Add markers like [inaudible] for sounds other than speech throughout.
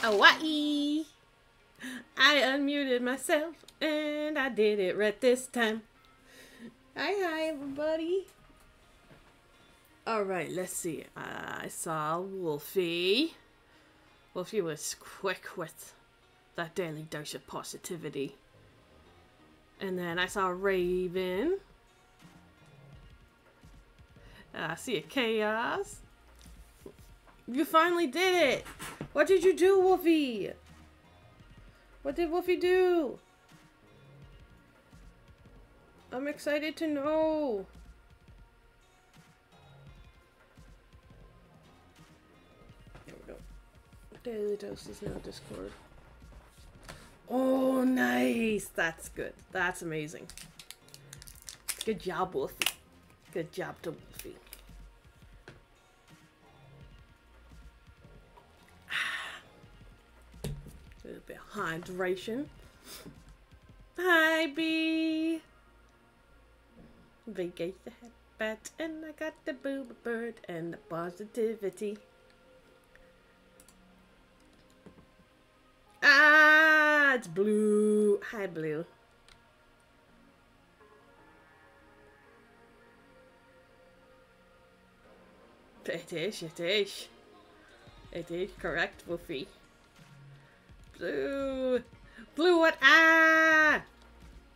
Hawaii! I unmuted myself and I did it right this time. Hi, hi, everybody. All right, let's see. Uh, I saw Wolfie. Wolfie was quick with that daily dose of positivity. And then I saw Raven. Uh, I see a chaos. You finally did it! What did you do, Wolfie? What did Wolfie do? I'm excited to know. There we go. Daily dose is now Discord. Oh, nice! That's good. That's amazing. Good job, Wolfie. Good job to Wolfie. Ah. A little bit of hydration. Hi, bee. Vacation bat, and I got the boob bird and the positivity. Ah, it's blue. Hi, blue. It is, it is. It is correct, Wolfie. Blue. Blue, what? Ah!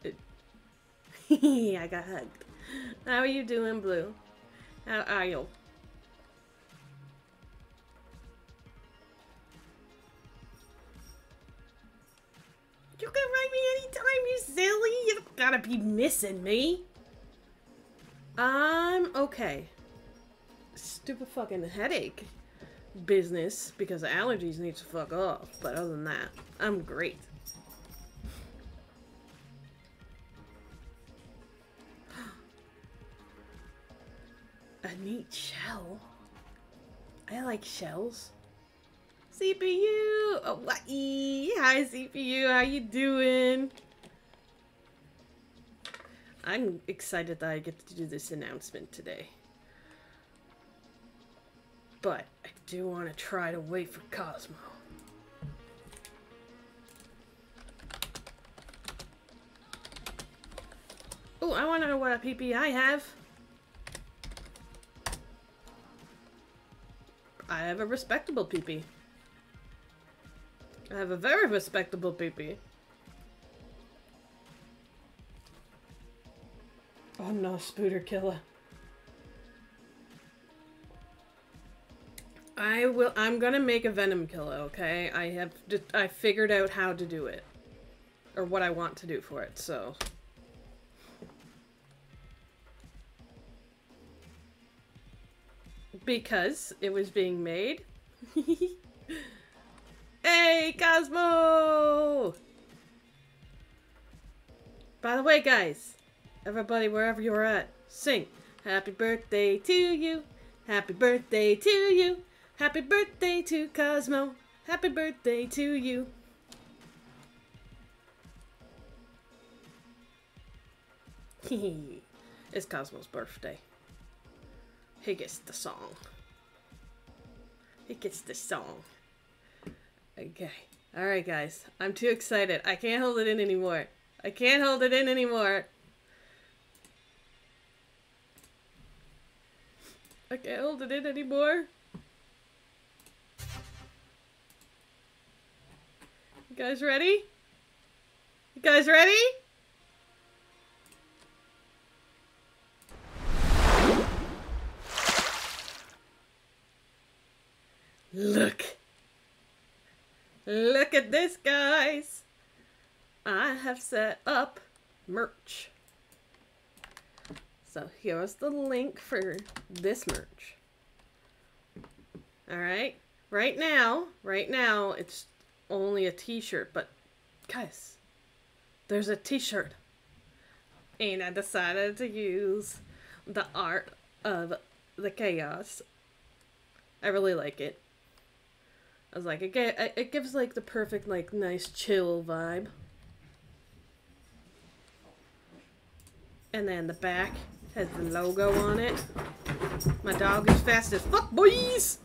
[laughs] I got hugged. How are you doing, Blue? How are you? You can write me anytime, you silly. You gotta be missing me. I'm okay. Stupid fucking headache business because allergies need to fuck off. But other than that, I'm great. [gasps] A neat shell. I like shells. CPU! Oh? Hi, CPU. How you doing? I'm excited that I get to do this announcement today. But I do want to try to wait for Cosmo. Oh, I want to know what a PP I have. I have a respectable PP. I have a very respectable PP. Oh no, Spooter Killer. I will. I'm gonna make a Venom Killer. Okay, I have. I figured out how to do it, or what I want to do for it. So. Because it was being made. [laughs] hey, Cosmo! By the way, guys, everybody, wherever you're at, sing Happy birthday to you. Happy birthday to you. Happy birthday to Cosmo. Happy birthday to you. [laughs] it's Cosmo's birthday. He gets the song. He gets the song. Okay. Alright, guys. I'm too excited. I can't hold it in anymore. I can't hold it in anymore. I can't hold it in anymore. You guys ready? You guys ready? Look. Look at this, guys. I have set up merch. So here's the link for this merch. Alright? Right now, right now, it's only a t-shirt, but guys, there's a t-shirt. And I decided to use the art of the chaos. I really like it. I was like, it, it gives like the perfect, like, nice chill vibe. And then the back has the logo on it. My dog is fast as fuck, boys!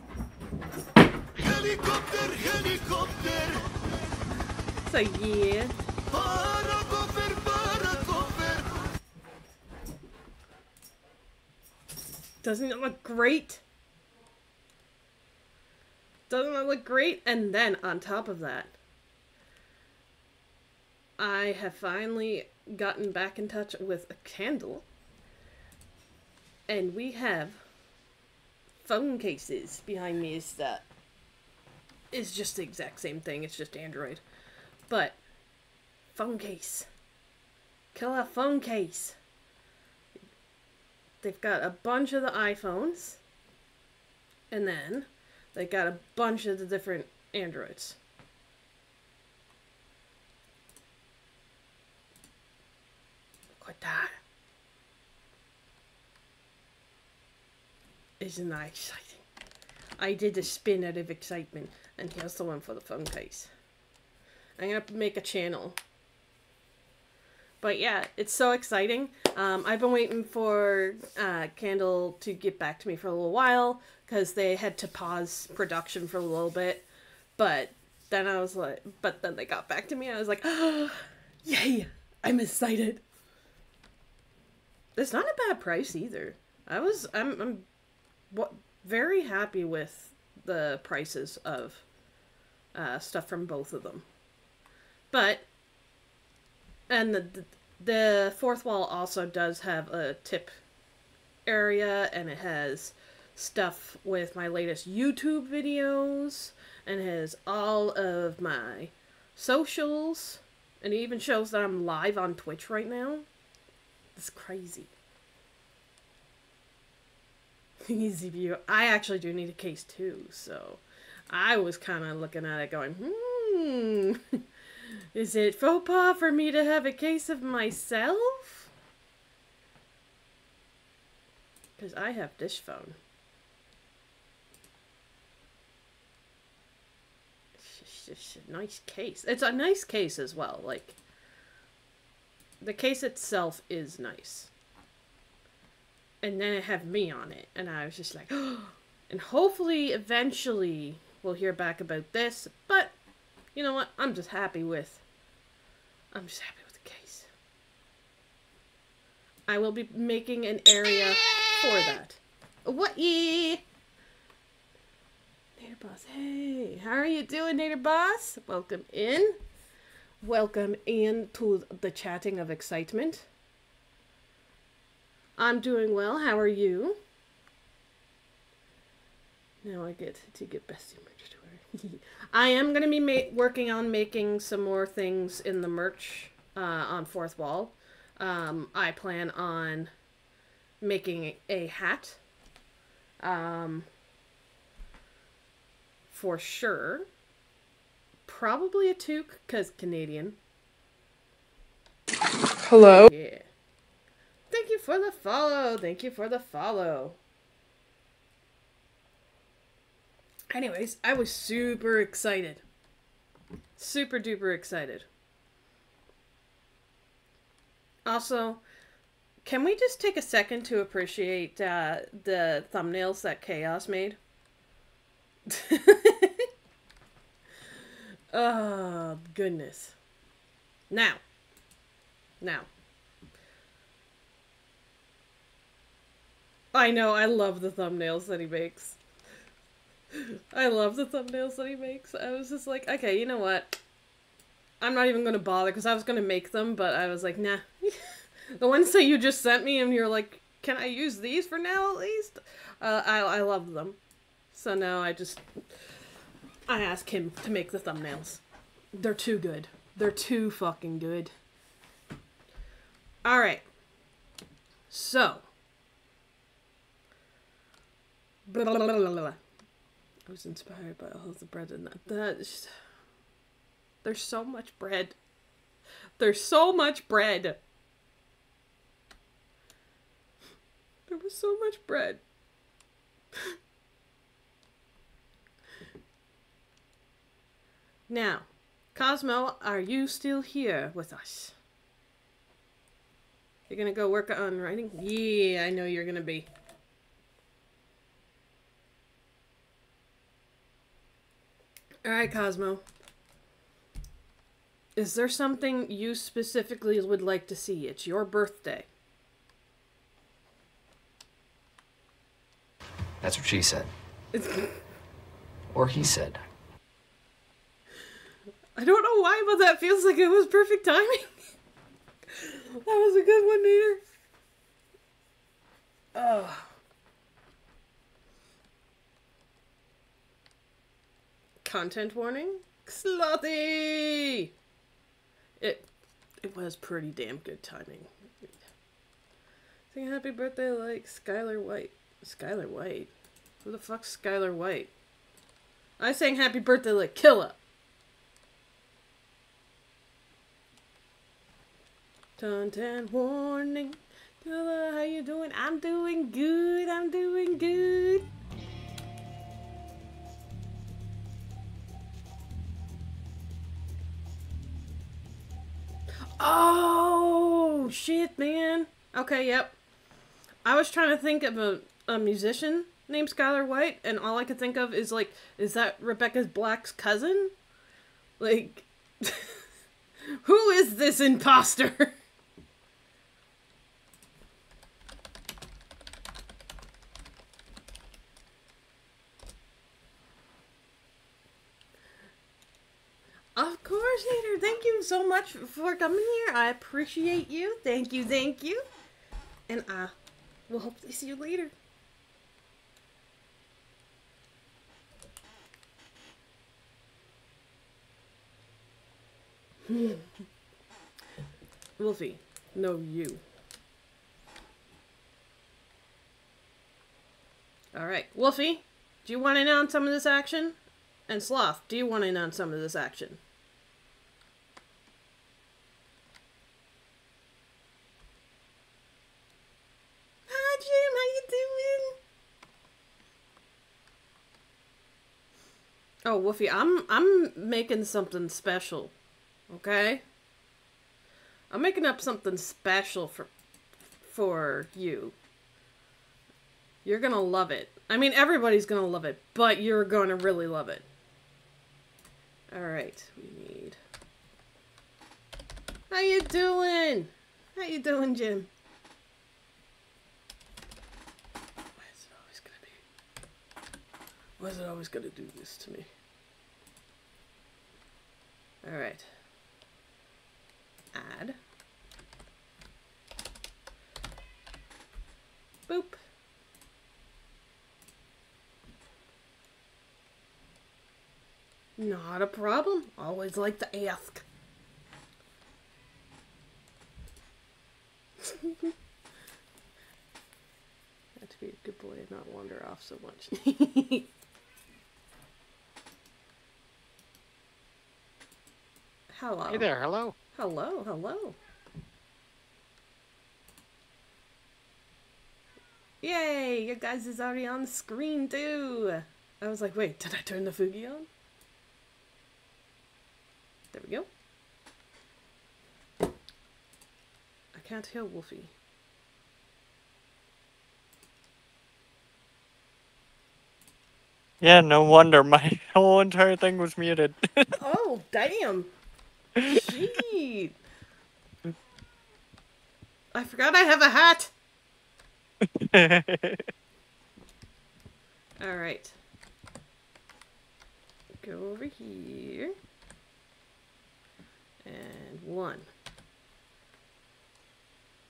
Helikopter, helikopter, So yeah. Doesn't it look great? Doesn't it look great? And then on top of that, I have finally gotten back in touch with a candle. And we have phone cases behind me is that is just the exact same thing, it's just Android. But phone case. Killer phone case. They've got a bunch of the iPhones, and then they got a bunch of the different Androids. Look at that. Isn't that exciting? I did a spin out of excitement, and here's the one for the phone case. I'm gonna make a channel but yeah, it's so exciting. Um, I've been waiting for uh, Candle to get back to me for a little while because they had to pause production for a little bit. But then I was like, but then they got back to me. I was like, oh, [gasps] yay! I'm excited. It's not a bad price either. I was, I'm, I'm, what very happy with the prices of uh, stuff from both of them. But and the the Fourthwall also does have a tip area and it has stuff with my latest YouTube videos and has all of my socials and it even shows that I'm live on Twitch right now. It's crazy. [laughs] Easy view. I actually do need a case too, so I was kind of looking at it going, hmm. [laughs] Is it faux pas for me to have a case of myself? Because I have this phone. Nice case. It's a nice case as well. Like, the case itself is nice. And then it had me on it. And I was just like. [gasps] And hopefully, eventually, we'll hear back about this. But you know what? I'm just happy with. I'm just happy with the case. I will be making an area for that. What? ye? Nader Boss, hey, how are you doing, Nader Boss? Welcome in. Welcome in to the chatting of excitement. I'm doing well. How are you? Now I get to get bestie wear. [laughs] I am going to be ma- working on making some more things in the merch uh, on Fourthwall. Um, I plan on making a hat. Um, for sure. Probably a toque, because Canadian. Hello. Yeah. Thank you for the follow. Thank you for the follow. Anyways, I was super excited. Super duper excited. Also, can we just take a second to appreciate uh, the thumbnails that Chaos made? [laughs] oh, goodness. Now. Now. I know, I love the thumbnails that he makes. I love the thumbnails that he makes. I was just like, okay, you know what? I'm not even gonna bother because I was gonna make them, but I was like, nah. [laughs] the ones that you just sent me, and you're like, can I use these for now at least? Uh, I I love them, so now I just I ask him to make the thumbnails. They're too good. They're too fucking good. All right. So. Blah, blah, blah. I was inspired by all the bread in that. That's. There's so much bread. There's so much bread. There was so much bread. now, Cosmo, are you still here with us? You're gonna go work on writing? Yeah, I know you're gonna be. Alright, Cosmo. Is there something you specifically would like to see? It's your birthday. That's what she said. [laughs] Or he said. I don't know why, but that feels like it was perfect timing. [laughs] that was a good one, Peter. Oh. Content warning? Slothy! It it was pretty damn good timing. Sing happy birthday like Skyler White. Skyler White? Who the fuck's Skylar White? I sang happy birthday like Killa. Content warning. Killa, how you doing? I'm doing good. I'm doing good. Oh shit, man. Okay, yep. I was trying to think of a, a musician named Skyler White, and all I could think of is like, is that Rebecca's Black's cousin? Like, [laughs] who is this imposter? [laughs] Hater. Thank you so much for coming here. I appreciate you. Thank you, thank you. And uh, we'll hopefully see you later. Wolfie, no you. Alright, Wolfie, do you want in on some of this action? And Sloth, do you want in on some of this action? Hi Jim, how you doing? Oh, Wolfie, I'm I'm making something special. Okay? I'm making up something special for for you. You're gonna love it. I mean, everybody's gonna love it, but you're gonna really love it. Alright, we need... How you doing? How you doing, Jim? Why is it always gonna be... Why is it always gonna do this to me? Alright. Add. Boop. Not a problem. Always like to ask. [laughs] Have to be a good boy and not wander off so much. [laughs] hello. Hey there, hello. Hello, hello. Yay! Your guys is already on the screen too. I was like, wait, did I turn the Fugi on? There we go. I can't hear Wolfie. Yeah, no wonder. My [laughs] whole entire thing was muted. [laughs] Oh, damn! Shit! I forgot I have a hat! [laughs] Alright. Go over here. And one.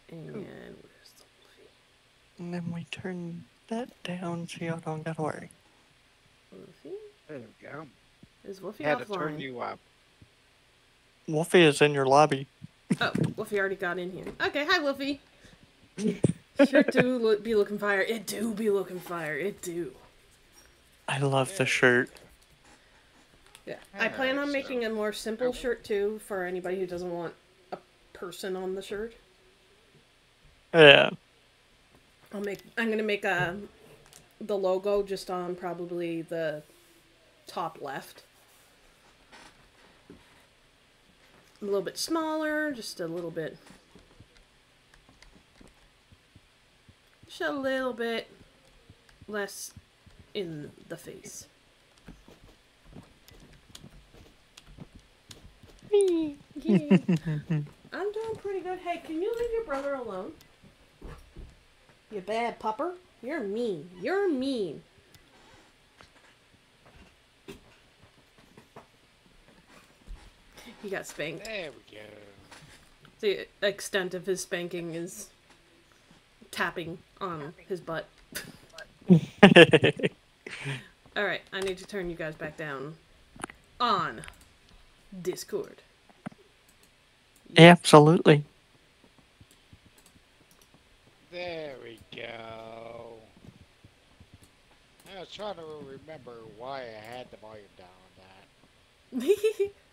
And where's the Wolfie? and then we turn that down so y'all don't gotta worry. Wolfie? There we go. Is Wolfie Had to offline? turn you up. Wolfie is in your lobby. Oh, Wolfie already got in here. Okay, hi Wolfie. [laughs] sure do look, be looking fire. It do be looking fire. It do. I love the shirt. Yeah. I plan on Alright, making a more simple shirt too for anybody who doesn't want a person on the shirt. Yeah. I'll make I'm gonna make a the logo just on probably the top left. A little bit smaller, just a little bit Just a little bit less in the face. Yeah. [laughs] I'm doing pretty good. Hey, can you leave your brother alone? You bad pupper. You're mean. You're mean. He got spanked. There we go. The extent of his spanking is tapping on his butt. [laughs] Alright, I need to turn you guys back down on Discord. Absolutely. There we go. I was trying to remember why I had the volume down on that. [laughs]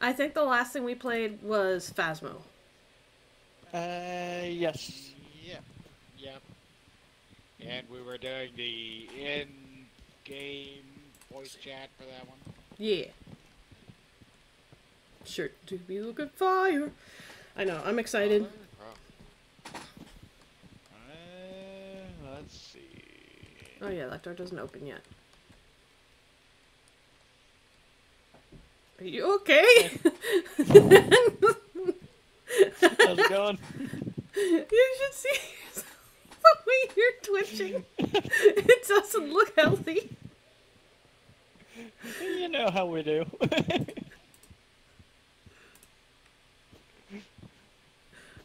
I think the last thing we played was Phasmo. Uh, yes. Yep. Yep. And we were doing the in-game voice chat for that one. Yeah. Sure to be looking fire. I know, I'm excited. Oh. Uh, let's see. Oh yeah, that door doesn't open yet. Are you okay? [laughs] How's it going? you should see the way you're twitching. [laughs] It doesn't look healthy. you know how we do.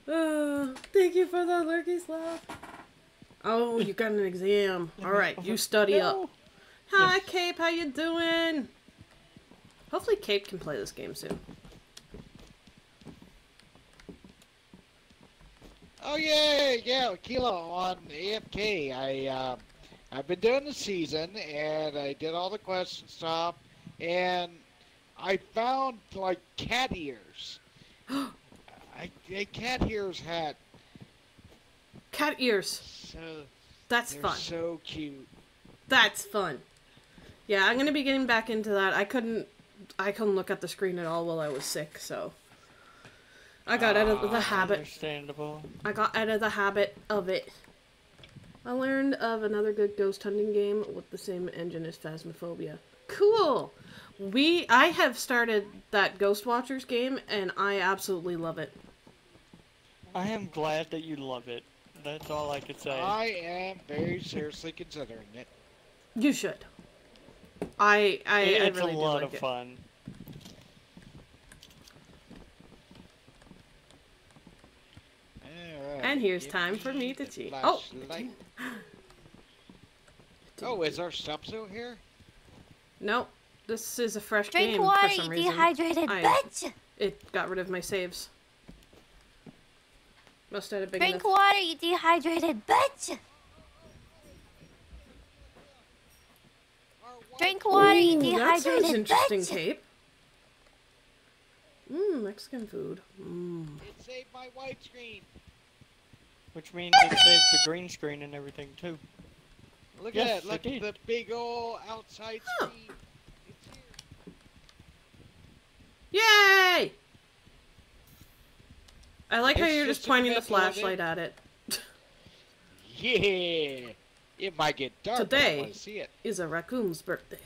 Oh, thank you for the lurky slap. Oh, you got an exam. All right, you study up. No. Hi, Cape. How you doing? Hopefully, Cape can play this game soon. Oh yeah, yeah, Kilo on AFK. I um, I've been doing the season and I did all the quest and stuff, and I found like cat ears. [gasps] I, a cat ears hat. Cat ears. So That's they're fun. so cute. That's fun. Yeah, I'm gonna be getting back into that. I couldn't, I couldn't look at the screen at all while I was sick, so I got out of the ah, habit. Understandable. I got out of the habit of it. I learned of another good ghost hunting game with the same engine as Phasmophobia. Cool. We I have started that Ghost Watchers game and I absolutely love it. I am glad that you love it. That's all I could say. I am very seriously considering it. You should. I I, I it's really a lot like of it. fun. Alright, And here's give time for me to cheat. Oh. [gasps] Oh, is our stop still here? Nope. This is a fresh Drink game water, for some you reason. dehydrated I- bitch! It got rid of my saves. Must have been big Drink enough. water, you dehydrated bitch! Our wife- Drink water, you Ooh, that sounds interesting, bitch! Cape. Mmm, Mexican food. Mmm. It saved my widescreen. Which means it saved the green screen and everything too. Look Yes, at that. Look it at the big old outside Huh. screen. It's here. Yay! I like how you're just just pointing the mental it. flashlight at it. [laughs] Yeah. It might get dark. Today. want to see it. Is a raccoon's birthday.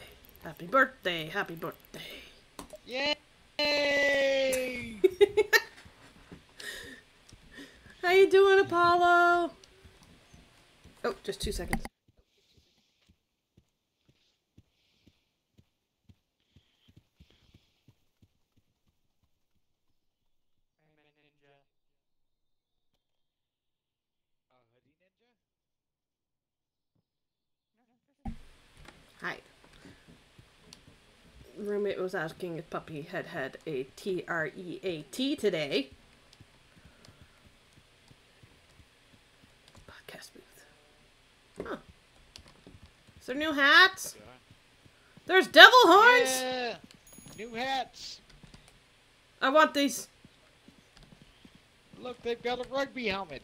Happy birthday, happy birthday. Yay! [laughs] How you doing, Apollo? Oh, just two seconds. Hi. Roommate was asking if Puppy had had a T R E A T today. Podcast booth. Huh. Is there new hats? There's devil horns! Yeah. New hats. I want these. Look, they've got a rugby helmet.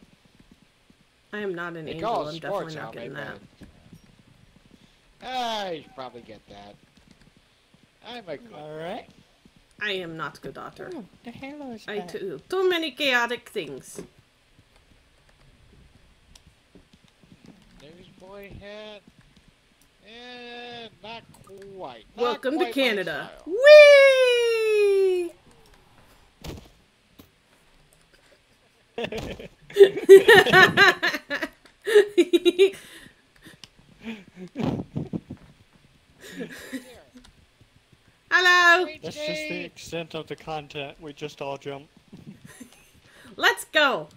I am not an They angel. I'm it definitely not helmet, that. ah, you should probably get that. I'm a good. Alright. I am not good daughter. Oh, the halo is I back. do too many chaotic things. cowboy hat. And not quite. not Welcome to quite my Canada. style. Whee! [laughs] [laughs] Hello. That's just the extent of the content. We just all jump. [laughs] Let's go.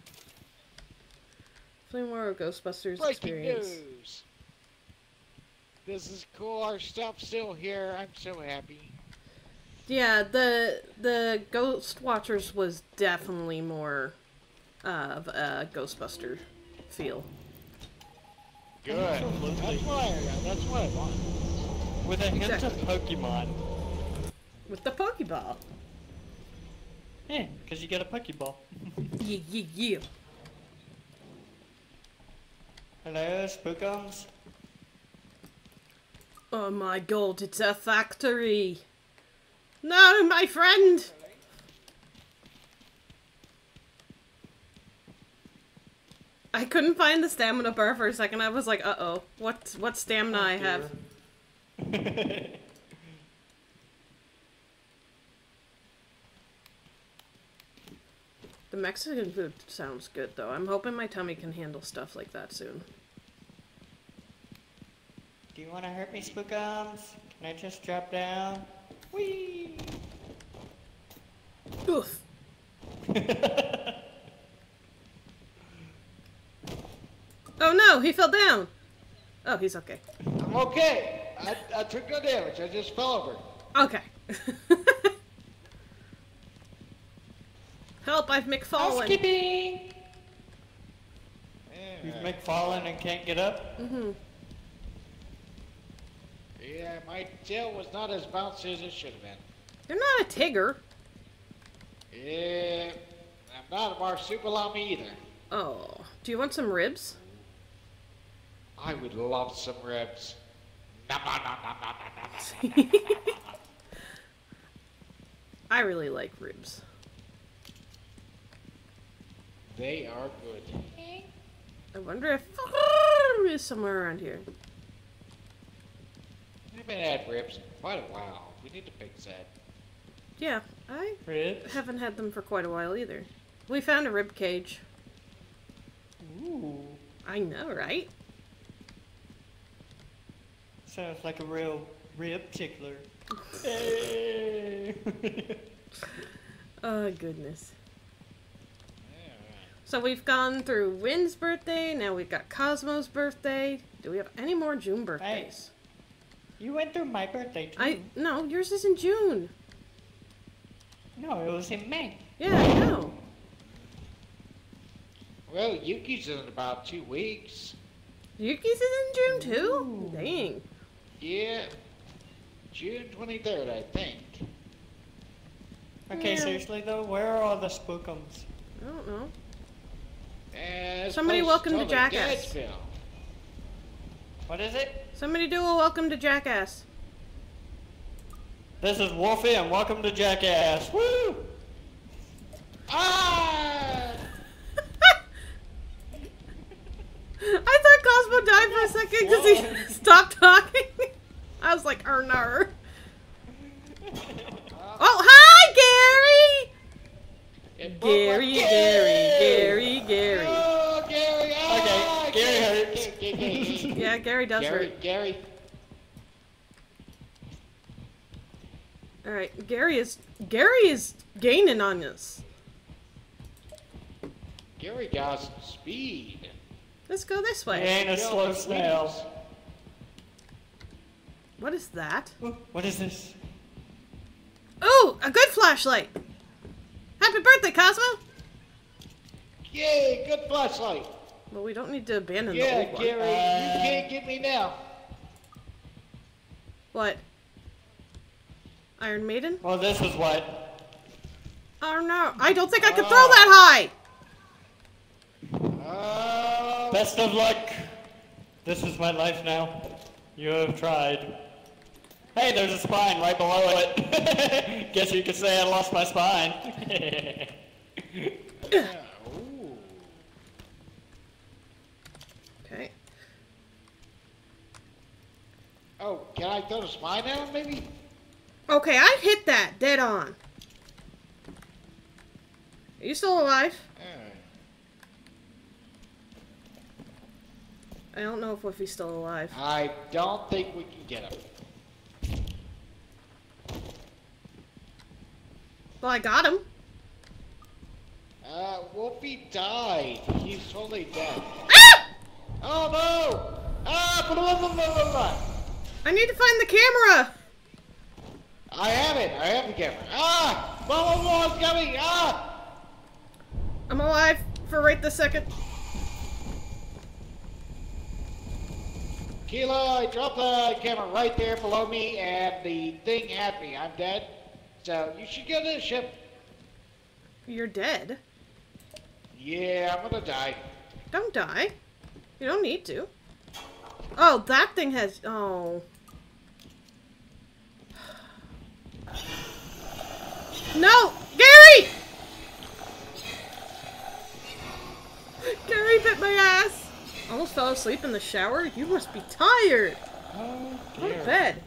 Play more Ghostbusters Breaking experience. news. This is cool. Our stuff's still here. I'm so happy. Yeah, the the Ghost Watchers was definitely more of a Ghostbuster feel. Good. Absolutely. That's what I. That's what I want. With a hint Exactly. of Pokemon. With the Pokeball. Yeah, because you get a Pokeball. [laughs] Yeah, yeah, yeah. Hello, Spookums? Oh my god, it's a factory. No, my friend. I couldn't find the stamina bar for a second. I was like, uh oh, what what stamina I have? [laughs] The Mexican food sounds good though. I'm hoping my tummy can handle stuff like that soon. Do you want to hurt me, Spookums? Can I just drop down? Whee! Oof. [laughs] oh no, he fell down. Oh, he's okay. I'm okay. I, I took no damage. I just fell over. Okay. [laughs] Help, I've McFallen. Housekeeping! You've McFallen and can't get up? Mm-hmm. Yeah, my tail was not as bouncy as it should have been. You're not a tigger. Yeah, I'm not a marsupilami either. Oh, do you want some ribs? I would love some ribs. I really like ribs. They are good. I wonder if is somewhere around here. I haven't had ribs in quite a while. We need to fix that. Yeah, I Ribs? haven't had them for quite a while either. We found a rib cage. Ooh. I know, right? Sounds like a real rib tickler. [laughs] Hey! [laughs] Oh goodness. Alright. So we've gone through Wynn's birthday. Now we've got Cosmo's birthday. Do we have any more June birthdays? you went through my birthday too. I no, yours is in June. No, it was in May. Yeah, I know. Well, Yuki's in about two weeks. Yuki's is in June too. Dang. Yeah, June 23rd, I think. Okay, Yeah. seriously though, where are all the spookums? I don't know. And Somebody welcome to totally Jackass. What is it? Somebody do a welcome to Jackass. This is Wolfie and welcome to Jackass. Woo! Ah! [laughs] I thought Cosmo died for a second because he stopped talking. [laughs] I was like, er no. [laughs] Oh, hi, Gary! It broke my- Gary, Gary, Gary, Gary. Oh, Gary! ah, Okay, Gary hurts. Gary, Gary, Gary. [laughs] Yeah, Gary does Gary, hurt. Gary. All right, Gary is Gary is gaining on us. Gary got some speed. Let's go this He way. ain't a Yeah, slow the snail. wings. What is that? What is this? Oh, a good flashlight. Happy birthday, Cosmo! Yay, good flashlight. Well, we don't need to abandon the Yeah, old one. Yeah, Gary, Uh, you can't get me now. What? Iron Maiden? Well, this is what. Oh no, I don't think I can Ah. throw that high! Oh, Best of luck. This is my life now. You have tried. Hey, there's a spine right below it. [laughs] Guess you could say I lost my spine. [laughs] yeah. Oh, can I throw the spine at him, maybe? Okay, I hit that dead on. Are you still alive? Alright. I don't know if, if he's still alive. I don't think we can get him. Well, I got him. Uh, Wolfie died. He's totally dead. Ah! Oh no! Ah! Blah, blah, blah, blah. I need to find the camera. I have it. I have the camera. Ah! Blah blah blah! It's coming! Ah! I'm alive for right this second. Kilo, I dropped the camera right there below me, and the thing had me. I'm dead. So you should go to the ship. You're dead. Yeah, I'm gonna die. Don't die. You don't need to. Oh, that thing has. Oh. No! Gary! Gary bit my ass! Almost fell asleep in the shower? You must be tired! Oh, Go to bed.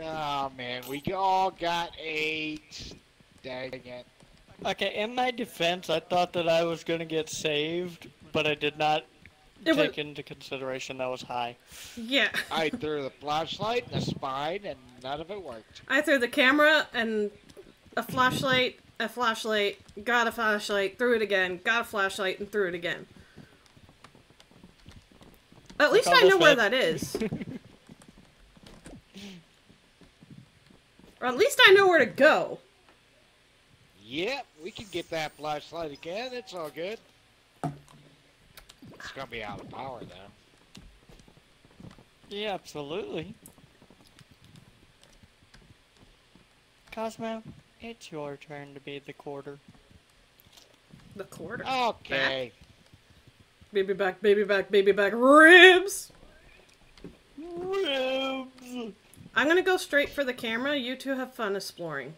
Oh man, we all got eight. Dang it. Okay, in my defense, I thought that I was gonna get saved, but I did not It was- take into consideration that was high. Yeah. [laughs] I threw the flashlight and the spine, and none of it worked. I threw the camera and a flashlight, a flashlight, got a flashlight, threw it again, got a flashlight, and threw it again. At least I this know where that is. [laughs] or at least I know where to go. Yep, we can get that flashlight again. It's all good. It's gonna be out of power though. Yeah, absolutely. Cosmo, it's your turn to be the quarter. The quarter. Okay. Baby back, baby back, baby back, ribs! Ribs! I'm gonna go straight for the camera. You two have fun exploring.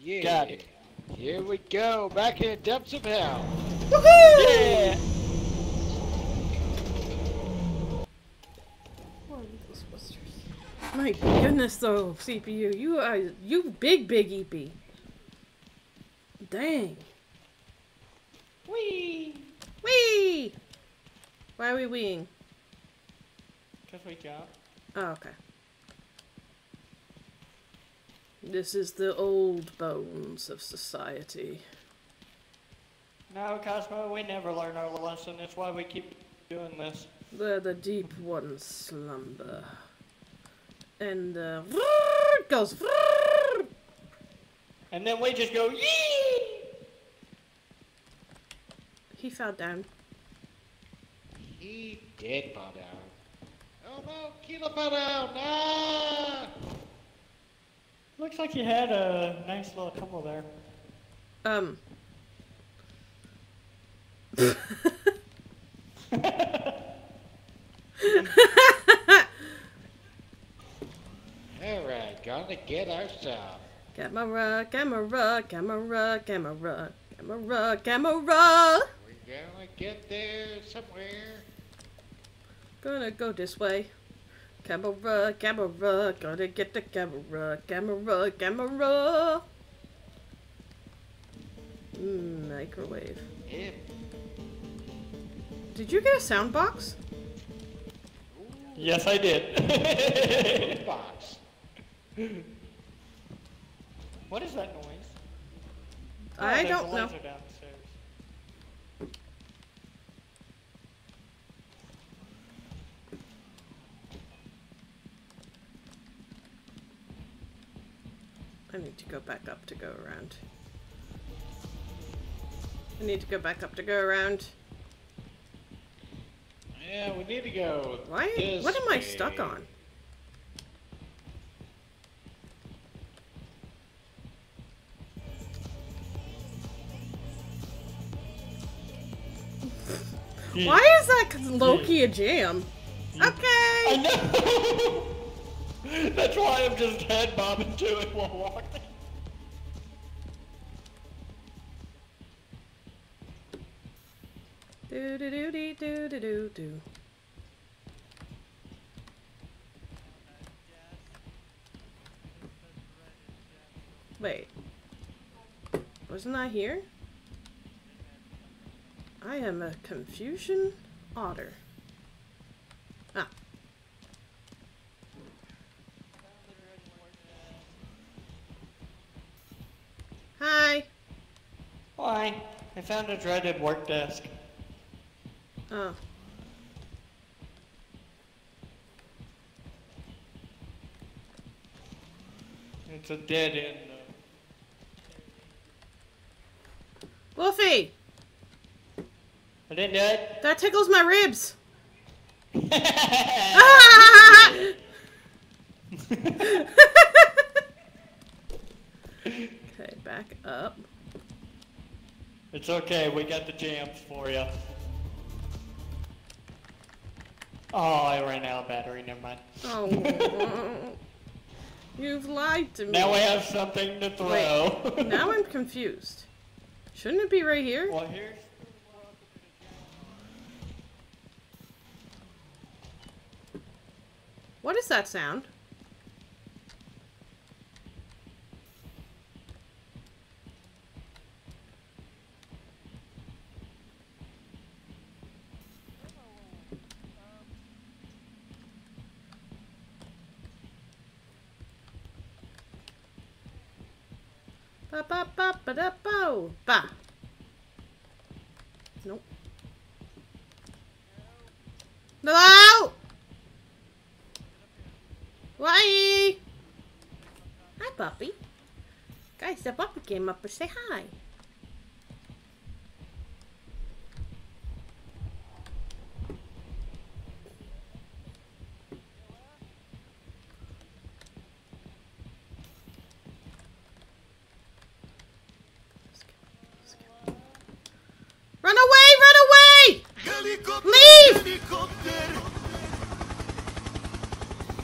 Yeah. Got it. Here we go, back in the depths of hell. Yeah! My goodness, though, CPU, you are you big big EP. Dang. Whee! Wee! Why are we weeing? Because we jump. Oh, okay. This is the old bones of society. No, Cosmo, we never learn our lesson. That's why we keep doing this. Where the deep ones slumber. And uh, [laughs] goes. [laughs] And then we just go, yee! He fell down. He did fall down. Oh no, fell down! Ah! Looks like you had a nice little couple there. Um. [laughs] Alright, gonna get our stuff. Camera, camera, camera, camera, camera, camera. We're gonna get there somewhere. Gonna go this way. Camera, camera, gotta get the camera, camera, camera. Mm, microwave. Yep. Did you get a sound box? Yes, I did. [laughs] Box. what is that noise? Oh, I there's don't a know. laser downstairs. I need to go back up to go around. I need to go back up to go around. Yeah, we need to go. Why? this What am I way. stuck on? Hmm. Why is that Loki a hmm. jam? Hmm. I Okay. [laughs] That's why I'm just head bobbing to it while walking. Do do do do do do do do. Wait. Wasn't I here? I am a Confucian otter. Ah. Hi. Why? I found a dreaded work desk. Oh. It's a dead end. though. Wolfie! I didn't do it. That tickles my ribs! Ah! [laughs] [laughs] [laughs] okay, back up. It's okay, we got the jams for you. Oh, I ran out of battery, never mind. Oh. [laughs] You've lied to me. Now we have something to throw. Wait, now I'm [laughs] confused. Shouldn't it be right here? Well, here's. What is that sound? Ba ba ba ba da bo oh, ba. Nope. Hello? Why? Hi, puppy. Guys, the puppy came up to say hi. Run away! Run away! Helicopter, Leave! helicopter.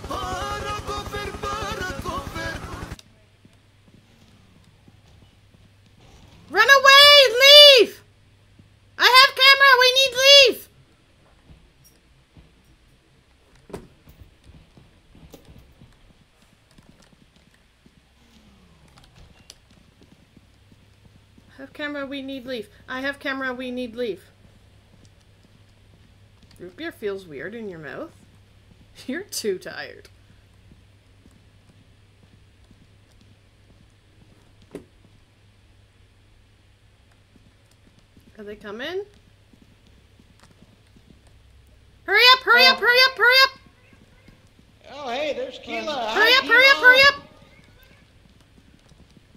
Paracofer, paracofer. Run away! Leave! I have camera! We need leave! Have camera, we need leaf. I have camera, we need leaf. Root beer feels weird in your mouth. [laughs] You're too tired. Are they coming? Hurry up, hurry up, Oh. hurry up, hurry up! Oh, hey, there's Keela. Hurry Hi, up, hurry up, Keela. hurry up!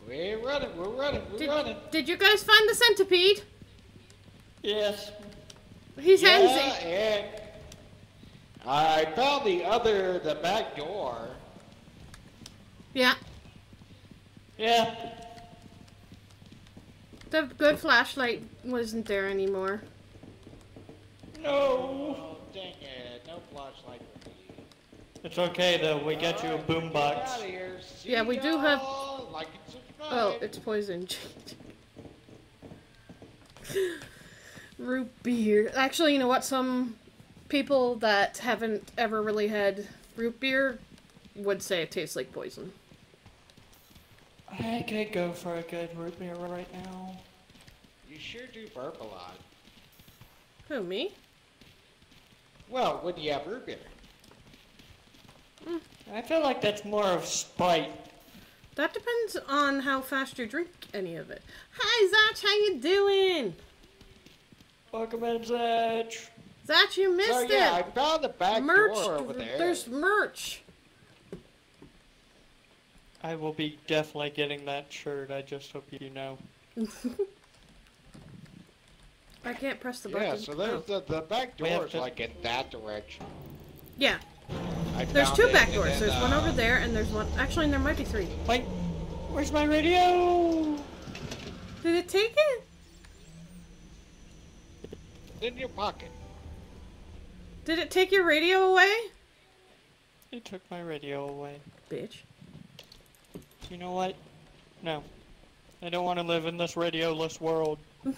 We're running, we're running, we're Did, running. did you guys find the centipede? Yes. He's Yeah, handsy. and I found the other, the back door. Yeah. Yeah. The good flashlight wasn't there anymore. No. Oh, dang it, no flashlight. It's okay though. We got you a Alright, boombox. outta here. See Yeah, we do have- y'all. Like and subscribe. Oh, it's poison. [laughs] Root beer. Actually, you know what? Some people that haven't ever really had root beer would say it tastes like poison. I could go for a good root beer right now. You sure do burp a lot. Who, me? Well, when you have root beer. I feel like that's more of spite. That depends on how fast you drink any of it. Hi, Zach. How you doing? Welcome in, Zach. Zach, you missed So yeah, I found the back merch. door over there. There's merch. I will be definitely getting that shirt. I just hope you know. [laughs] I can't press the button. Yeah, so there's Oh. the, the back door's to- like in that direction. Yeah, there's two back doors. Then, there's uh, one over uh, there, and there's one. Actually, there might be three. Wait, where's my radio? Did it take it? in your pocket. Did it take your radio away? It took my radio away. Bitch. You know what? No. I don't want to live in this radioless world. [laughs]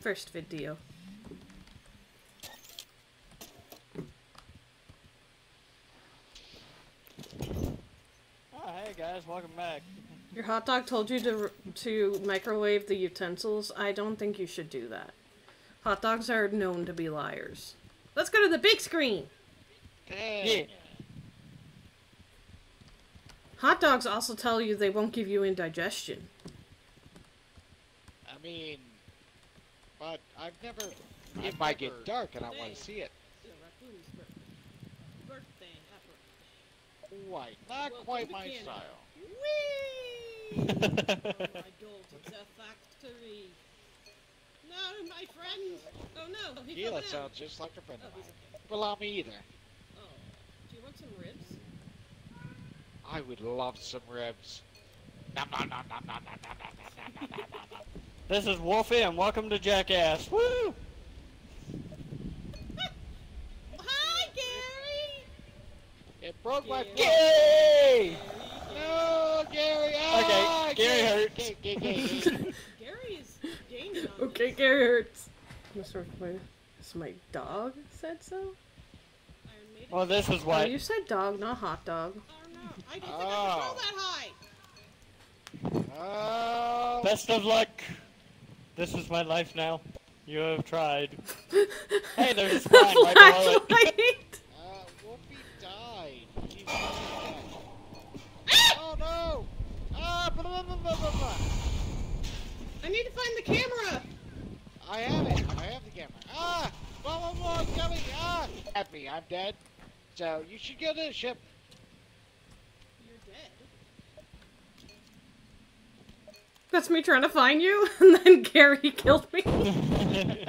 First video. Oh, hey guys, welcome back. Your hot dog told you to to microwave the utensils. I don't think you should do that. Hot dogs are known to be liars. Let's go to the big screen. Yeah. Hot dogs also tell you they won't give you indigestion. I mean, but I've never. It might get dark, and I want to see it. Quite, not Welcome quite my Canada. style. Whee! oh my god, it's a factory. No, my friend. Oh no, he Yeah, fell that down. sounds just like a friend of Oh, mine. Well, me either. Oh, do you want some ribs? I would love some ribs. Nom, nom, nom, nom, nom, nom, nom, nom, nom, nom, nom, nom, nom. This is Wolfie and welcome to Jackass. Woo! Hi, Gary. It broke my Gary. Yay! No, Gary! Ah, Gary Gary hurts. Gary, Gary, Gary. Gary [laughs] is gaining on Okay, Gary hurts. Mr. My, so my dog said so. Iron Maiden. Well, this is Oh, why. you said dog, not hot dog. Oh no, I didn't think I Oh. could throw that high. Oh, Best of luck. This is my life now. You have tried. [laughs] Hey, there's a [laughs] spine right below it. Flashlight. uh, Wolfie died. He's dead. Oh no! Ah, blah, blah, blah, blah, blah, blah. I need to find the camera. I have it. I have the camera. Ah! Blah, blah, blah, it's coming. Ah! At me. I'm dead. So you should go to the ship. You're dead. That's me trying to find you, [laughs] and then Gary [laughs] killed me. [laughs]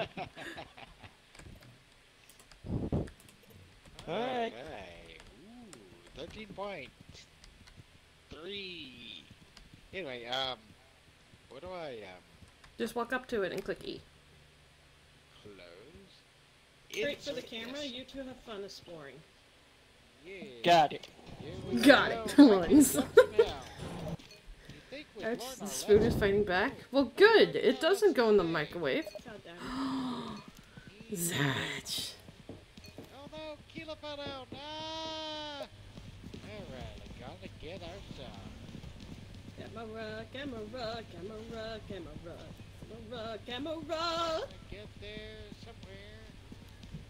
Alright. Okay. Ooh, 13.3. Anyway, um, what do I, um, Just walk up to it and click E. close? Great for the camera. yes. You two have fun exploring. Yeah. Got it. Got go. it. I can Runs. jump now. You think we'd Ouch, learn the spoon is fighting back. Well, good. It doesn't go in the microwave. God damn it. Zatch. Oh no, Keela fell down. Ah! Alright, I gotta get our stuff. Camera, camera, camera, camera, camera, camera. Get there somewhere.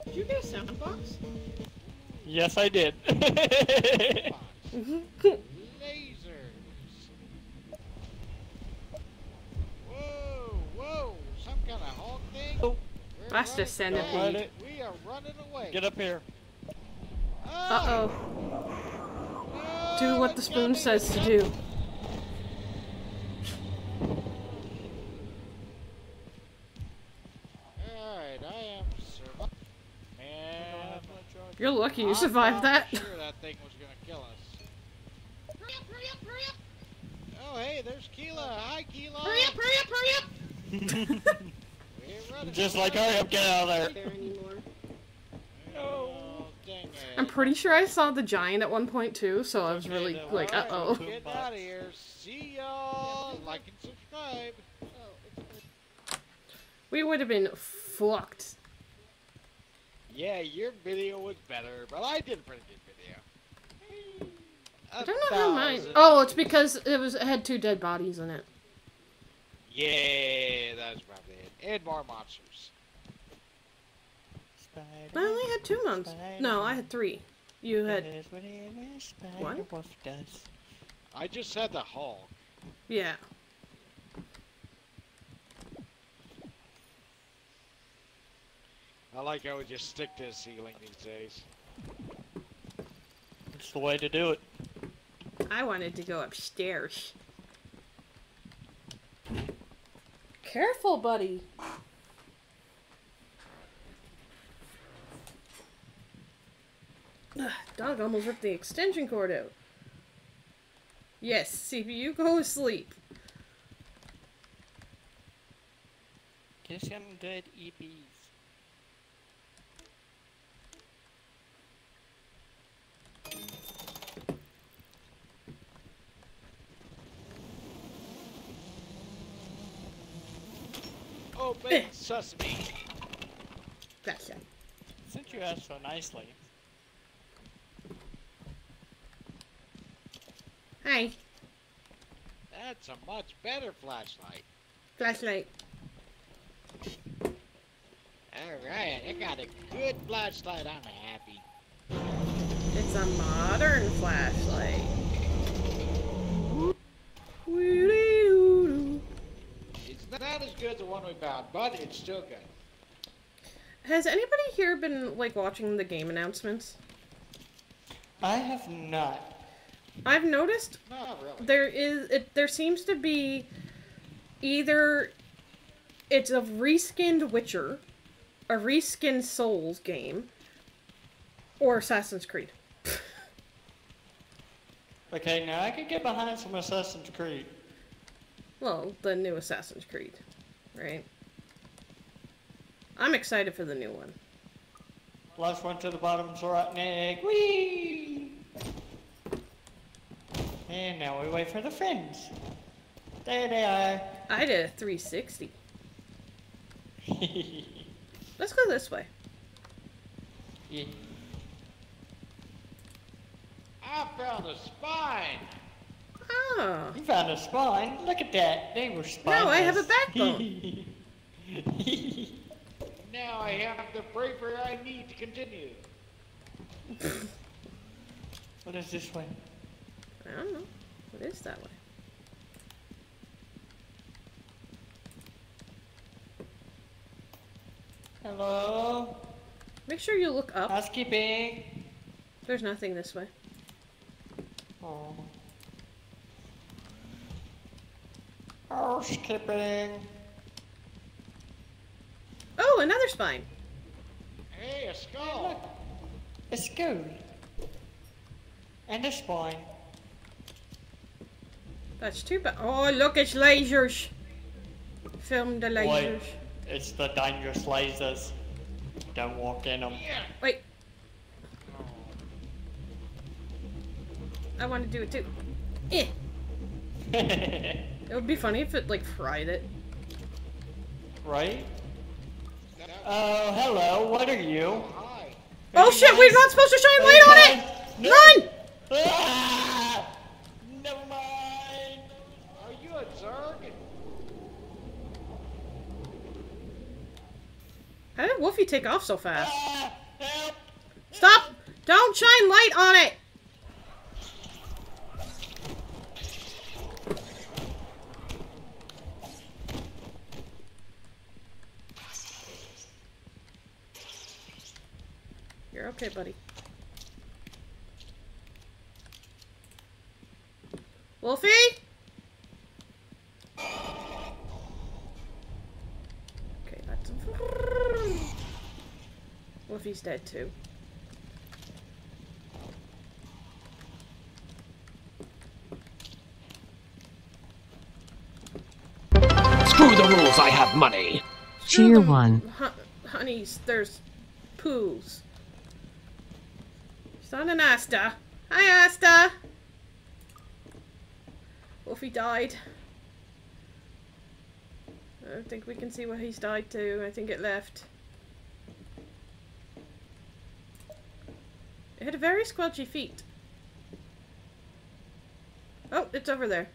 Did you get a sound box? Yes, I did. Lasers. Whoa, whoa, some kind of Hulk thing? Oh. We're That's the centipede. away. Let it- We are running away. Get up here. Ah! Uh-oh. No, Do what the spoon says to do. Alright, I am surviving. Man, You're lucky you survived that. sure that thing was gonna kill us. Hurry up, hurry up, hurry up! Oh, hey, there's Keela. Hi, Keela. Hurry up, hurry up, hurry up! [laughs] [laughs] We're running. Just like, hurry up, get out of there. There anymore. Oh, dang it. I'm pretty sure I saw the giant at one point too, so I was really then. like, Alright, uh-oh. Get out of here. See y'all. Like and subscribe. Oh, it's We would have been fucked. Yeah, your video was better, but I did a pretty good video. I don't know how mine. Oh, it's because it was it had two dead bodies in it. Yeah, that's probably it. And more monsters. I only had two months. No, I had three. You had One? I just had the Hulk. yeah. I like how we just stick to the ceiling these days. It's the way to do it. I wanted to go upstairs. Careful, buddy. Ugh, Dog almost ripped the extension cord out. Yes, CPU, go to sleep. Get some good EPs. open eh. sesame. Gotcha. Since you asked so nicely. Hi. That's a much better flashlight. Flashlight. Alright, I got a good flashlight. I'm happy. It's a modern flashlight. It's not as good as the one we found, but it's still good. Has anybody here been like watching the game announcements? I have not. I've noticed Not really. there is it there seems to be either it's a reskinned Witcher, a reskinned Souls game, or Assassin's Creed. [laughs] Okay, now I could get behind some Assassin's Creed. Well, the new Assassin's Creed, right? I'm excited for the new one. Last one to the bottom's rotten egg. Whee! And now we wait for the friends. There they are. I did a 360. [laughs] Let's go this way. Yeah. I found a spine. Oh, You found a spine. Look at that. They were spineless. No, I have a backbone. [laughs] Now I have the bravery I need to continue. [laughs] what is this way? I don't know. What is that way? Hello? Make sure you look up. Housekeeping? There's nothing this way. Oh. Housekeeping. Oh, another spine. Hey, a skull. A skull. And a spine. That's too bad. Oh, look, it's lasers. Film the lasers. it's the dangerous lasers. Don't walk in them. Yeah. Wait. I want to do it too. Eh. [laughs] It would be funny if it like fried it. right? Oh, hello. What are you? Hi. Oh shit, we're not supposed to shine light on it! [laughs] No. Run! Ah! Never mind. Are you a Zerg? How did Wolfie take off so fast? Stop! Don't shine light on it! You're okay, buddy. Wolfie? Okay, that's. Wolfie's dead too. Screw the rules, I have money. Cheer them, one. hu- honeys, there's poos. Son and Asta. Hi, Asta. Wolfie died. I don't think we can see what he's died to. I think it left. It had a very squelchy feet. Oh, it's over there.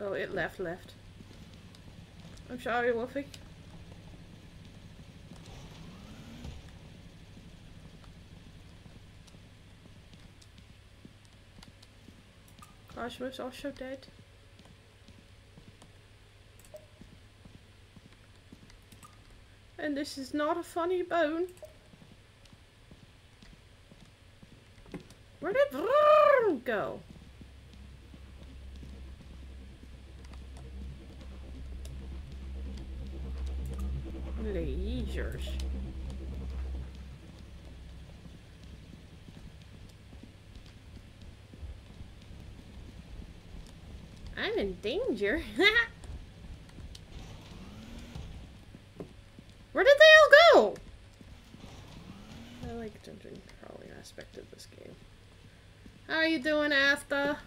Oh, it left, left. I'm sorry, Wolfie. Cosmos also dead. This is not a funny bone. Where did Vroom go? Lasers. I'm in danger. [laughs] Where did they all go? Of this game. How are you doing, Asta?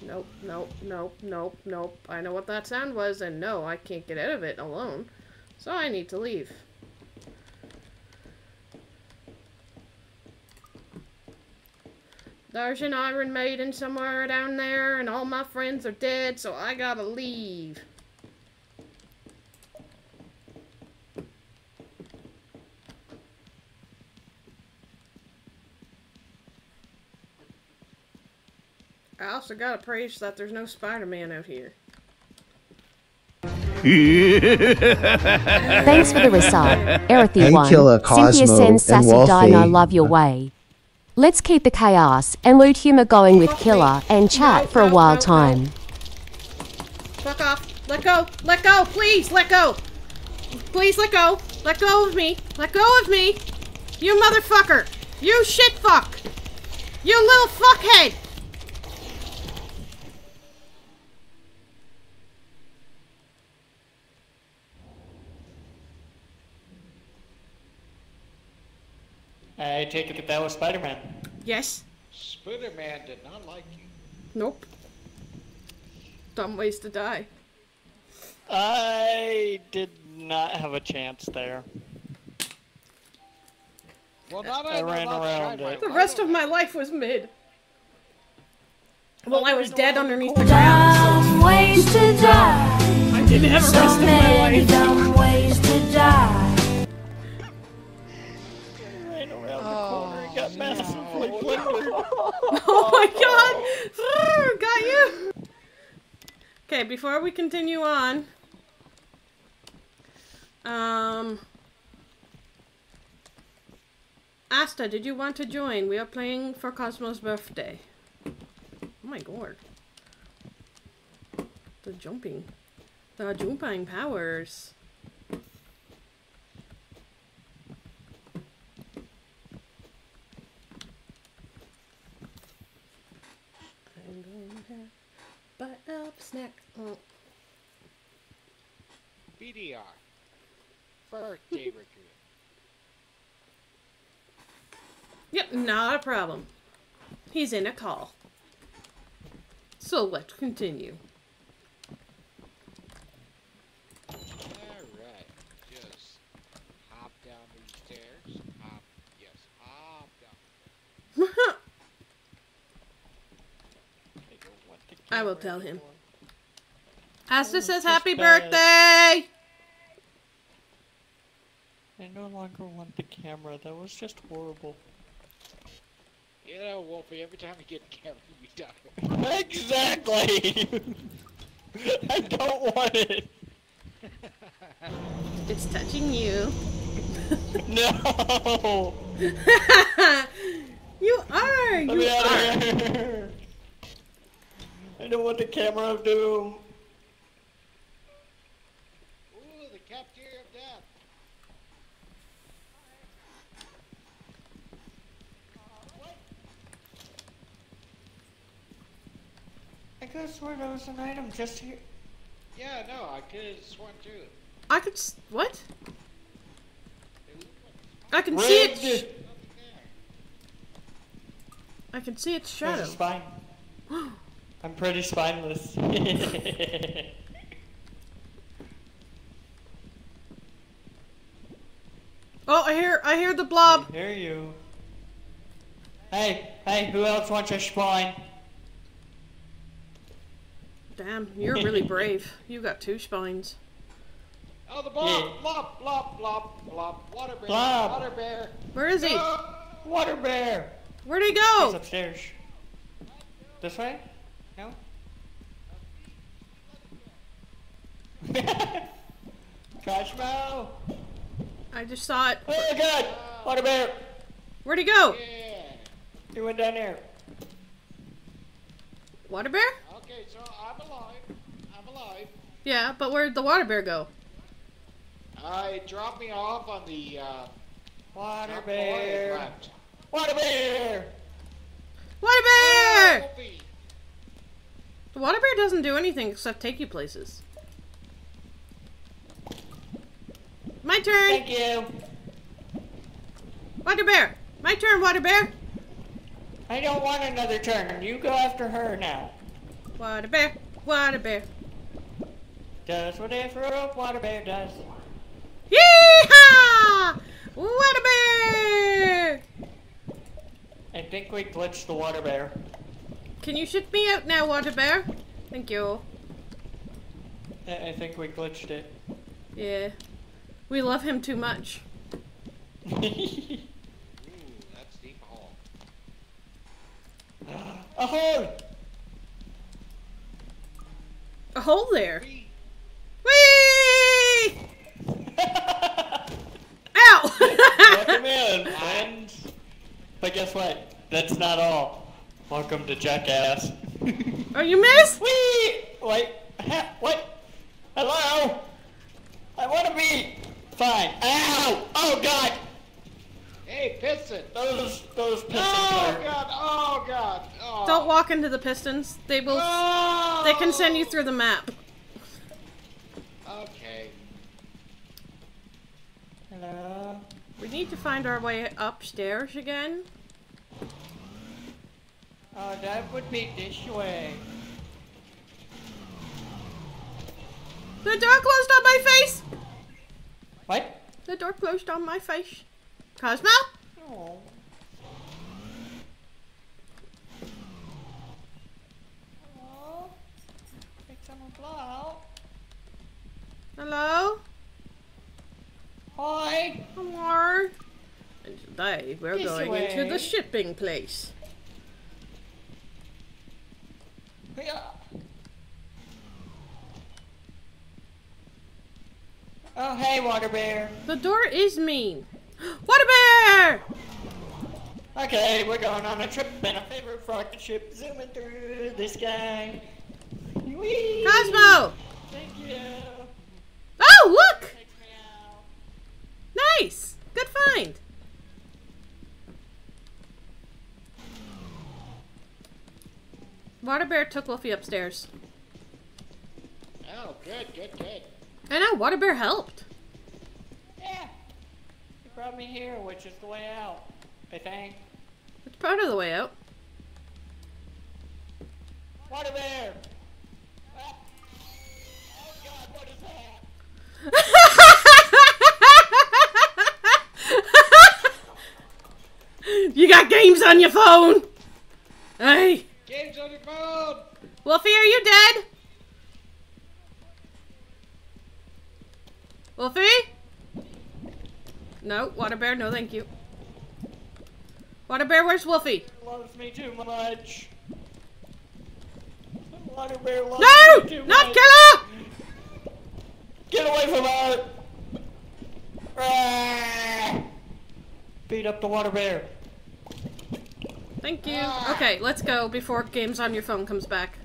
Nope, nope, nope, nope, nope. I know what that sound was, and no, I can't get out of it alone. So I need to leave. There's an Iron Maiden somewhere down there, and all my friends are dead, so I gotta leave. Also gotta praise that there's no Spider-Man out here. [laughs] Thanks for the resub. [laughs] Erithy one. Cynthia Cosmo sends and sassy Wolfie. dino love your way. Let's keep the chaos and loot humor going with Killa and chat for a while time. Fuck off. Let go. Let go. Please, let go. Please let go. Let go of me. Let go of me. You motherfucker. You shit fuck. You little fuckhead. I take it that was Spider-Man. Yes. Spider-Man did not like you. Nope. Dumb ways to die. I did not have a chance there. Well, not I I, ran around it. The rest of my life was mid. Well, I was dead underneath the ground. Dumb ways to die. I didn't have a So rest of my life. dumb ways to die. Oh my god! Got you! Okay, before we continue on, um, Asta, did you want to join? We are playing for Cosmo's birthday. Oh my god. The jumping. The jumping powers. I'm going to buy up snack. Oh. BDR. Birthday [laughs] recruit. Yep, not a problem. He's in a call. So let's continue. Alright. Just hop down these stairs. Hop. Yes. Hop down. I will tell him. Asta says happy bad. birthday! I no longer want the camera. That was just horrible. You know, Wolfie, every time you get a camera, you die. Exactly. [laughs] I don't want it. [laughs] It's touching you. No. [laughs] you are! Let You me out are! Of here. I don't want the camera of doom. Ooh, the cafeteria of death. I could have sworn there was an item just here. Yeah, no, I could have sworn too. I could. S- what? I can see it. I can see its There's a shadow. spine. [gasps] [gasps] [laughs] I'm pretty spineless. [laughs] Oh, I hear. I hear the blob. I hear you. Hey, hey, who else wants a spine? Damn, you're really brave. [laughs] You got two spines. Oh, the blob, Yeah. blob, blob, blob, blob, water bear, Blob. water bear. Where is he? Uh, water bear. Where'd he go? He's go? upstairs. This way? No? [laughs] Cosmo! I just saw it. Oh my god! Water bear! Where'd he go? Yeah. He went down there. Water bear? Okay, so I'm alive. I'm alive. Yeah, but where'd the water bear go? Uh, it dropped me off on the uh, Water top floor and bear! left. Water bear! Water bear! Wolfie. The water bear doesn't do anything except take you places. My turn. Thank you. Water bear! My turn, water bear! I don't want another turn. You go after her now. Water bear, water bear. Does what whatever a water bear does. Yeehaw! Water bear! I think we glitched the water bear. Can you shoot me out now, water bear? Thank you. I I think we glitched it. Yeah. We love him too much. Ooh, that's deep hole. A hole! A hole there. Whee! Whee! [laughs] Ow! Welcome in, [laughs] friends. But guess what? That's not all. Welcome to Jackass. oh, you missed? [laughs] Whee! Wait. Ha- What? Hello? I want to be fine. Ow! Oh God! Hey, piston! Those those pistons Oh are. god! Oh god! Oh. Don't walk into the pistons. They will. Oh! They can send you through the map. Okay. Hello. We need to find our way upstairs again. Oh, that would be this way. The door closed on my face. What? The door closed on my face. Cosmo? Oh. Hello? Think someone blow? Hello? Hi. Hello? And today we're This going into the shipping place. Yeah. Oh, hey, Water Bear. The door is mean. [gasps] Water bear! Okay, we're going on a trip in a favorite rocket ship, zooming through the sky. Whee! Cosmo! Thank you. Oh, look! Takes me out. Nice! Good find. Water bear took Wolfie upstairs. Oh, good, good, good. I know, Water bear helped. Yeah. You brought me here, which is the way out. I think. It's part of the way out. Water Bear. Ah. Oh God, what is [laughs] that? you got games on your phone! Hey! Games on your phone! Wolfie, are you dead? Wolfie? No, Water Bear, no thank you. Water Bear, where's Wolfie? Loves me too much. Water Bear loves No! me too Not much. Killer! Get away from her! Ah! Beat up the Water Bear. Thank you. Okay, let's go before games on your phone comes back.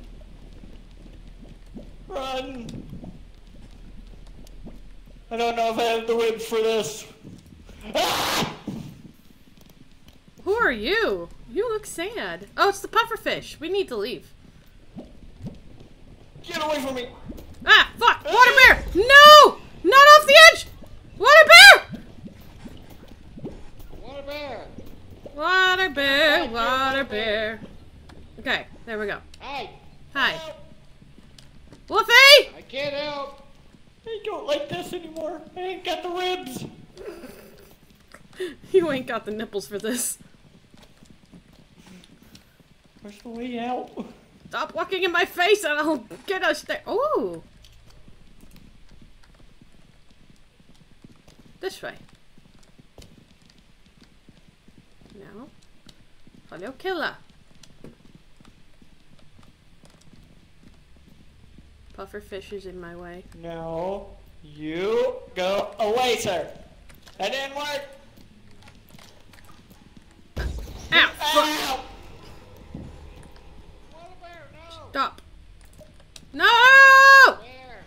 Run! I don't know if I have the ribs for this. Ah! Who are you? You look sad. Oh, it's the pufferfish. We need to leave. Get away from me! Ah, fuck! Water bear! No! Not off the edge! Water bear! Water bear! Water bear, water bear. Okay, there we go. Hi! Hi. Wolfie! I can't help! I don't like this anymore. I ain't got the ribs. [laughs] You ain't got the nipples for this. Where's the way out? Stop walking in my face and I'll get us there. Ooh. This way. No. Hello, killer. Puffer fish is in my way. No, you go away, sir. That didn't work. Ow! Ow! Water! Stop. No! Bear!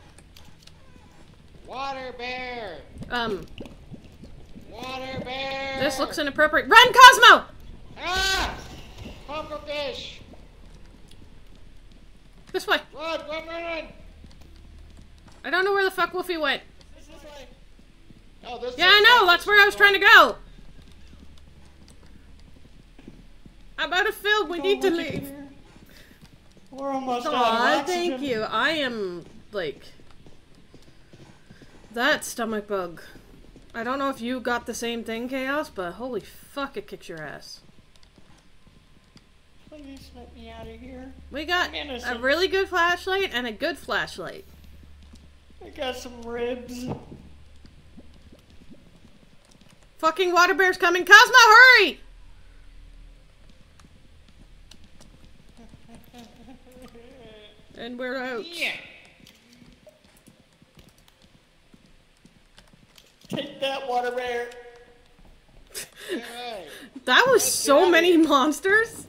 Water bear! Um, Water bear! this looks inappropriate. Run, Cosmo! Ah! Puffer fish! This way. Run, run, run, run! I don't know where the fuck Wolfie went. This is way. Oh, this Yeah, I know. That's where I was trying to go. I'm out of film. We need to leave. We're almost out of oxygen. thank you. I am like that stomach bug. I don't know if you got the same thing, Chaos, but holy fuck, it kicks your ass. Please let me out of here. We got a really good flashlight and a good flashlight. I got some ribs. Fucking water bear's coming. Cosmo, hurry! [laughs] And we're out. Yeah. Take that, water bear. [laughs] That was Let's so many monsters.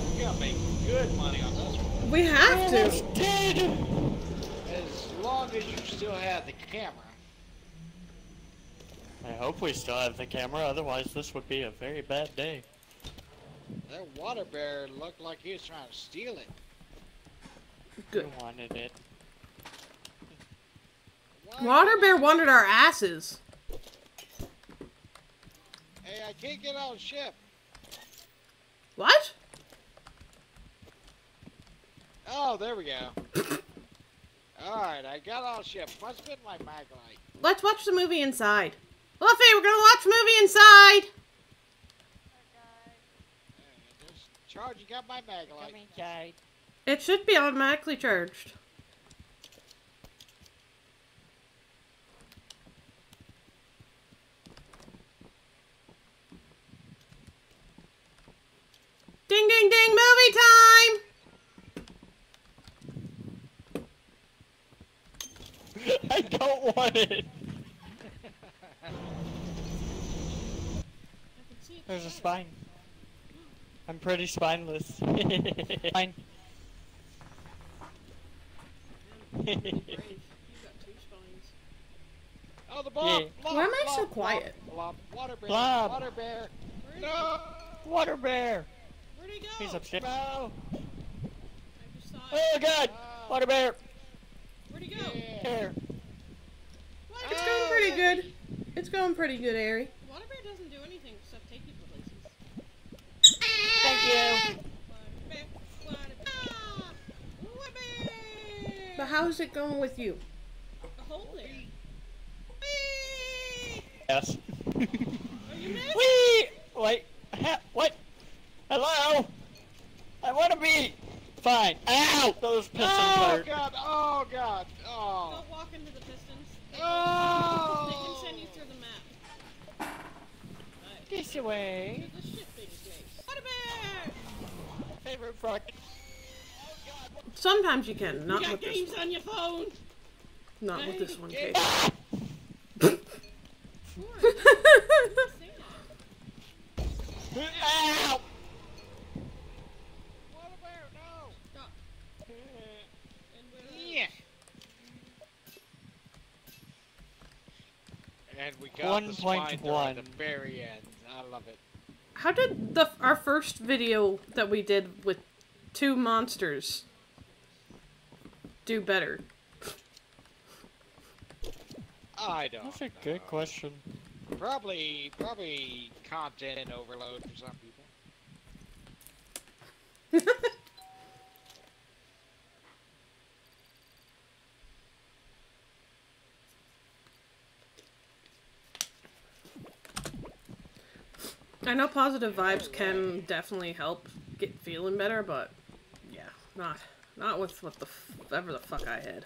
Oh, we gotta make good money on this one. We have Almost to. dead. As long as you still have the camera. I hope we still have the camera, otherwise this would be a very bad day. That water bear looked like he was trying to steal it. Good. I wanted it. Water bear wanted our asses. Hey, I can't get on ship. What? Oh, there we go. [coughs] Alright, I got all ship. Must have been my mag light. Let's watch the movie inside. Oh, Luffy, we're gonna watch the movie inside. Oh, Charge, you got my mag light. inside. It should be automatically charged. Ding ding ding movie time! [laughs] I don't want it. There's a spine. I'm pretty spineless. [laughs] Spine. Oh, the blob! Yeah. blob, Why am I blob, so quiet? Blob, water bear. Blob. Water bear. No. Water bear. Where'd he go? He's upstairs. No. I just saw it. Oh god! Water bear. Where'd he go? Yeah. It's going pretty oh. good. It's going pretty good, Ari. Water bear doesn't do anything except take you places. Thank you. Water bear, water! Water bear! But how's it going with you? A hole there. Yes. Are you mad? Wee! Wait. Ha- what? Hello? I want to be fine. Ow! Those pistons Oh hurt. god! Oh god! Oh! Don't walk into the pistons. They can, Oh! they can send you through the map. This away. To the shipping place. Water bear! Favorite frog. Sometimes you can, not you with got this games one. on your phone. Not with this one, Kate. Sure. Say that. Ow! Water bear, no! Stop. And we're Yeah. And we got the spine there at the 1.1. very end. I love it. How did the our first video that we did with two monsters do better? I don't. That's a good question. Probably, probably content overload for some people. I know positive vibes can definitely help get feeling better, but yeah, not not with what the f- ever the fuck I had.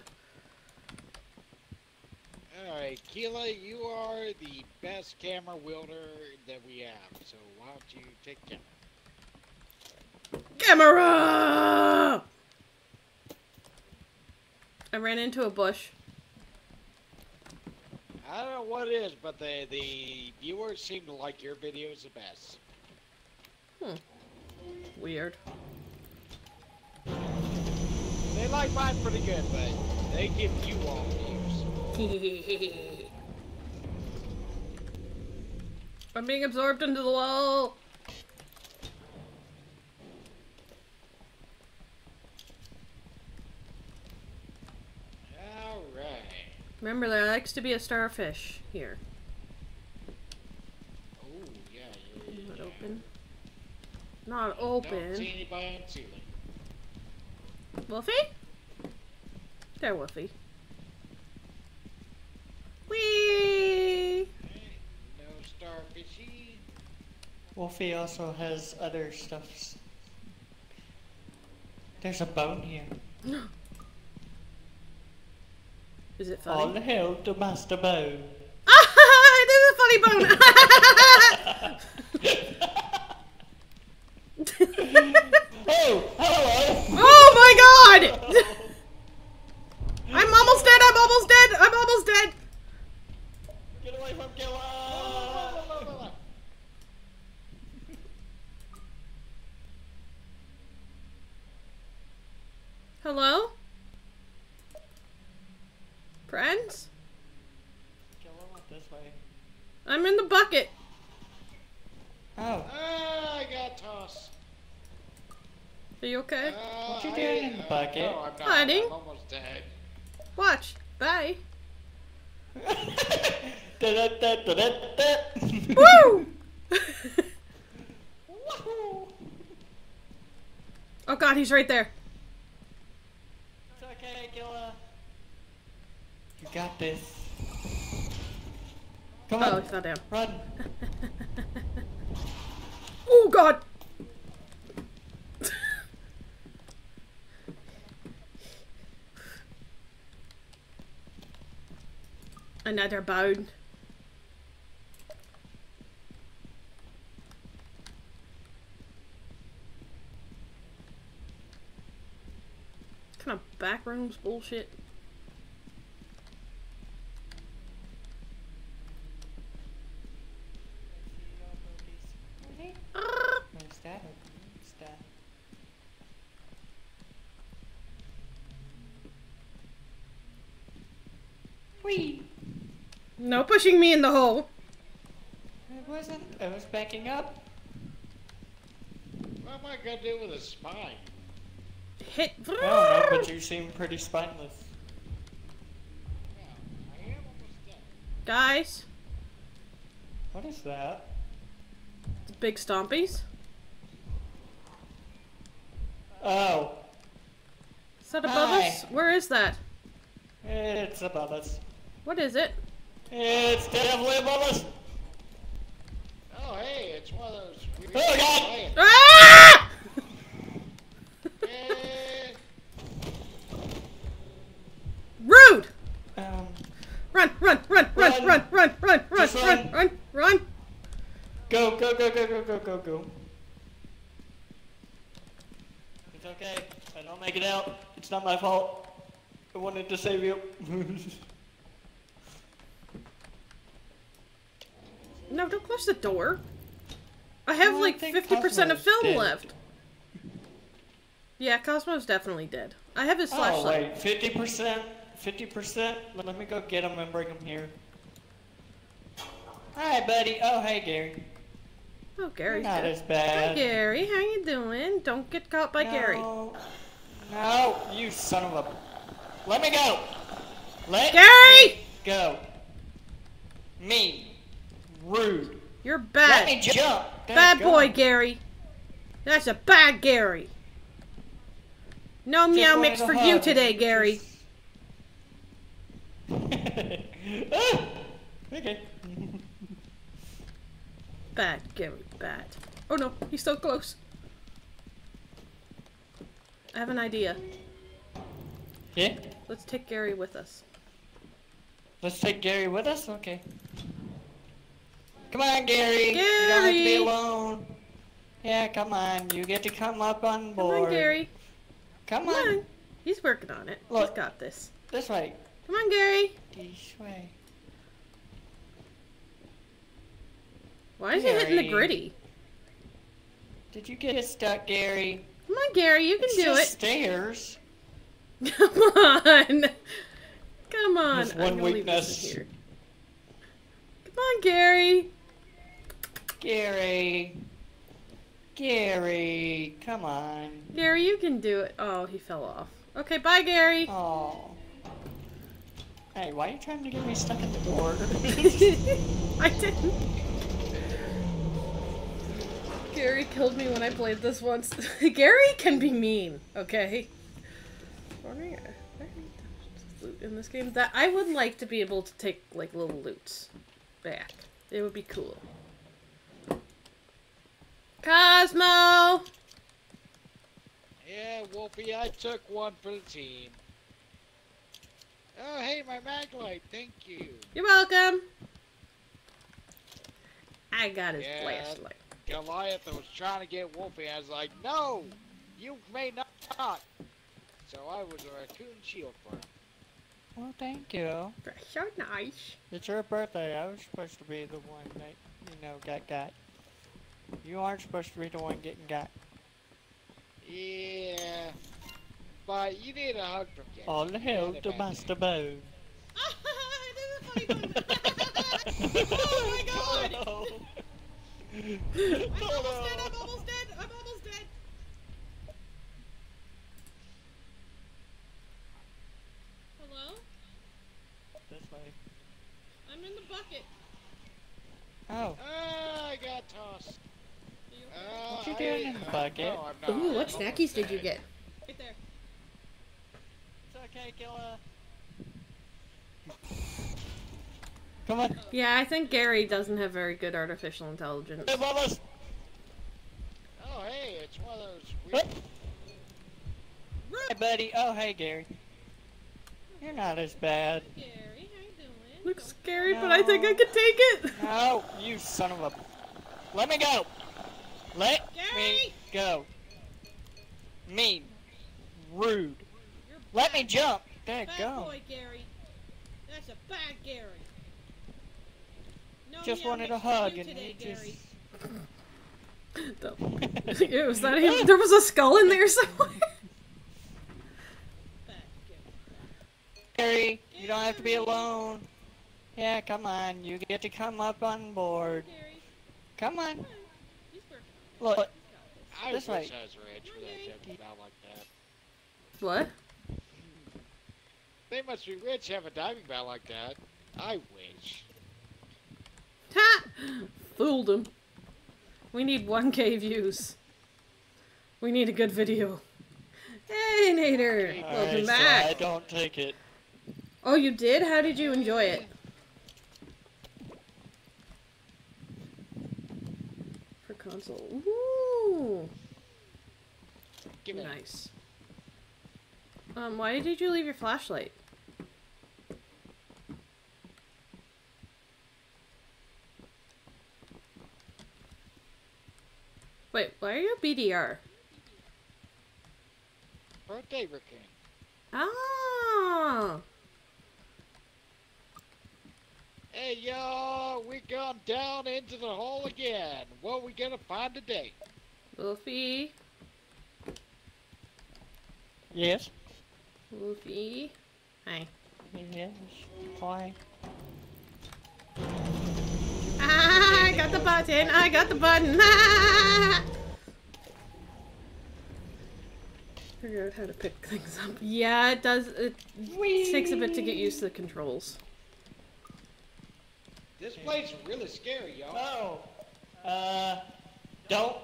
Alright, Keela, you are the best camera wielder that we have, so why don't you take camera? Camera! I ran into a bush. I don't know what it is, but the, the viewers seem to like your videos the best. Hmm. Weird. They like mine pretty good, but they give you all views. [laughs] I'm being absorbed into the wall. Alright. Remember, there likes to be a starfish here. Oh, yeah, yeah, yeah. But yeah. open. Not Don't see open. anybody on the ceiling. Wolfie? There, Wolfie. Whee! No starfishy. Wolfie also has other stuffs. There's a bone here. [gasps] [gasps] [gasps] Is it funny? hail to Master Bone. Ah, [laughs] it is a funny bone! Oh, hello! oh my god! I'm almost dead, I'm almost dead, I'm almost dead! Get away from Killa! Hello? Friends? Killa went this way. I'm in the bucket. Oh, Ah, I got tossed. Are you okay? Uh, What you I- doing in the uh, bucket? No, I'm not. Hiding? I'm almost dead. Watch. Bye. Da-da-da-da-da-da. [laughs] Woo! [laughs] oh god, he's right there. It's okay, Killa. You got this. Come Oh, on, he fell down. run. [laughs] Oh god! [laughs] Another bone. Kind of backrooms bullshit. Where's that? Where's that? Whee! No pushing me in the hole. It wasn't. I was backing up. What am I gonna do with a spine? Hit. I don't know, but you seem pretty spineless. Yeah, I am almost dead. Guys, What is that? big stompies. Oh, Is that above Hi. us? Where is that? it's above us. What is it? It's definitely above us. Oh, hey, it's one of those. weird Oh, God. Ah! [laughs] Rude! Um, Run, run, run, run, Run. run, run, run, run, run, run. run, run. go, go, go, go, go, go, go, go. It's okay. I don't make it out. It's not my fault. I wanted to save you. [laughs] No, don't close the door. I have Well, like 50% of film dead. left. Yeah, Cosmo's definitely dead. I have his oh flashlight. wait, fifty percent, fifty percent. Let me go get him and bring him here. Hi, buddy. Oh, hey, Gary. Oh, Gary's Not as Hi. Gary. How you doing? Don't get caught by Gary. No. No, you son of a. Let me go. Let Gary! me go. Me. Rude. You're Let bad. me jump. Bad Dadgum. boy, Gary. That's a bad Gary. No Just meow mix for you today, Gary. Ah, [laughs] okay. Bad, Gary, bad. Oh no, he's so close. I have an idea. Yeah. Let's take Gary with us. Let's take Gary with us. Okay. Come on, Gary. You don't have to be alone. Yeah, come on. You get to come up on board. Come on, Gary. Come Come on. on. He's working on it. Look. He's got this. This way. Come on, Gary. This way. Why is he hitting the gritty? Did you get stuck, Gary? Come on, Gary. You can It's do just it. stairs. [laughs] Come on. Come on. There's one weakness. here. Come on, Gary. Gary. Gary. Come on. Gary, you can do it. Oh, he fell off. Okay, bye, Gary. Oh. Hey, why are you trying to get me stuck at the door? [laughs] I didn't. Gary killed me when I played this once. [laughs] Gary can be mean, okay? Wondering, I need to loot in this game that I would like to be able to take like little loots back. It would be cool. Cosmo. Yeah, Wolfie, I took one for the team. Oh, hey, my mag light. Thank you. You're welcome. I got his Yeah. flashlight. Goliath was trying to get Wolfie. I was like, no, you may not. So I was a raccoon shield for him. Well, thank you. That's so nice. It's your birthday. I was supposed to be the one that, you know, got got. You aren't supposed to be the one getting got. Yeah, but you need a hug from Gary. All the hell to man. Master Bone. [laughs] [laughs] this is funny. [laughs] oh my god! Oh. I'm almost dead, I'm almost dead, I'm almost dead! Hello? This way. I'm in the bucket. Oh, Ah, I got tossed. Uh, What you I- doing in the bucket? no, I'm not. Ooh, what I'm snackies did you dead. get? right there? it's okay, killer. Come on. Yeah, I think Gary doesn't have very good artificial intelligence. Hey, Bubbles. Oh, hey, it's one of those weird. Hey, buddy. Oh, hey, Gary. You're not as bad. Gary, how you doing? Looks scary, but I think I can take it. No, you son of a. Let me go. Let me go. Mean. Rude. Let me jump. There Bad go. boy, Gary. That's a bad Gary. No Just wanted a hug and today, he just. [laughs] Ew, was that him? There was a skull in there somewhere. Bad Gary. Gary, you don't have to be alone. Yeah, come on. You get to come up on board. Gary, Come on. come on. He's working. Look. I This wish way. I was rich for that diving bell like that. What? They must be rich have a diving bell like that. I wish. Ha! [laughs] Fooled him. We need 1k views. We need a good video. Hey, Nader! Welcome Alright, so back. I don't take it. Oh, you did? How did you enjoy it? For console. Ooh! Give it. Nice. Um, why did you leave your flashlight? Wait, why are you a BDR? Birthday raccoon. Ah! Hey y'all, we gone down into the hole again. What we gonna find today? Wolfie, Yes. Wolfie. Hi. Yes. Why? Ah, I got the button. I got the button. Ah! [laughs] Figure out how to pick things up. Yeah, it does. It takes a bit to get used to the controls. This place is really scary, y'all. Oh. Uh. Don't.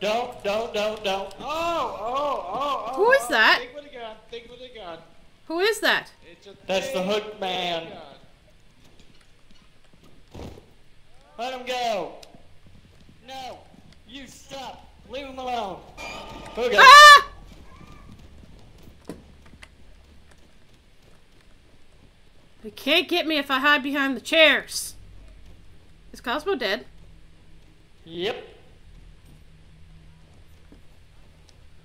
Don't. Don't. Don't. Don't. Oh, oh, oh, oh. Who is oh, that? Think with a gun. Think with a gun. Who is that? It's a That's the thing hook with a man. gun. Let him go. No. You stop. Leave him alone. Up. Ah! They can't get me if I hide behind the chairs. Is Cosmo dead? Yep.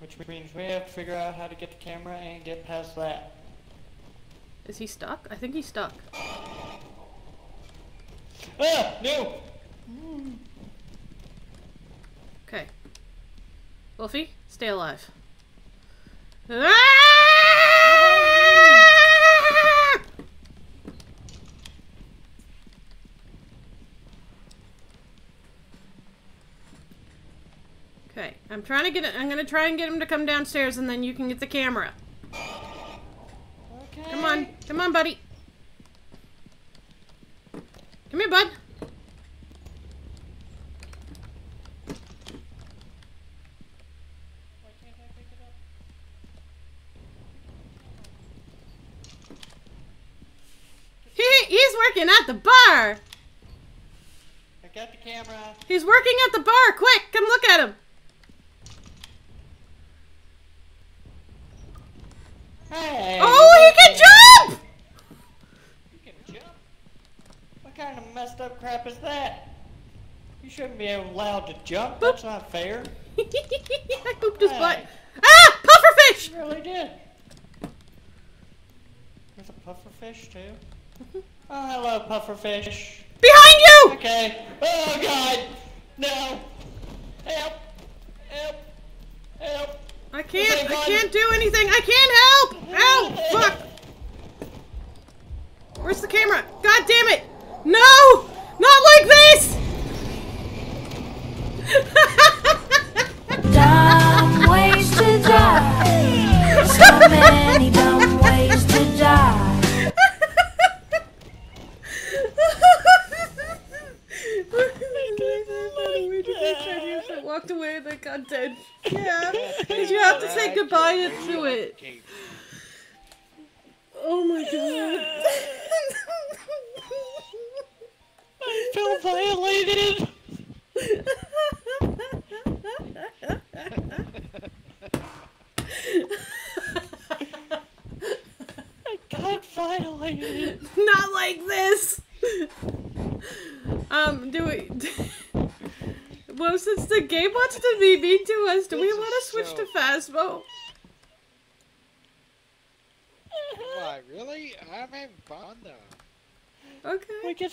Which means we have to figure out how to get the camera and get past that. Is he stuck? I think he's stuck. Ah! No! Okay. Wolfie, stay alive. Ah! Okay, I'm trying to get it. I'm gonna try and get him to come downstairs, and then you can get the camera. Okay. Come on, come on, buddy. Come here, bud. Working at the bar. I got the camera. He's working at the bar. Quick, come look at him. Hey. Oh, he can jump! You can jump? What kind of messed up crap is that? You shouldn't be allowed to jump. That's not fair. [laughs] I pooped his butt. Ah, pufferfish! You really did. There's a pufferfish too. [laughs] Oh, hello, pufferfish. Behind you! Okay. Oh God! No! Help! Help! Help! I can't. I can't do anything. I can't help. Ow! Fuck! Where's the camera? God damn it! No!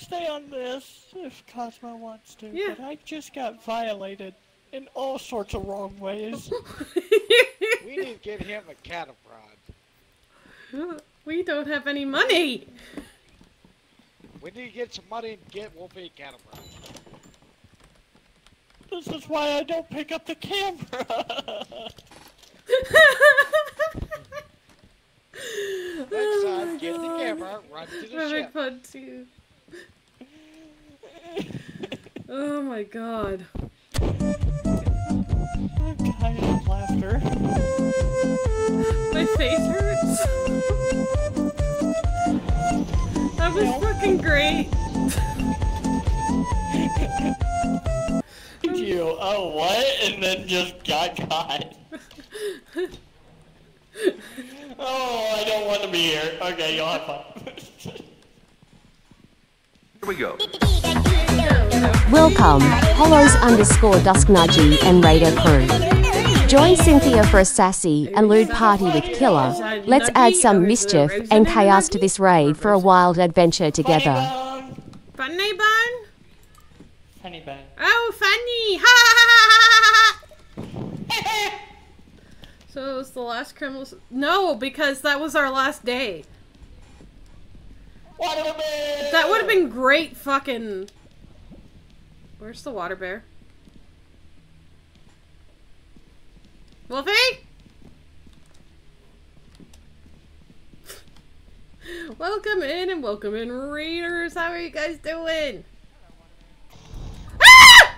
Stay on this if Cosmo wants to, Yeah. but I just got violated in all sorts of wrong ways. [laughs] We need to get him a cattle prod. we don't have any money. We need to get some money and get Wolfie a cattle prod. this is why I don't pick up the camera. [laughs] Next time, [laughs] oh get the camera, run to the We're having fun too. [laughs] Oh my god. I'm dying of laughter. My face hurts. That was fucking great. You, oh what? And then just got caught. [laughs] oh, I don't want to be here. Okay, you'll have fun. [laughs] Here we go. Welcome, Hollows underscore Dusknudgy and Raider crew. Join Cynthia for a sassy and lewd party with Killa. Let's add some mischief and chaos to this raid for a wild adventure together. Funny bone. Funny bun? Bone. Oh, funny! [laughs] Ha ha ha ha ha ha! So it was the last criminal. No, because that was our last day. Water bear. That would have been great fucking. Where's the water bear? Wolfie? welcome in and welcome in, readers. How are you guys doing? Ah!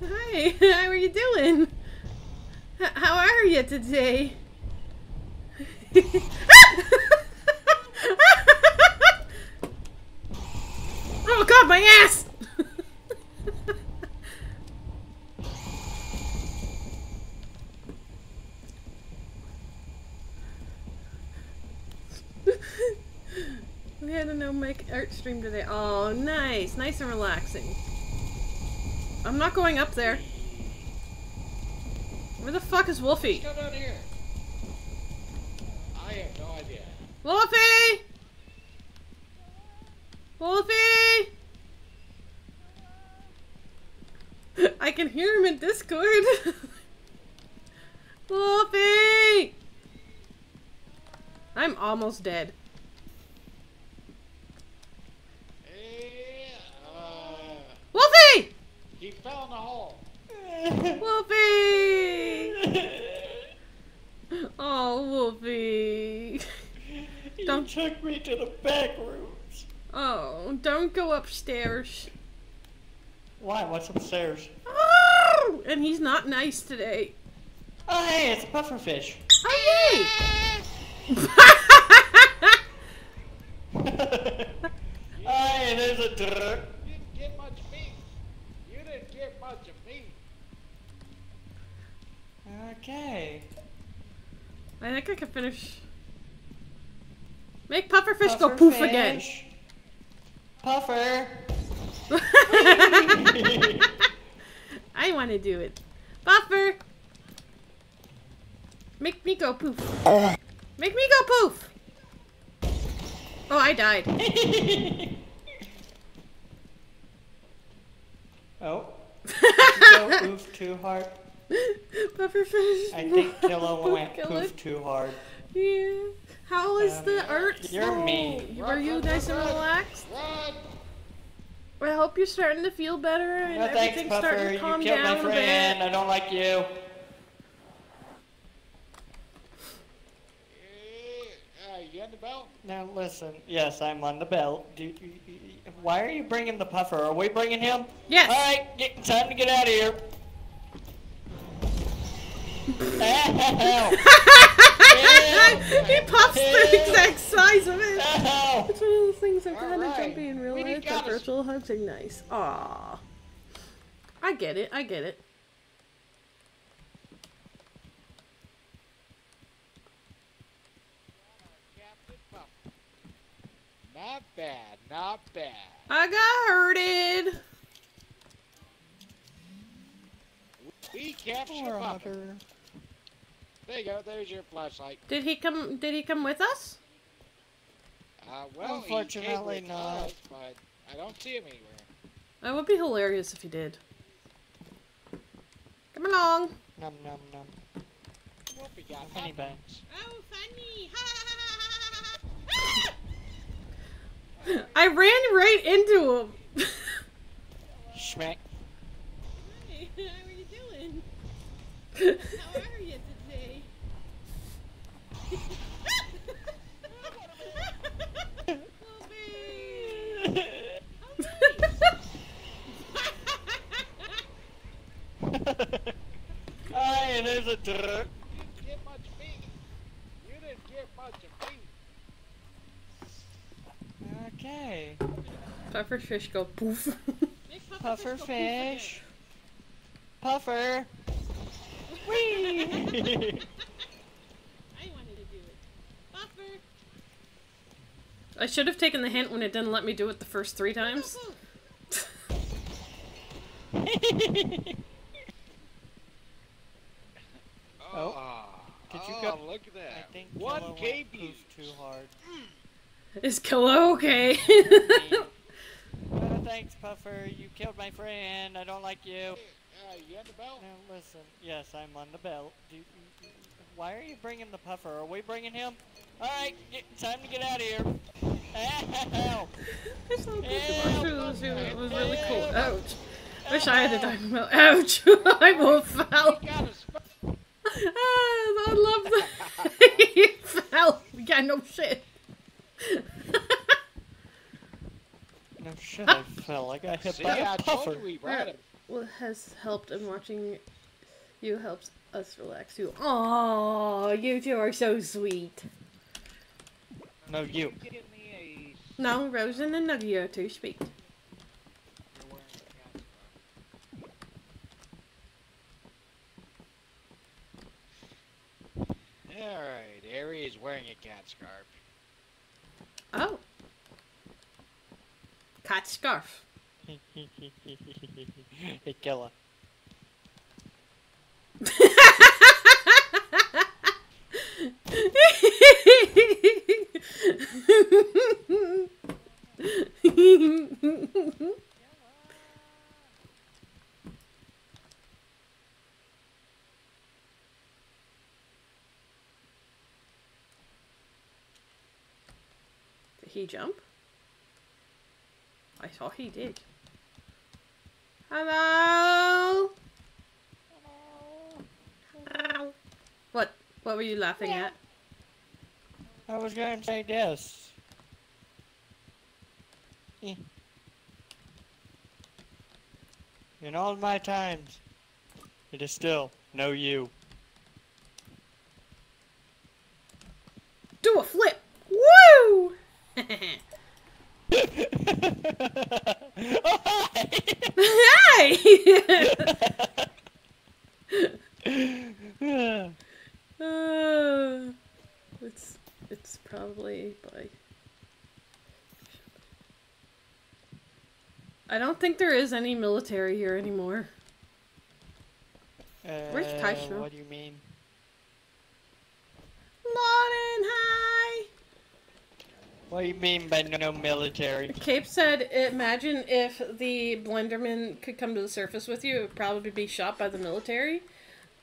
Hi, [laughs] how are you doing? [laughs] How are you today? [laughs] oh god, my ass! [laughs] we had a no make art stream today. Oh, nice, nice and relaxing. I'm not going up there. Where the fuck is Wolfie? Come down here. I have no idea. Wolfie! Wolfie! [laughs] I can hear him in Discord. [laughs] Wolfie! I'm almost dead. Hey, uh, Wolfie! he fell in the hole. [laughs] Wolfie! Wolfie. [laughs] You Don't- took me to the back rooms. Oh, don't go upstairs. Why? What's upstairs? Oh, and he's not nice today. Oh, hey, it's a pufferfish. Oh Hey, [laughs] there's a drrr. You didn't get much meat. You didn't get much of me. Okay. yay! I think I can finish. Make pufferfish go poof again. Puffer. [laughs] I want to do it. Buffer! Make me go poof. Make me go poof! Oh, I died. [laughs] oh. [laughs] Go oof too hard. Pufferfish. I think Killa went poof too hard. Yeah. How is Um, the art? you're mean. Are you nice and relaxed? I hope you're starting to feel better and No thanks, everything's starting Puffer. to You killed down my friend. I don't like you. You on the belt? Now listen. Yes, I'm on the belt. Do, you- you- why are you bringing the Puffer? Are we bringing him? Yes. All right, get, time to get out of here. [laughs] [laughs] Ow! [laughs] he puffs the exact size of it. [laughs] It's one of those things I'm kind of Alright. jumpy in real life, but got virtual hugs are nice. Aww. I get it, I get it. Not bad, not bad. I got hurted. We captured Poor Puff. Otter. There you go, there's your flashlight. Did he come? Did he come with us? Uh, well, Unfortunately came not. us, but I don't see him anywhere. That would be hilarious if he did. Come along. Num num num. Whoop, he got Honey hot buns. Oh, funny! [laughs] I ran right into him. Schmack. Hi, [laughs] how are you doing? [laughs] How are you today? oh, babe. Hey, there's a drrr. You didn't get much meat. You didn't get much of me. Okay. Puffer fish go poof. Make Puffer Puffer go fish. Puffer. Whee! [laughs] again. I wanted to do it. Puffer. I should have taken the hint when it didn't let me do it the first three times. [laughs] Oh. Did you oh, look at that. I that. think One Killa K went too hard. Is Killa okay? [laughs] Uh, thanks, Puffer. You killed my friend. I don't like you. Uh, you on the belt? Now listen. Yes, I'm on the belt. Do, why are you bringing the Puffer? Are we bringing him? All right, get, time to get out of here. Ow! It's so good to Ew. watch. It was, it was really cool. Ouch. Wish I had a diamond belt. Ouch. [laughs] I both fell. Got a sp- [laughs] Ah, I love that. he [laughs] fell. Yeah, no shit. No shit, I fell. I got hit See, by I a told Puffer. you we brought him. What has helped in watching you helps us relax you. Oh, you two are so sweet. No, you. No, Rose and the Nuggie are too sweet. Alright, Ari is wearing a cat scarf. Oh. Cat scarf. [laughs] hey, killer. Did he jump? I thought he did. Hello? What? What were you laughing at? I was going to say this. In all my times, it is still no you. Do a flip. Woo! [laughs] [laughs] Hi [laughs] it's it's probably by. I don't think there is any military here anymore. Where's Uh, Kaishna? What do you mean? Lauren, hi! What do you mean by no military? Cape said, imagine if the Blenderman could come to the surface with you, it would probably be shot by the military.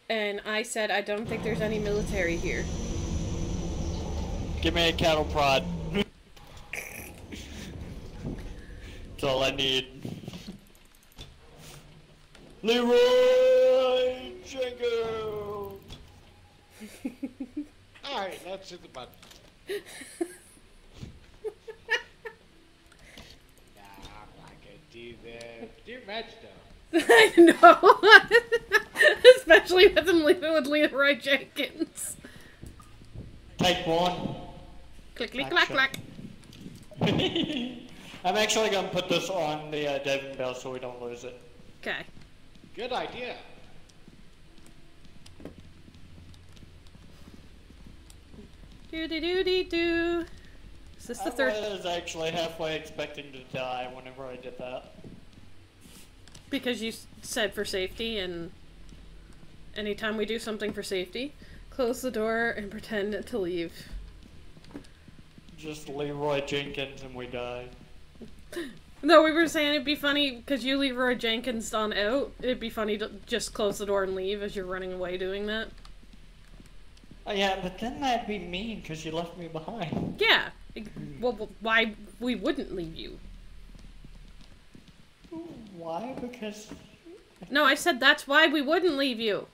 And I said, I don't think there's any military here. Give me a cattle prod. [laughs] That's all I need. Leroy Jenkins! Alright, let's hit the button. Nah, I'm not gonna do that. Do match though. [laughs] I know! [laughs] Especially with him leaving with Leroy Jenkins. Take one. Click, click, clack, clack. [laughs] I'm actually gonna put this on the uh, diving bell so we don't lose it. Okay. Good idea. Doo doo doo doo doo. Is this the I third? was actually halfway expecting to die whenever I did that. Because you said for safety, and anytime we do something for safety, close the door and pretend to leave. Just Leroy Jenkins and we die. [laughs] No, we were saying it'd be funny because you leave Roy Jenkins on out. It'd be funny to just close the door and leave as you're running away doing that. Oh yeah, but then that'd be mean because you left me behind. Yeah. Well, well, why we wouldn't leave you? Why? Because No, I said that's why we wouldn't leave you.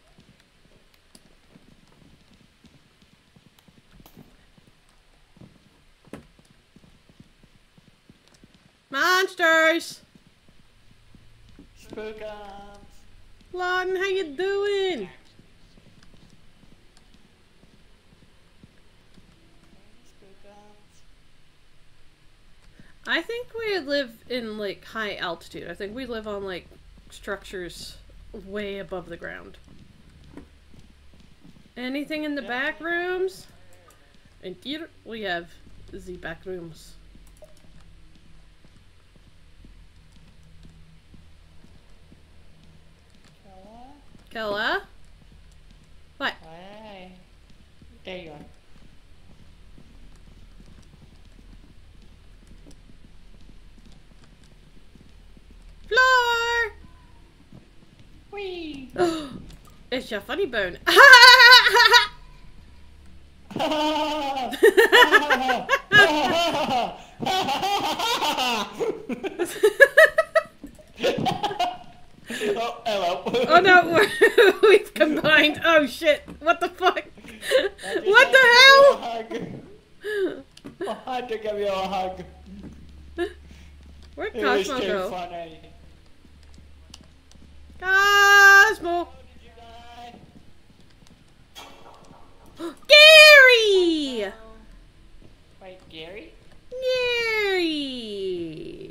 Monsters! spookums. Lawton, how you doing? I think we live in like high altitude. I think we live on like structures way above the ground. Anything in the back rooms? And here we have the back rooms. Kella? What? Hey. There you are. Floor! Whee! [gasps] it's your funny bone. [laughs] [laughs] [laughs] oh, hello. oh no, [laughs] we've combined. Oh shit. What the fuck? What the hell? I had to give you a hug. Where'd Cosmo go? funny. Cosmo! [gasps] Gary! Wait, Gary? Gary!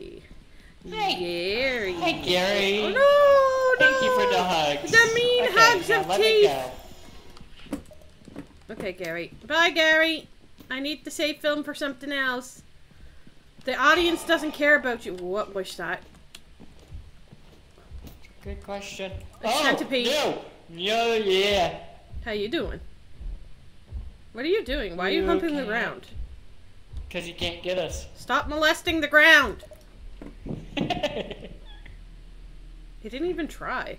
Gary! Hey, Gary. Oh no! Thank you for the no. hugs. The mean okay, hugs now of let me teeth! go. Okay, Gary. Bye, Gary. I need to save film for something else. The audience doesn't care about you. What was that? Good question. A oh, centipede. No! No, yeah. How you doing? What are you doing? Why are you You humping the ground? Because you can't get us. Stop molesting the ground! He didn't even try.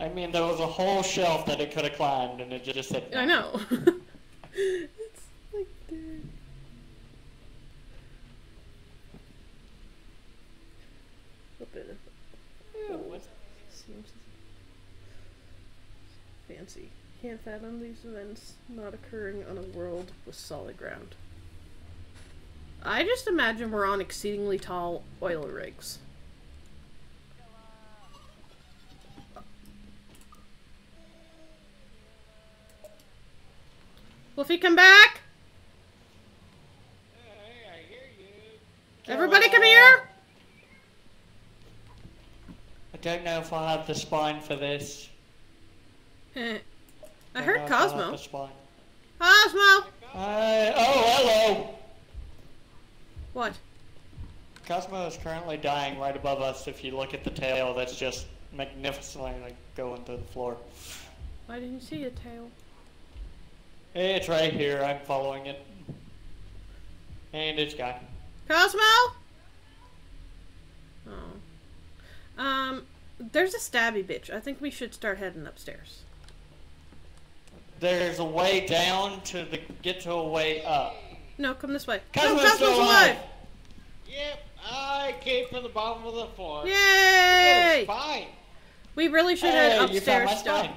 I mean, there was a whole shelf that it could have climbed, and it just said. I know. [laughs] it's like that. A bit of seems fancy. Can't fathom these events not occurring on a world with solid ground. I just imagine we're on exceedingly tall oil rigs. Wolfie, come back! Hey, I hear you. Everybody come here! I don't know if I'll have the spine for this. Eh. I heard know I'll Cosmo. the spine. Cosmo! Uh, oh, hello! What? Cosmo is currently dying right above us if you look at the tail that's just magnificently like, going to the floor. I didn't you see a tail. It's right here, I'm following it. And it's gone. Cosmo? Oh. Um, there's a stabby bitch. I think we should start heading upstairs. There's a way down to the get to a way up. No, come this way. Cosmo's no, Cosmo's alive! alive. Yep, I came from the bottom of the floor. Yay! Fine. We really should Hey, head you found upstairs my still.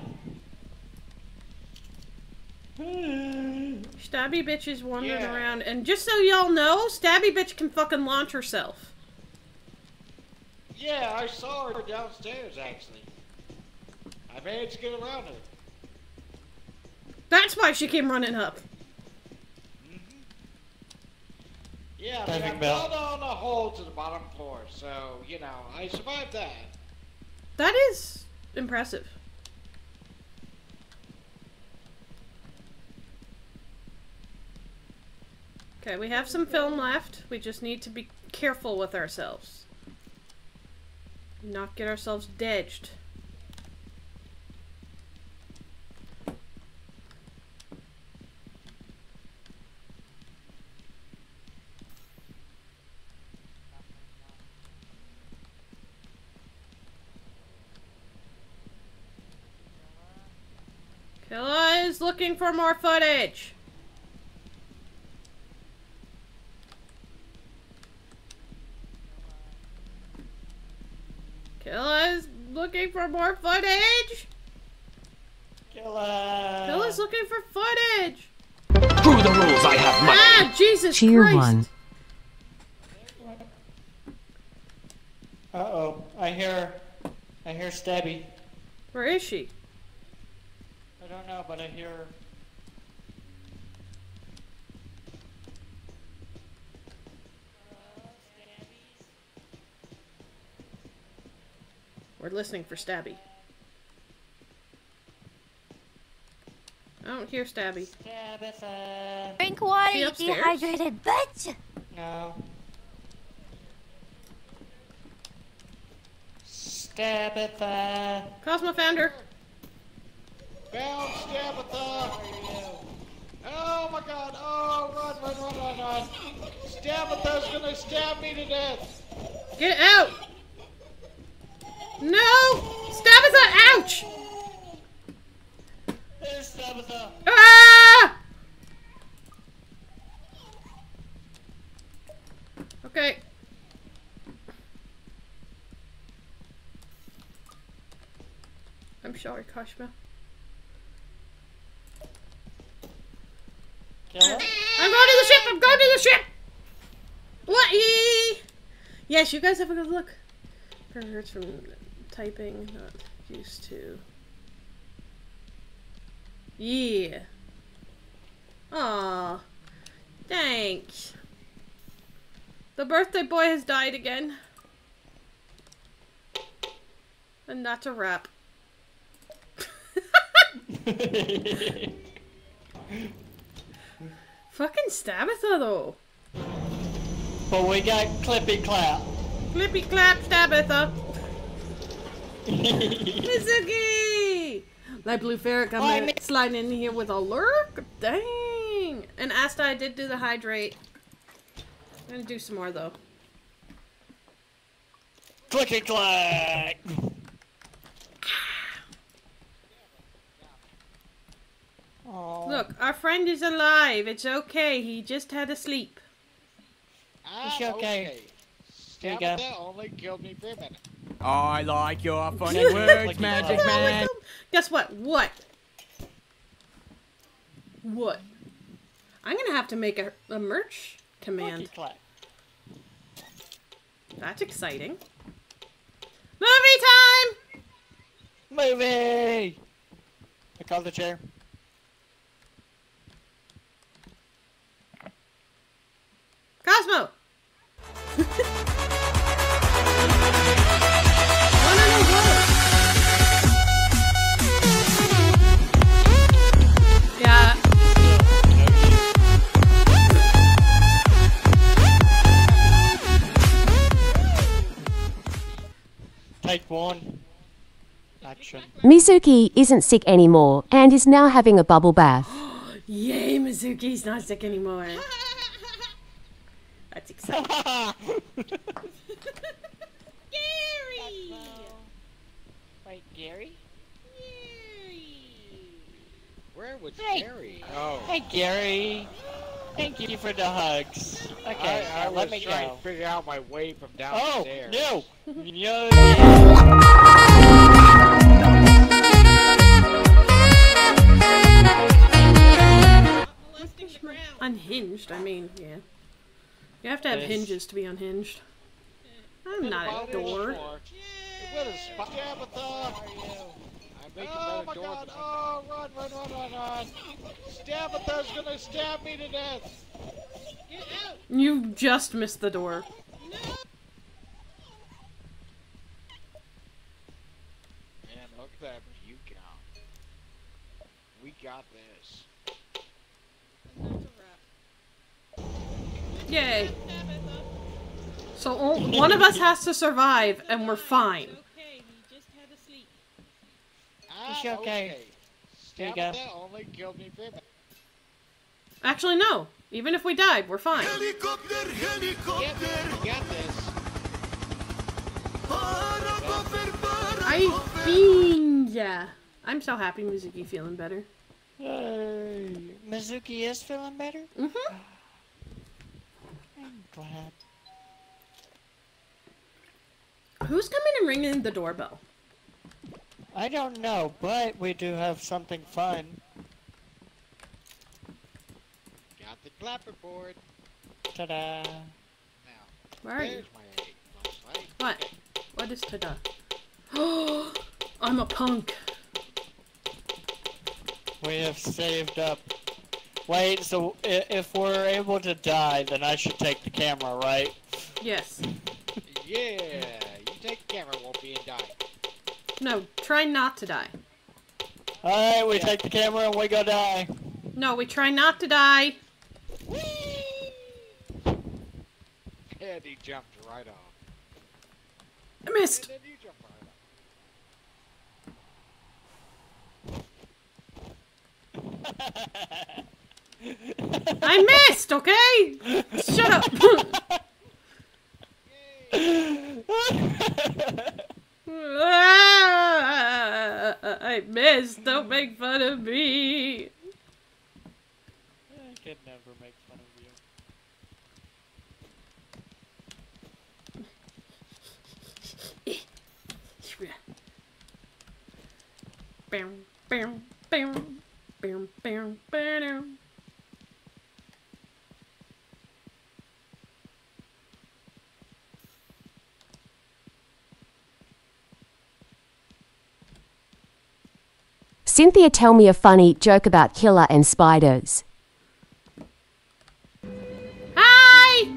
[sighs] Stabby bitch is wandering Yeah. around, and just so y'all know, Stabby bitch can fucking launch herself. Yeah, I saw her downstairs actually. I managed to get around her. That's why she came running up. Yeah, I Diving mean, I bell. fell down a hole to the bottom floor, so you know I survived that. That is impressive. Okay, we have some film left. We just need to be careful with ourselves. Not get ourselves dedged. Killa is looking for more footage. Killa is looking for more footage. Killa. Killa's looking for footage. Screw the rules, I have money. Ah, Jesus Cheer Christ. one. Uh oh, I hear, I hear Stabby. Where is she? I don't know, but I hear. We're listening for Stabby. I don't hear Stabby. Tabitha. Drink water, She you upstairs? dehydrated bitch! No. Stabitha. Cosmo found her. Found Stabitha. Oh my God! Oh, run, run, run, run, run! Stabitha's gonna stab me to death. Get out! No! Stabitha! Ouch! There's. Ah! Okay. I'm sorry, Kashma. Killa. I'm going to the ship! I'm going to the ship! What? Yes, you guys have a good look. Her hurts from typing, not used to. Yeah. Aw. Thanks. The birthday boy has died again. And that's a wrap. [laughs] [laughs] [laughs] Fucking Stabitha though. but we got Clippy Clap. Clippy clap Stabitha. [laughs] Mizuki! Light blue ferret coming me- sliding in here with a lurk. Dang. And Asta, I did do the hydrate. I'm gonna do some more though. Clicky clack. Oh. Look, our friend is alive. It's okay. He just had a sleep. Ah, I'm Is she okay? There you go. Tabitha only killed me for a minute. I like your funny [laughs] words, you Magic like. Man. Guess what? What? What? I'm gonna have to make a, a merch command. That's exciting. Movie time! Movie. I called the chair. Cosmo! Wanna know what? Yeah, Take one. Action. Mizuki isn't sick anymore and is now having a bubble bath. [gasps] yay, Mizuki's not sick anymore. That's exciting. [laughs] Gary! Wait, Gary? Gary! Where was Hey. Gary? Oh. Hey, Gary. Thank you for the hugs. Okay, I, I now let was me trying go. to figure out my way from Oh, downstairs. no. no. [laughs] yeah. Molesting the ground. Unhinged, I mean, yeah. You have to have Yes. hinges to be unhinged. I'm not About a door. four. What is spot? Tabitha! I'm making Oh my God. Oh, run, run, run, run, run! Tabitha's gonna stab me to death! Get out! You just missed the door. Man, look at that view count. We got this. And that's a wrap. Yay. So one of us has to survive, and we're fine. Okay, he just had to sleep. Ah, okay? There you go. Only killed me Actually, no. Even if we died, we're fine. Get this, we got this. I mean, yeah. I'm so happy Mizuki feeling better. Hey, Mizuki is feeling better? Mm-hmm. I'm glad. Who's coming and ringing the doorbell? I don't know, but we do have something fun. Got the clapperboard. Ta-da! Now, Where are you? my flashlight. What? What is Tada? Oh, [gasps] I'm a punk. We have saved up. Wait, so if we're able to die, then I should take the camera, right? Yes. Yeah, you take the camera, won't be in die. No, try not to die. Alright, we take the camera and we go die. No, we try not to die. And he jumped right off. I missed. [laughs] And then you jump right off. I missed, okay? Shut up. [laughs] I missed. Don't make fun of me. I could never make fun of you. Bam, bam, bam, bam, bam, bam. Cynthia, tell me a funny joke about Killa and spiders. Hi!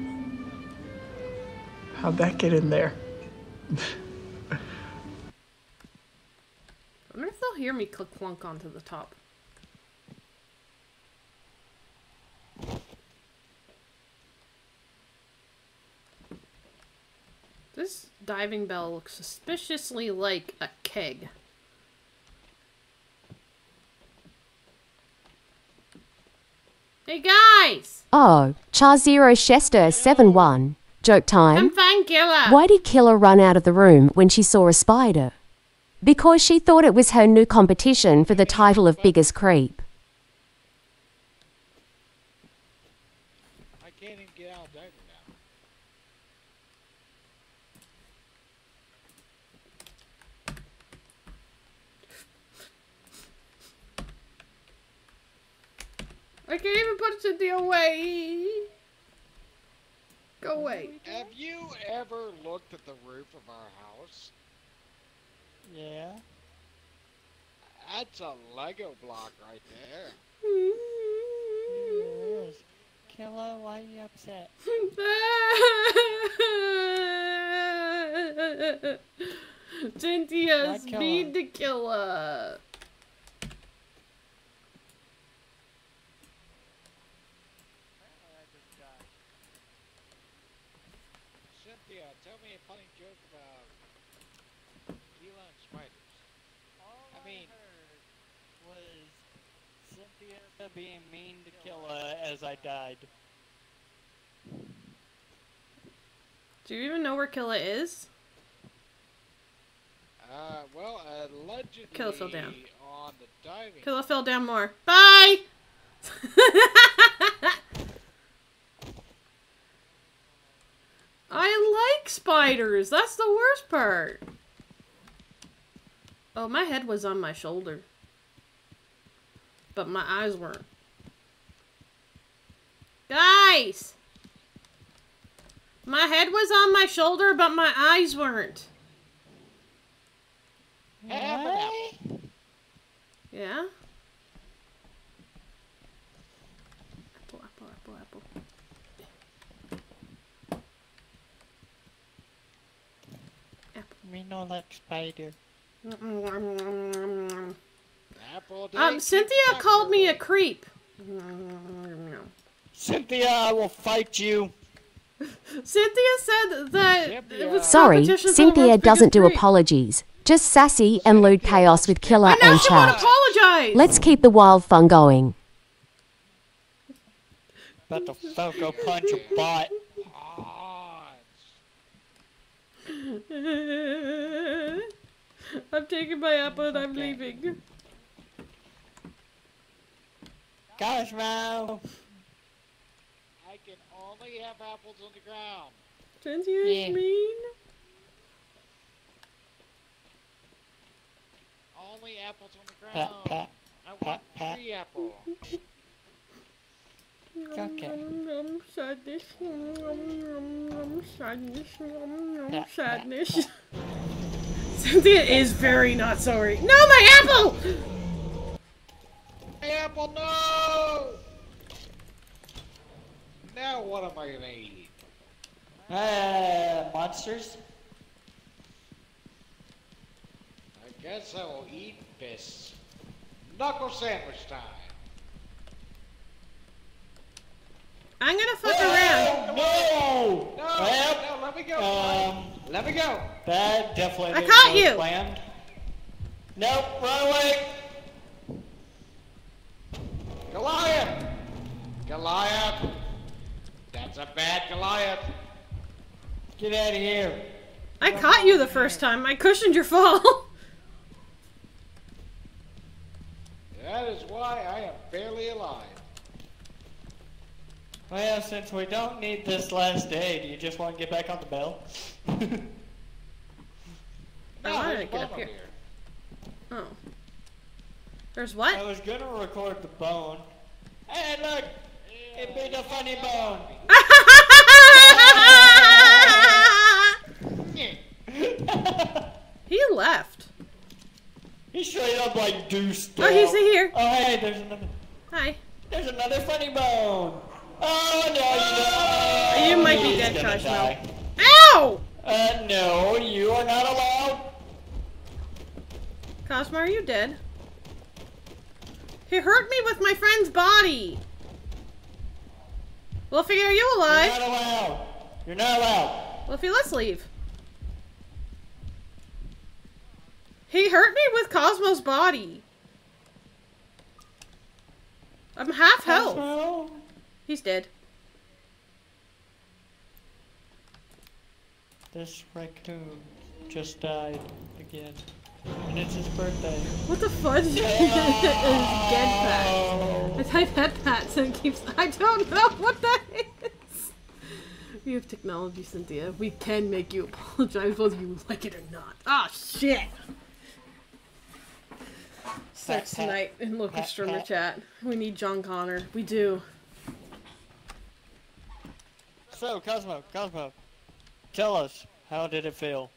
How'd that get in there? I wonder if they'll hear me click clunk onto the top. This diving bell looks suspiciously like a keg. Hey guys! Oh, Char Zero Shester 7 1. Joke time. I'm fine, Killa! Why did Killa run out of the room when she saw a spider? Because she thought it was her new competition for the title of biggest creep. I can't even get out of diver now. I can't even put Cynthia away! Go away. Have you ever looked at the roof of our house? Yeah. That's a Lego block right there. Yes. Killa, why are you upset? [laughs] Cynthia's Why kill mean her? to kill her. Cynthia, tell me a funny joke about Killa and spiders. All I mean- heard was Cynthia being mean to Killa as I died. Do you even know where Killa is? Uh, well, allegedly Killa fell down. on the diving. Killa fell down more. Bye! [laughs] I like spiders. That's the worst part. Oh, my head was on my shoulder. But my eyes weren't. Guys! My head was on my shoulder, but my eyes weren't. Have an apple. Yeah? Apple, apple, apple, apple. Me no like spider. Apple day. Um, Cynthia called me a creep. Cynthia, I will fight you. Cynthia said that it was Sorry, competition for the Cynthia doesn't do creep. apologies. Just sassy and lewd chaos with Killa And and chat. apologize. Let's keep the wild fun going. About to Falcon punch a bot. Odds. [laughs] I'm taking my apple and I'm leaving. Cosmo! I can only have apples on the ground. Cynthia is Yeah. mean. Only apples on the ground. pat. I want pat, pat. three apple. Okay. Nom, nom, sadness. Nom, nom, nom, sadness. Nom, nom, Yeah, yeah, sadness. Cynthia is very not sorry. No, my apple! My apple, no! Now what am I gonna eat? Uh, monsters? I guess I will eat this. Knuckle sandwich time. I'm gonna fuck around. No! No, Well, no, let me go. um, let me go. that definitely I caught you. Planned. Nope, run away! Goliath! Goliath! That's a bad Goliath. Get out of here. I caught you the first time. I cushioned your fall. [laughs] That is why I am barely alive. Well, since we don't need this last day, do you just want to get back on the bell? [laughs] Oh, I No, wanted to get up here. here. Oh. There's what? I was gonna record the bone. Hey, look! It made a funny bone. he left. he straight up like deuced. Oh, he's here. Oh, hey, there's another. Hi. There's another funny bone. Oh no, you know. You might be dead, Cosmo. Ow! Uh, no, you are not allowed. Cosmo, are you dead? He hurt me with my friend's body. Wolfie, are you You're alive? not allowed. You're not allowed. Wolfie, let's leave. He hurt me with Cosmo's body. I'm half health. Cosmo? He's dead. This raccoon just died again. And it's his birthday. What the fudge [laughs] is dead pat? I type head pats and it keeps. I don't know what that is. We have technology, Cynthia. We can make you apologize whether you like it or not. Ah, shit! Starts Pat, pat. tonight in local Pat, streamer chat. We need John Connor. We do. So, Cosmo, Cosmo, tell us, how did it feel?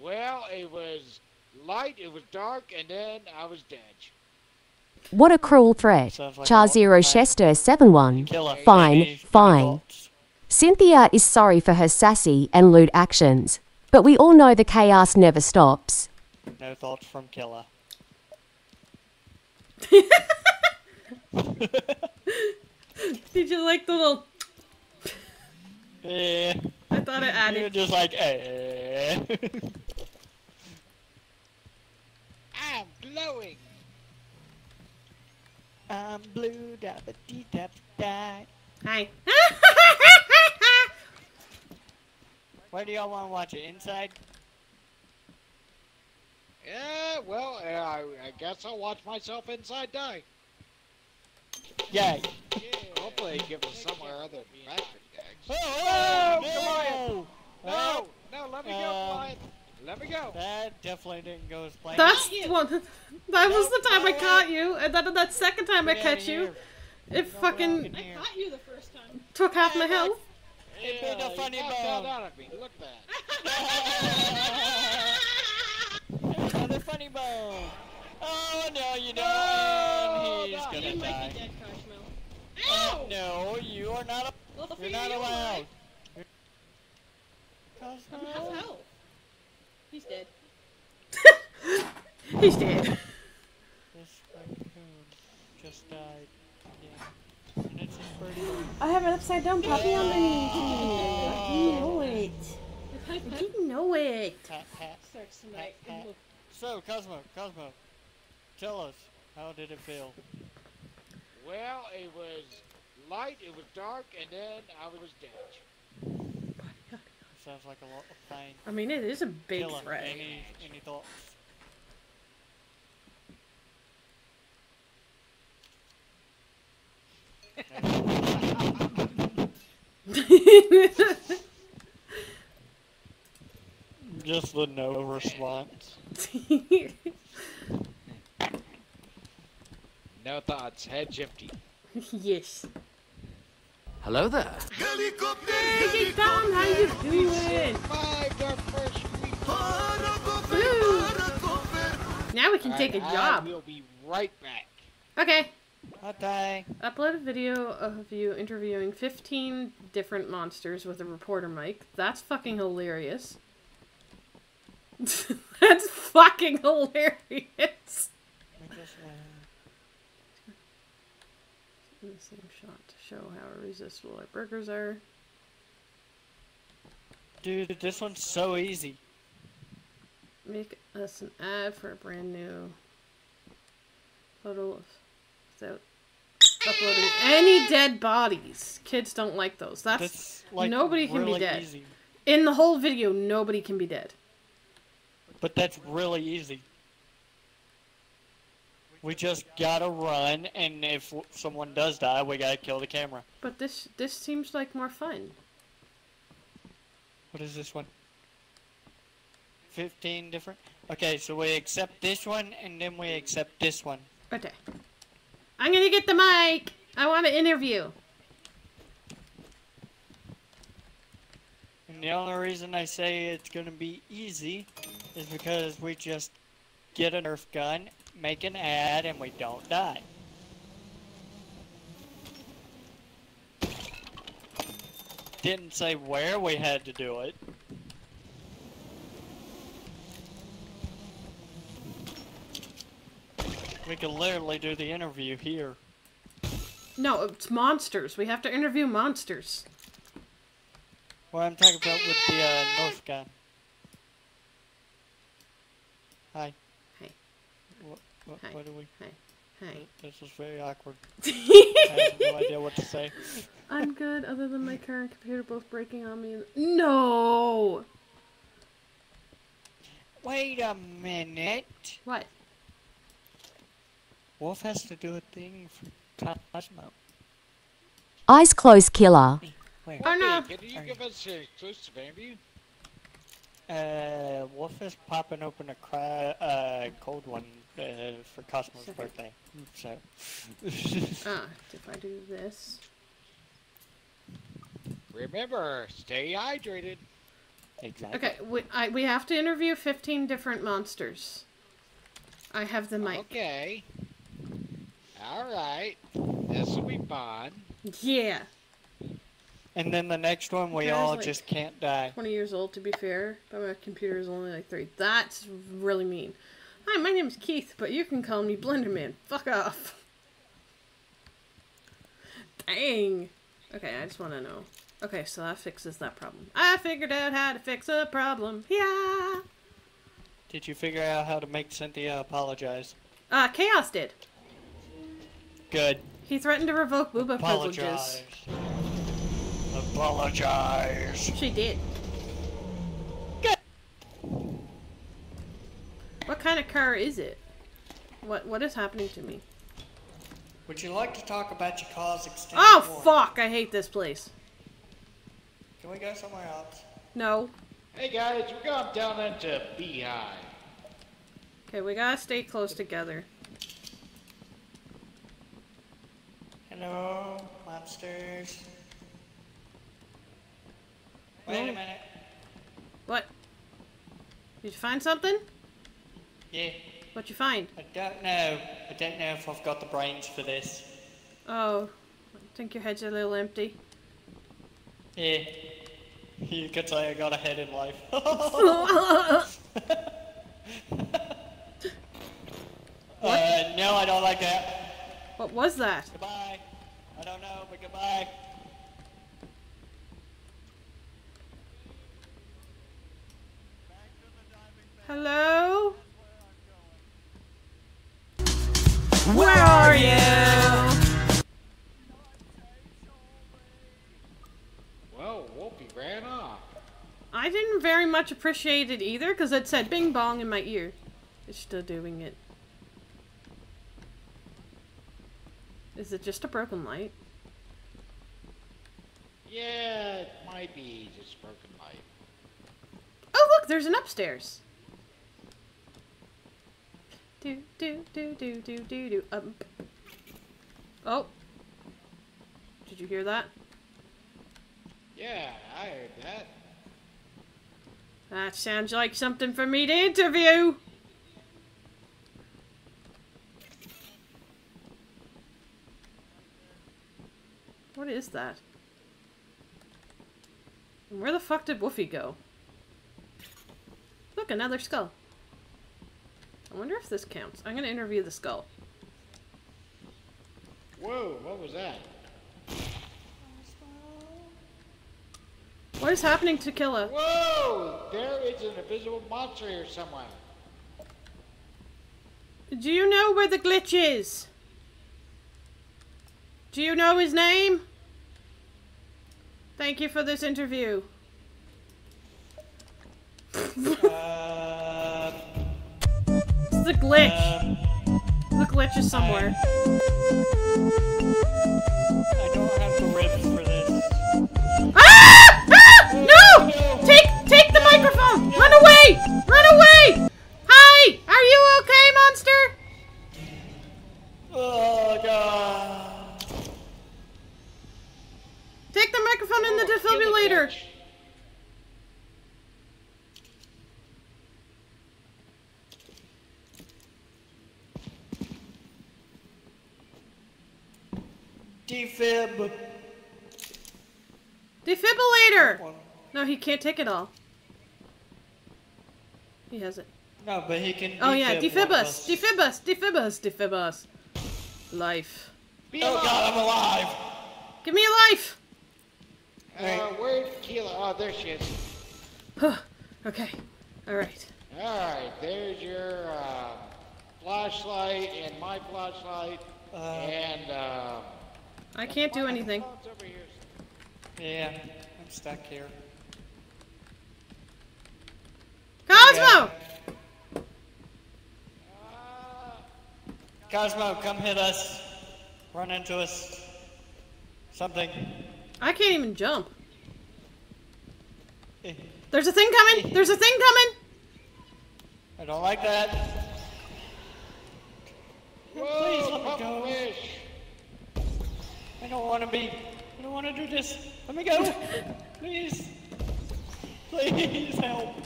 Well, it was light, it was dark, and then I was dead. What a cruel threat. Sounds like Char a Zero lot. Chester 71. Killa. Fine, Any- any fine. Cynthia is sorry for her sassy and lewd actions, but we all know the chaos never stops. No thoughts from Killa. [laughs] Did you like the little? Yeah. I thought it added. You're just like, eh. [laughs] I'm glowing. I'm blue, da ba dee da da. Hi. [laughs] Where do y'all want to watch it? Inside? Yeah, well, uh, I, I guess I'll watch myself inside die. Yeah. Yeah, hopefully they give us somewhere other than factory tags. Oh, no, no! No, no, let me go, Um, Goliath. Let me go. That definitely didn't go as planned. That's one. That was the time I caught you, and then that second time I catch you, here. it fucking I caught you the first time. took half my health. It bit Yeah, a funny you knocked that bone. out of me. Look at that. [laughs] Another funny bone. Oh no, you don't. No, He's no. gonna You might die. be dead, Cashmel. Uh, no, you are not. A, Well, you're not allowed. Cosmo. I'm half health. He's dead. [laughs] He's dead. This raccoon just died. Yeah. And it's a pretty. I have an upside down puppy on my knee. I didn't know it. I didn't know it. Pat, pat. Pat, pat. So, Cosmo, Cosmo, tell us, how did it feel? Well, it was light, it was dark, and then I was dead. Sounds like a lot of pain. I mean, it is a big Killa, threat. any, any thoughts? [laughs] Just the no response. [laughs] No thoughts, head empty. yes. Hello there. Hey, Tom, how you doing? Survived our first week. Woo. Now we can take a Alright, job. I will be right back. Okay. Okay. Upload a video of you interviewing 15 different monsters with a reporter mic. That's fucking hilarious. [laughs] That's fucking hilarious. Show how irresistible our burgers are. Dude, this one's so easy. Make us an ad for a brand new photo of without uploading any dead bodies. Kids don't like those. That's That's like nobody can really be dead. easy. In the whole video, nobody can be dead. But that's really easy. We just gotta run, and if someone does die, we gotta kill the camera. But this this seems like more fun. What is this one? 15 different? Okay, so we accept this one, and then we accept this one. Okay. I'm gonna get the mic. I want to interview. And the only reason I say it's gonna be easy is because we just get a Nerf gun, make an ad, and we don't die. Didn't say where we had to do it. We could literally do the interview here. No, it's monsters. We have to interview monsters. What I'm talking about with the uh, Nerf gun. Hi. Hey. What, what, Hi. what do we? Hey. Hey. This is very awkward. [laughs] I have no idea what to say. I'm good, other than my current computer both breaking on me. and- No. Wait a minute. What? Wolf has to do a thing for Cosmo. Eyes closed Killa. Where? Oh no. Hey, can you give us an exclusive interview? Uh, Wolf is popping open a cry, uh, cold one uh, for Cosmo's birthday. So. [laughs] Ah, if I do this. Remember, stay hydrated. exactly. Okay, we I, we have to interview 15 different monsters. I have the mic. Okay. All right. This will be fun. Yeah. And then the next one, we all like- just can't die. 20 years old, to be fair, but my computer is only like three. That's really mean. Hi, my name is Keith, but you can call me Blenderman. Fuck off. Dang. Okay, I just want to know. Okay, so that fixes that problem. I figured out how to fix a problem. Yeah. Did you figure out how to make Cynthia apologize? Uh, Chaos did. Good. He threatened to revoke Booba privileges. Apologize. Apologize. She did. What kind of car is it? What What is happening to me? Would you like to talk about your car's extended Oh warranty? fuck! I hate this place. Can we go somewhere else? No. Hey guys, we're going down into Beehive. Okay, we gotta stay close together. Hello, monsters. Wait a minute. What? Did you find something? Yeah, What'd you find? I don't know. I don't know if I've got the brains for this. Oh, I think your head's a little empty. Yeah. [laughs] You could say I got a head in life. [laughs] [laughs] uh, no, I don't like that. what was that? Goodbye. I don't know, but goodbye. Hello? Where are you? Whoa, Wolfie ran off. I didn't very much appreciate it either because it said bing bong in my ear. It's still doing it. Is it just a broken light? Yeah, it might be just broken light. Oh, look, there's an upstairs. Do, do, do, do, do, do, do. Um. Oh. Did you hear that? Yeah, I heard that. That sounds like something for me to interview. What is that? And where the fuck did Woofy go? Look, another skull. I wonder if this counts. I'm gonna interview the skull. Whoa, what was that? What is happening to Killa? Whoa! There is an invisible monster here somewhere. Do you know where the glitch is? Do you know his name? Thank you for this interview. [laughs] Uh, It's the glitch. The glitch is somewhere. I don't have the ribs for this. Ah! Ah! No! Take take the microphone! Run away! Run away! Hi! Are you okay, monster? Oh god. Take the microphone in the defibrillator. Defib. Defibrillator! No, he can't take it all. He has it. No, but he can. Oh yeah, defib one defib of us, defib us, defib us, defib us. Life. Be Oh alive. god, I'm alive. Give me a life! Uh, where'd Keela? Oh, there she is. Huh. okay. Alright. Alright, there's your uh, flashlight and my flashlight. Uh, and, uh, I can't do anything. it's over here. yeah, I'm stuck here. Cosmo! Cosmo, come hit us. Run into us. Something. I can't even jump. Eh, There's a thing coming! There's a thing coming! I don't like that. Whoa, Please let me puffer go. fish. I don't want to be. I don't want to do this. Let me go. Please. Please help.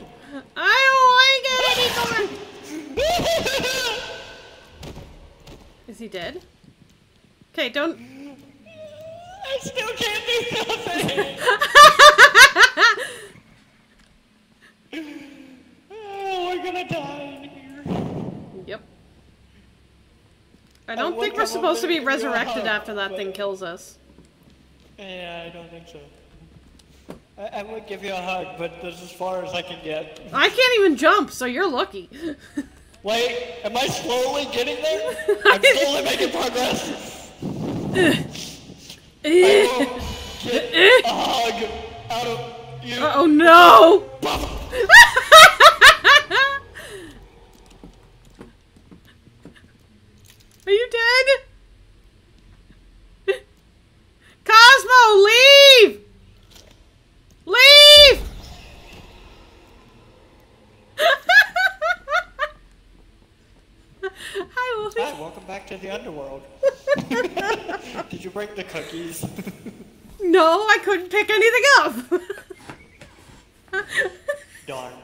I don't like it anymore! Is he dead? Okay, don't. I still can't do nothing. [laughs] oh, we're gonna die in here. Yep. I don't think we're supposed to be and give you a resurrected after that thing kills us. Yeah, I don't think so. I, I would give you a hug, but that's as far as I can get. I can't even jump, so you're lucky. Wait, am I slowly getting there? [laughs] I'm slowly making progress. [laughs] I get a hug out of you. oh no! [laughs] Are you dead? [laughs] Cosmo, leave! Leave! [laughs] Hi, Wolfie. Hi, welcome back to the underworld. [laughs] Did you break the cookies? No, I couldn't pick anything up. Darn.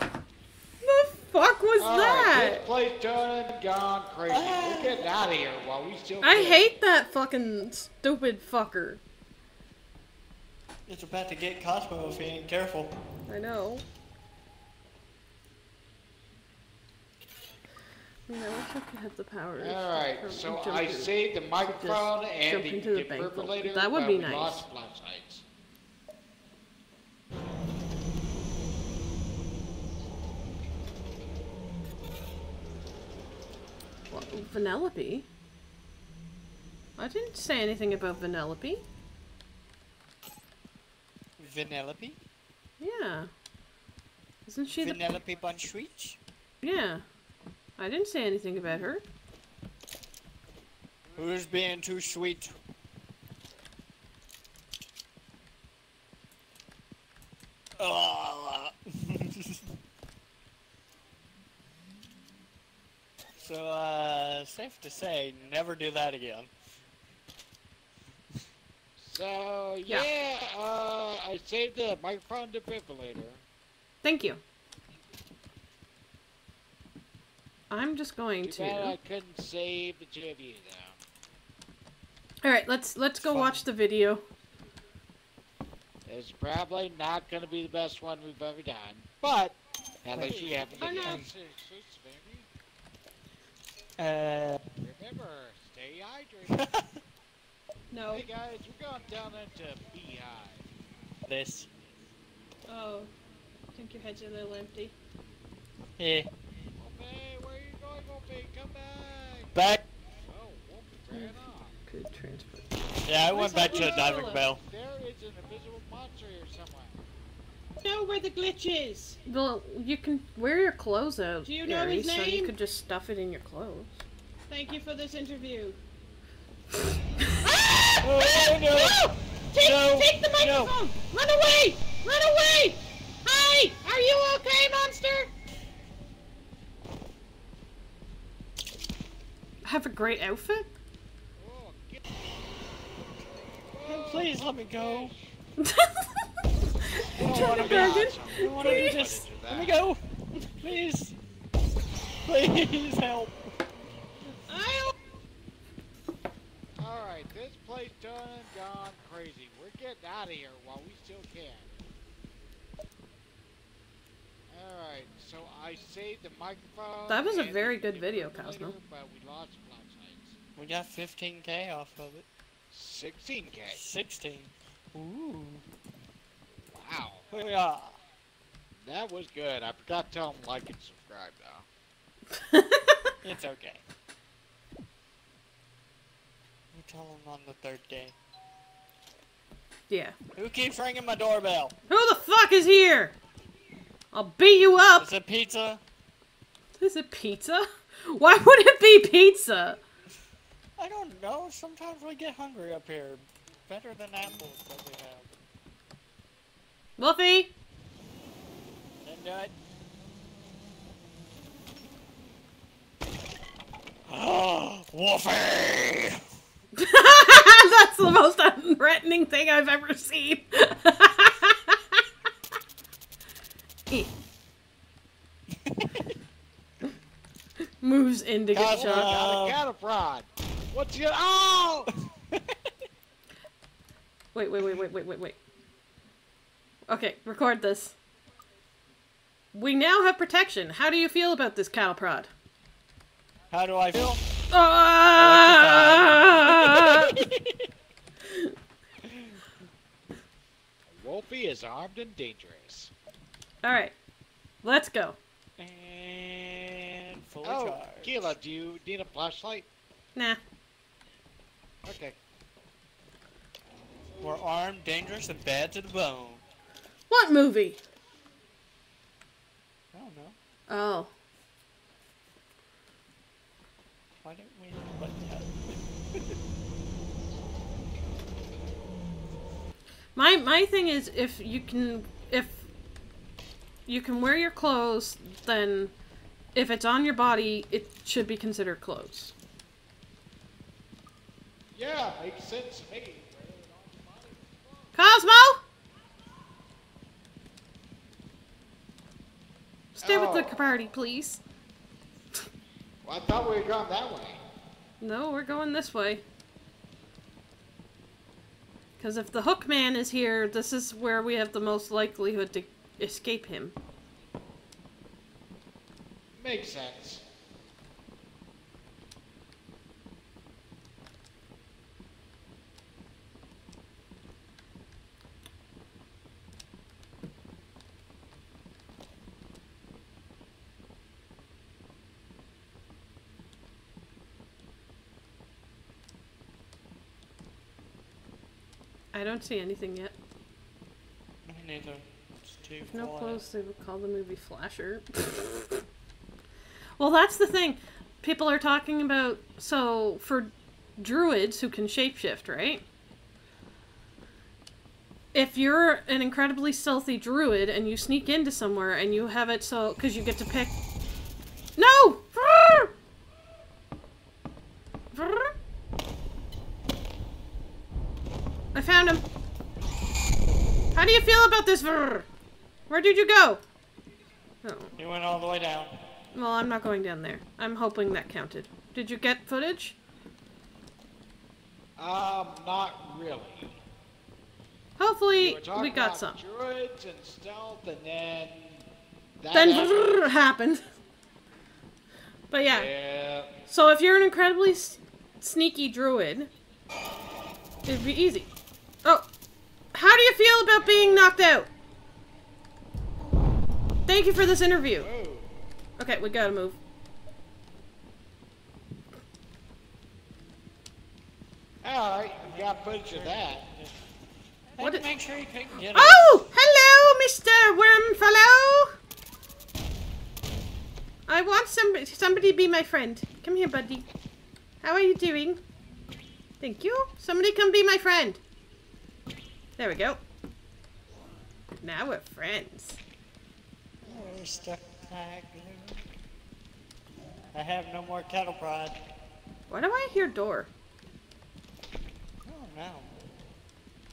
the fuck was All right, that? this place done gone crazy. We're ah. getting out of here while we still I can. hate that fucking stupid fucker. It's about to get Cosmo if he ain't careful. I know. You know, I think I have the power. Alright, so I in. saved the microphone and jump the into the bank defibrillator. That would be nice. Lost flashlights. What, Vanellope? I didn't say anything about Vanellope. Vanellope? Yeah. Isn't she the... Vanellope Bunchreach? Yeah. I didn't say anything about her. Who's being too sweet? Ah. so, uh, safe to say, never do that again. So, Yeah. yeah, uh, I saved the microphone defibrillator. Thank you. I'm just going Too bad I couldn't save the two of you, though. Alright, let's let's go fine. watch the video. It's probably not going to be the best one we've ever done, but at least you have Oh, the no. Uh, Remember, stay hydrated. [laughs] No. hey guys, we're going down into Beehive. this. Oh. I think your head's a little empty. Eh. Wolfie, where are you going, Wolfie? Come back! Back. Oh, Wolfie ran off. Could transport. Yeah, I went back to the diving bell. There is an invisible monster here somewhere. Know where the glitch is. Well, you can wear your clothes out. Do you know Gary, his So you could just stuff it in your clothes. Thank you for this interview. [laughs] Ah! Oh, no. Take, No, take the no. microphone! Run away! Run away! Hi! Are you okay, monster? Have a great outfit. Oh, Please let me go. [laughs] I I don't want to be. I don't want to just. Let me go. Please. Please help. I Alright, this place done and gone crazy. We're getting out of here while we still can. Alright, so I saved the microphone. That was a very good video, defibrillator, Cosmo. But we lost. We got 15k off of it. 16k. 16. Ooh. Wow. Yeah. That was good. I forgot to tell them like and subscribe though. [laughs] It's okay. We tell them on the third day. yeah. Who keeps ringing my doorbell? Who the fuck is here? I'll beat you up. Is it pizza? Is it pizza? Why would it be pizza? I don't know. Sometimes we get hungry up here. Better than apples that we have. Wolfie? Didn't do it. Oh, Wolfie! [laughs] That's the most unthreatening thing I've ever seen. [laughs] [laughs] Moves in to get shot. Got a cattle prod. What's your oh? Wait, wait, wait, wait, wait, wait, wait. Okay, record this. We now have protection. How do you feel about this cattle prod? How do I feel? Ah! [laughs] Wolfie is armed and dangerous. All right, let's go. And fully Oh, charged. Keela, do you need a flashlight? Nah. Okay. We're armed, dangerous, and bad to the bone. What movie? I don't know. Oh. Why don't we let that? [laughs] My my thing is if you can if you can wear your clothes, then if it's on your body, it should be considered clothes. Yeah, makes sense to me. Cosmo! Stay with the Oh. party, please. Well, I thought we were going that way. No, we're going this way. Because if the hook man is here, this is where we have the most likelihood to escape him. Makes sense. I don't see anything yet. Me neither. It's too If no clothes, they would call the movie Flasher. [laughs] well, that's the thing. People are talking about. So, for druids who can shapeshift, right? If you're an incredibly stealthy druid and you sneak into somewhere and you have it so. Because you get to pick. I found him. How do you feel about this? Where did you go? Oh, You went all the way down. well, I'm not going down there. I'm hoping that counted. Did you get footage? Um, not really. Hopefully, We, we got about some. druids and stealth, and then that Then happened. happened. [laughs] But yeah, Yeah. so if you're an incredibly s- sneaky druid, it'd be easy. Oh, how do you feel about being knocked out? Thank you for this interview. Okay, we gotta move. All right, we got footage of that. What did- make sure you can get Oh, hello, Mr. Wormfellow. I want somebody, somebody to be my friend. Come here, buddy. How are you doing? Thank you. Somebody come be my friend. There we go. Now we're friends. We're stuck like. I have no more cattle prod. Why do I hear door? Oh no.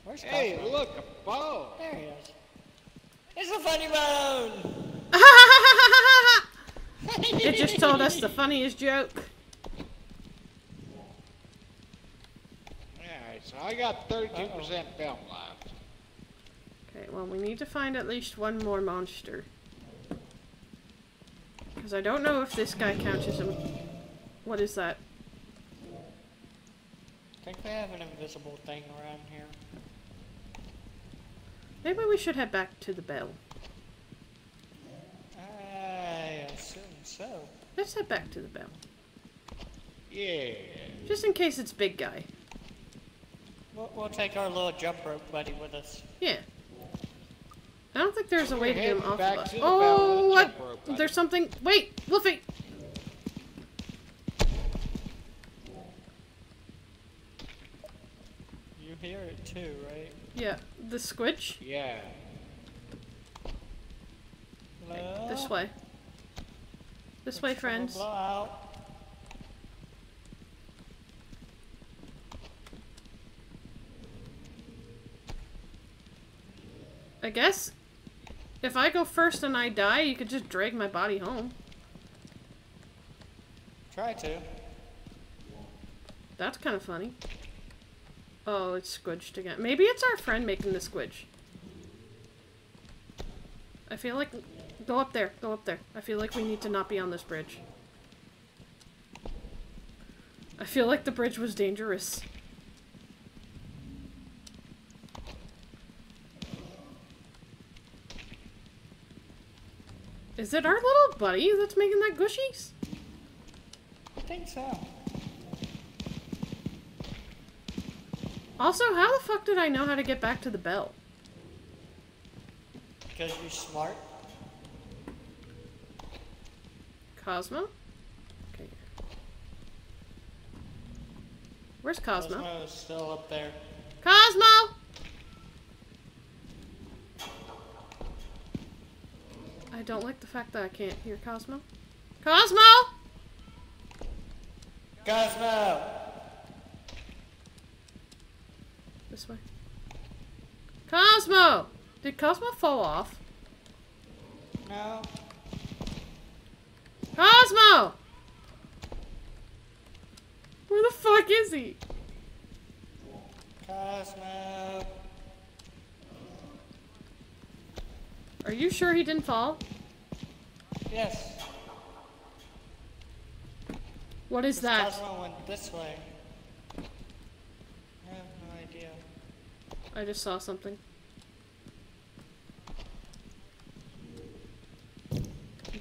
Where's Hey, Cosmo? look, a bow. There he is. It's a funny bone! [laughs] it just told us the [laughs] funniest joke. All right, so I got 32% film left. Okay, well, we need to find at least one more monster. Because I don't know if this guy counts as a... What is that? I think they have an invisible thing around here. Maybe we should head back to the bell. I assume so. Let's head back to the bell. Yeah. Just in case it's big guy. We'll, we'll take our little jump rope buddy with us. Yeah. I don't think there's a way to get him off of us. the oh, bell Oh, what? jump rope, buddy. There's something. Wait, Wolfie! You hear it too, right? Yeah, the squidge. Yeah. Hello? This way. This way, friends. I guess if I go first and I die, you could just drag my body home. Try to. That's kind of funny. Oh, it's squidged again. Maybe it's our friend making the squidge. I feel like... Go up there. Go up there. I feel like we need to not be on this bridge. I feel like the bridge was dangerous. Is it our little buddy that's making that gushies? I think so. Also, how the fuck did I know how to get back to the bell? Because you're smart. Cosmo? Okay. Where's Cosmo? Cosmo is still up there. Cosmo! I don't like the fact that I can't hear Cosmo. Cosmo! Cosmo! This way. Cosmo! Did Cosmo fall off? No. Cosmo! Where the fuck is he? Cosmo. Are you sure he didn't fall? Yes. What is that? Cosmo went this way. I have no idea. I just saw something.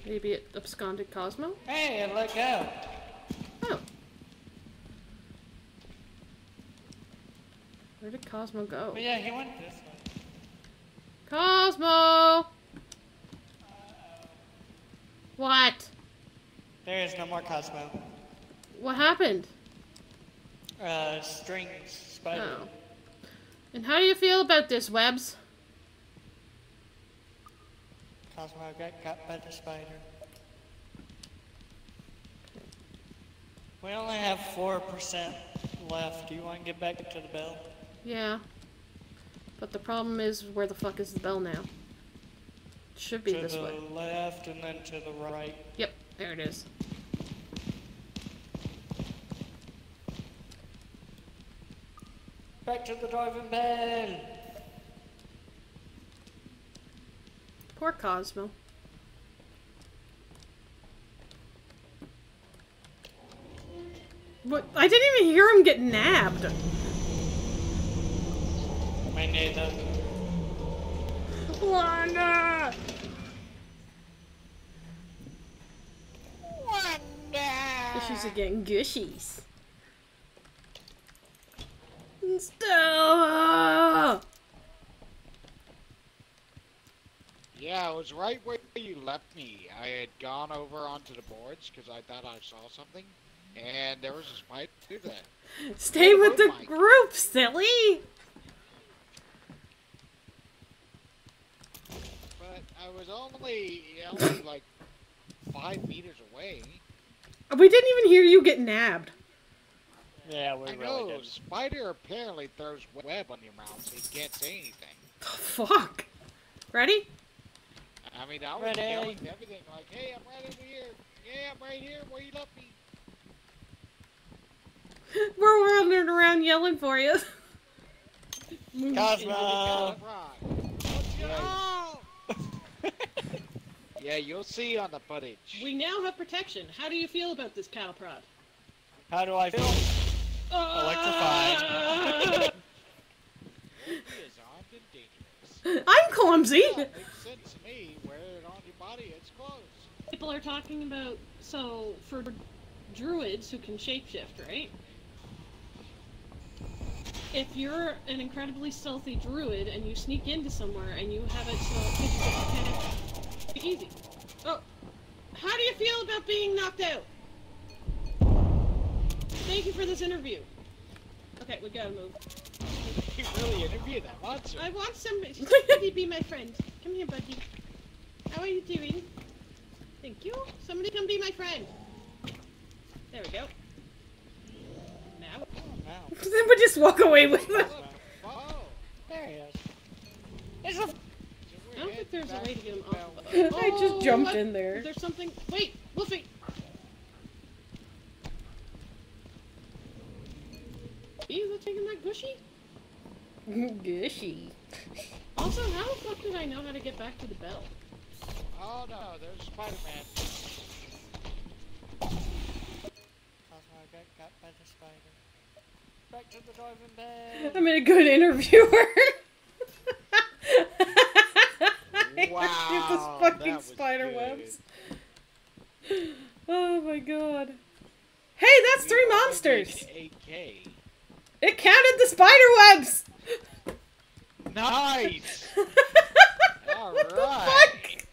Maybe it absconded Cosmo? Hey, it let go. Oh. Where did Cosmo go? But yeah, he went this way. Cosmo! What? There is no more Cosmo. What happened? Uh, strings, spider. Oh. And how do you feel about this, Webs? Cosmo got got by the spider. We only have 4% left. Do you want to get back to the bell? Yeah. But the problem is, where the fuck is the bell now? It should be to this the way. left and then to the right. Yep, there it is. Back to the diving bell. Poor Cosmo. What? I didn't even hear him get nabbed. My neither. Wanda! Gushies are getting gushies. Stella! Yeah, it was right where you left me. I had gone over onto the boards because I thought I saw something, and there was a spider there. Stay with the my- group, silly! But I was only, only [coughs] like five meters away. We didn't even hear you get nabbed. Yeah, we I really know, did. spider apparently throws web on your mouth so you can't say anything. The [laughs] fuck? Ready? I mean, I was Ready? yelling everything like, hey, I'm right over here. Yeah, I'm right here where you left me. [laughs] We're running around yelling for you. Cosmo! [laughs] Yeah. [laughs] yeah, you'll see on the footage. We now have protection. How do you feel about this cattle prod? How do I feel? Electrified. Is armed dangerous. I'm clumsy. Yeah, makes sense to me. Wear it on your body, it's close. People are talking about so for druids who can shapeshift, right? If you're an incredibly stealthy druid and you sneak into somewhere and you have it so it takes you kind of easy. Oh, how do you feel about being knocked out? Thank you for this interview. Okay, we gotta move. [laughs] You really interviewed that monster. I want somebody, somebody be my friend. Come here, buddy. How are you doing? Thank you. Somebody come be my friend. There we go. Now. [laughs] Wow. Then we just walk away with it. Oh, There he is. It's a I don't think there's a way to get him off. [laughs] I just oh. jumped what? in there. There's something. Wait, Wolfie. See, is that taking that gushy? [laughs] Gushy. Also, how the fuck did I know how to get back to the bell? Oh no, there's Spider-Man. Cosmo got got by the spider. Back to the diving bell. I'm a good interviewer. [laughs] Wow, With that those fucking was spider good. webs. Oh my god. Hey, that's three We only monsters. did 8K. It counted the spider webs. Nice. [laughs] All what the right. fuck?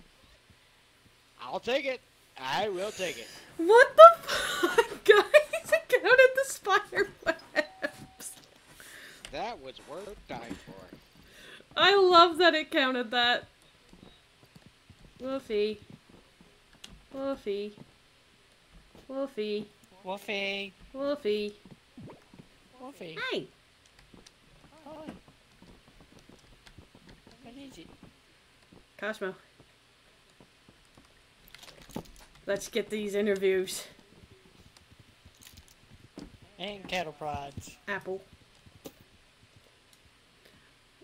I'll take it. I will take it. What the fuck, [laughs] guys? It counted the spider webs. That was worth dying for. I love that it counted that. Wolfie. Wolfie. Wolfie. Wolfie. Wolfie. Wolfie. Hey. Hi. Oh. What is it? Cosmo. Let's get these interviews. And cattle prods. Apple.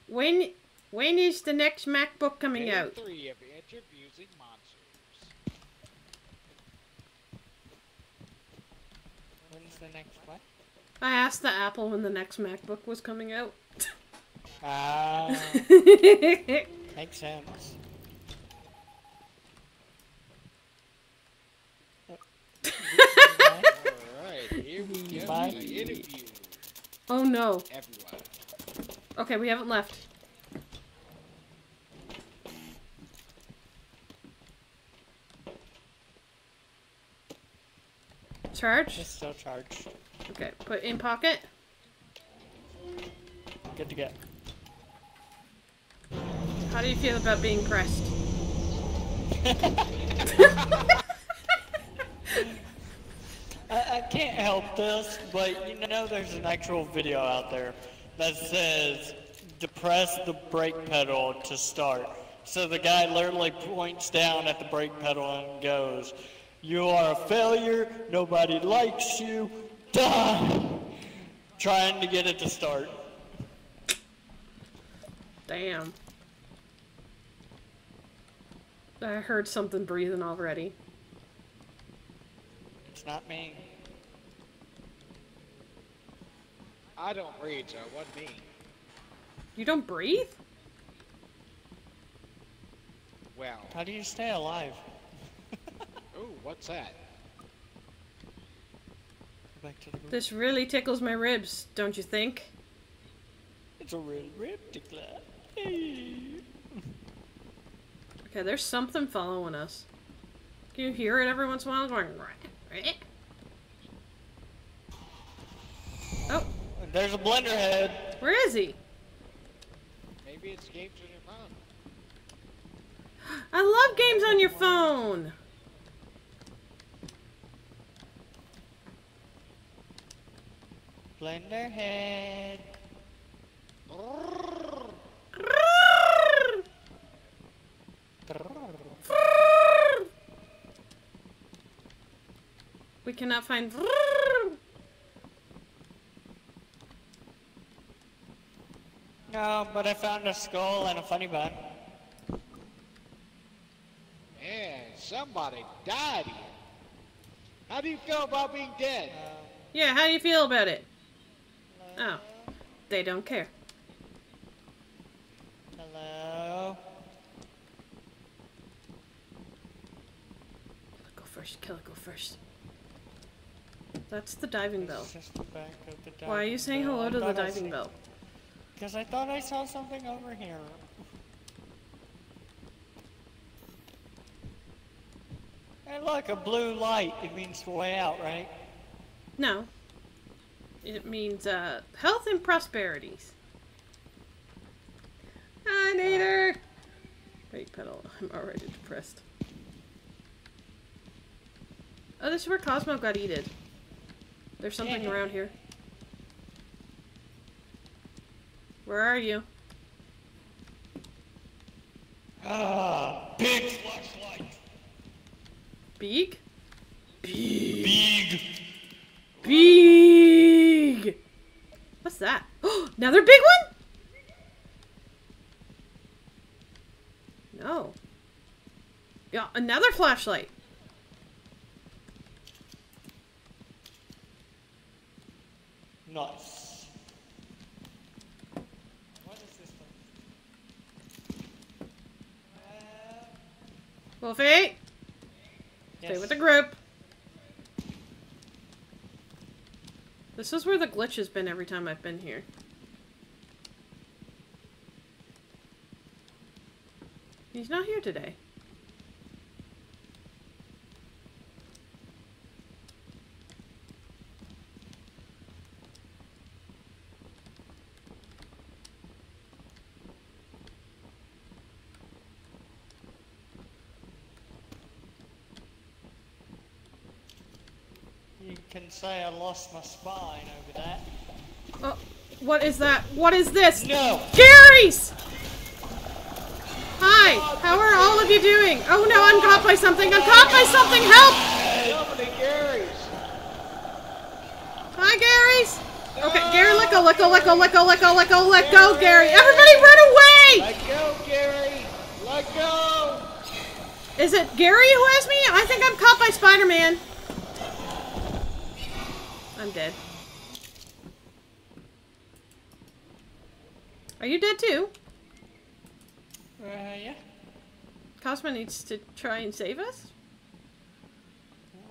When when is the next MacBook coming Day out? Three of introducing monsters. When's the next what? I asked the Apple when the next MacBook was coming out. Ah, [laughs] makes sense. All right, here we [laughs] go. Bye. The interview. oh no. Everyone. Okay, we haven't left. Charge? It's still charged. Okay, put in pocket. Good to go. How do you feel about being pressed? [laughs] [laughs] I, I can't help this, but you know there's an actual video out there that says depress the brake pedal to start. So the guy literally points down at the brake pedal and goes, You are a failure, nobody likes you, die! Trying to get it to start. Damn. I heard something breathing already. It's not me. I don't breathe, so it wasn't me. You don't breathe? Well, How do you stay alive? [laughs] ooh, what's that? Back to the. This really tickles my ribs, don't you think? It's a real rib tickler. Hey. Okay, there's something following us. Can you hear it every once in a while going [laughs] There's a blender head. where is he? Maybe it's games on your phone. I love games on your phone. Blender head. We cannot find. No, but I found a skull and a funny bun. Man, somebody died here. How do you feel about being dead? Yeah, how do you feel about it? Oh, they don't care. Hello. Go first, kill it, go first. That's the diving bell. It's just the back of the Why are you saying bell. hello I to the diving see- bell? Because I thought I saw something over here. Hey, look, a blue light. It means the way out, right? No. It means uh, health and prosperities. Hi, Nader! Wait, pedal. [laughs] I'm already depressed. Oh, this is where Cosmo got eaten. There's something Yeah. around here. Where are you? Ah, big flashlight. Big? Big. Big! What's that? Oh, [gasps] another big one? No. Yeah, another flashlight. Nice. What is this one? Uh, Wolfie, stay with the group. This is where the glitch has been every time I've been here. He's not here today. You can say I lost my spine over that. Oh, what is that? What is this? No! Gary's! Hi, how are all of you doing? Oh no, I'm caught by something. I'm caught by something. Help! So many Garys. Hi, Gary's. Okay, Gary, let go, let go, let go, let go, let go, let go, let go, Gary. Everybody run away! Let go, Gary. Let go. Is it Gary who has me? I think I'm caught by Spider-Man. I'm dead. Are you dead too? Uh, yeah. Cosmo needs to try and save us?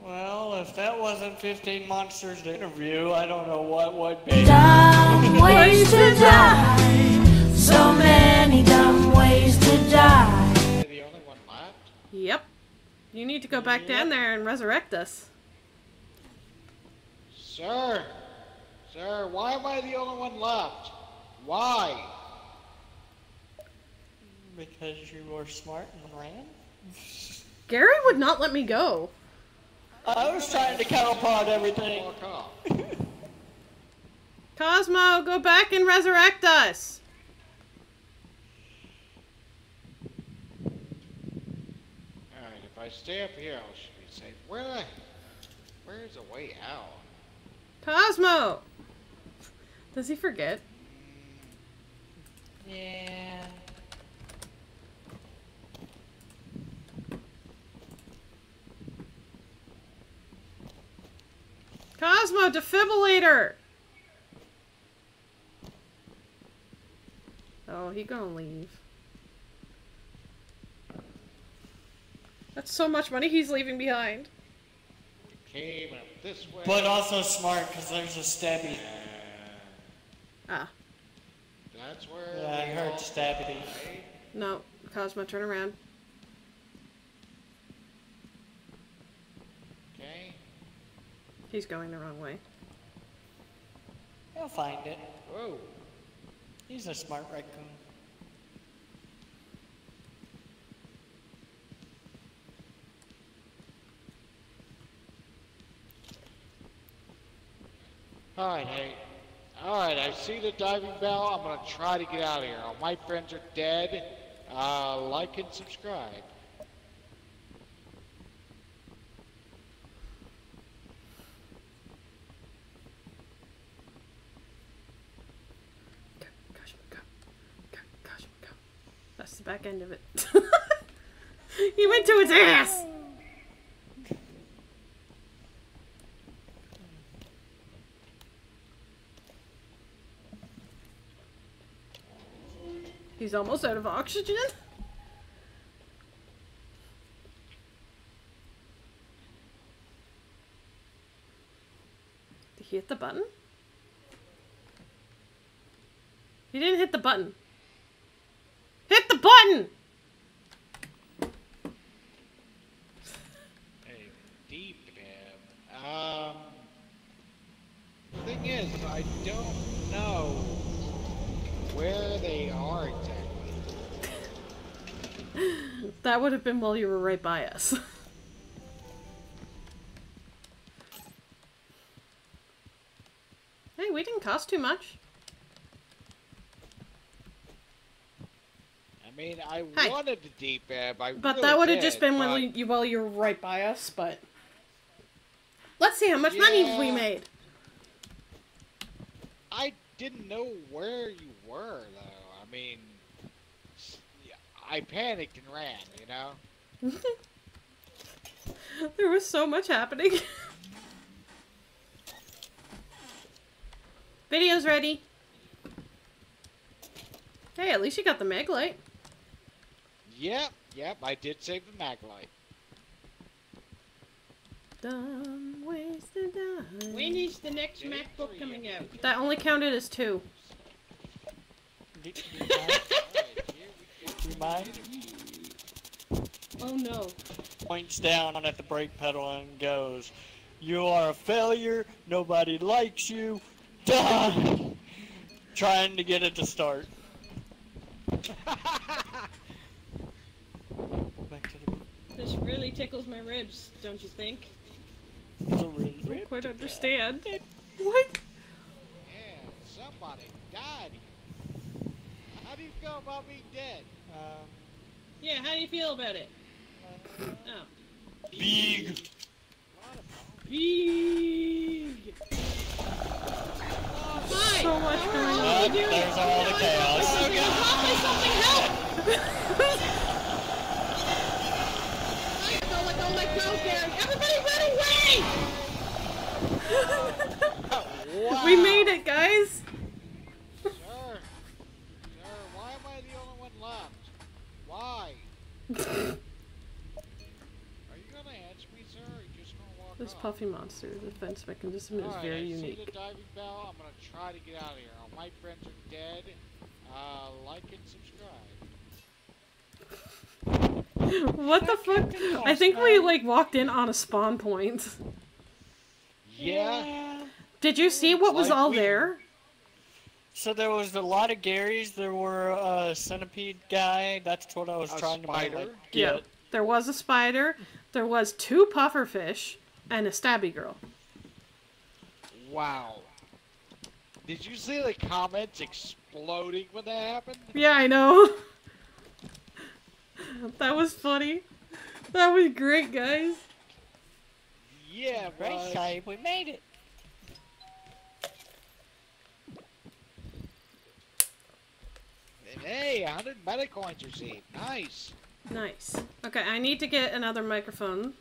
Well, if that wasn't 15 Monsters to interview, I don't know what would be. Dumb ways to die. So many dumb ways to die. You're the only one left. Yep. You need to go back down there and resurrect us. Sir. Sir, why am I the only one left? Why? Because you were smart and ran? Gary would not let me go. I was trying to counterpart everything. [laughs] Cosmo, go back and resurrect us. Alright, if I stay up here, I should be safe. Where the... Where's the way out? Cosmo! Does he forget? Yeah. Cosmo, defibrillator! Oh, he gonna leave. That's so much money he's leaving behind. This way. But also smart because there's a stabby. Ah, That's where... Yeah, I heard stabby. died. no. Cosmo, turn around. Okay. He's going the wrong way. He'll find it. Whoa. He's a smart raccoon. Alright, hey. Alright, I see the diving bell. I'm gonna try to get out of here. All my friends are dead. Uh, like and subscribe. Go, Cosmo, go. Go, Cosmo, go. That's the back end of it. he went to its ass! He's almost out of oxygen. Did he hit the button? He didn't hit the button. Hit the button! Hey, deep man. Um, the thing is, I don't know where they are exactly. That would have been while you were right by us. [laughs] hey, we didn't cost too much. I mean, I Hi. wanted the deep web. I But really that would have just been while but- you, you while you were right by us, but let's see how much money we Yeah. made. I didn't know where you were, though. I mean, yeah, I panicked and ran. You know. [laughs] there was so much happening. [laughs] Video's ready. Hey, at least you got the mag light. Yep, yep. I did save the mag light. Dumb ways to die. When is the next MacBook coming out? That only counted as two. [laughs] Do do you mind? Do you mind? Oh no. Points down on at the brake pedal and goes, You are a failure, nobody likes you, die! [laughs] Trying to get it to start. Back to the This really tickles my ribs, don't you think? the room. I don't quite understand. What? Yeah, somebody died. How do you feel about me dead? Um, Yeah, how do you feel about it? Oh. big. Big! Hi! So much going on. Oh, there's all the chaos. Help me, something help! [laughs] I feel like I'll let go, Gary. Everybody run away! Wow. [laughs] We made it, guys. Sir, sir, why am I the only one left? Why? [laughs] Are you gonna answer me, sir? Or are you just gonna walk This off? puffy monster the defense mechanism is Alright, very I see unique. the diving bell. I'm gonna try to get out of here. All my friends are dead. Uh, like and subscribe. [laughs] What the fuck? I think we like walked in on a spawn point. Yeah. Did you see what was Like all we- there? So there was a lot of Garys. There were a centipede guy. That's what I was A trying to spider? like, Yeah. get. There was a spider. There was two pufferfish and a stabby girl. Wow. Did you see the comments exploding when that happened? Yeah, I know. [laughs] that was funny. That was great, guys. Yeah, Great, bud. We made it. Hey, 100 meta coins received. Nice. Nice. Okay, I need to get another microphone.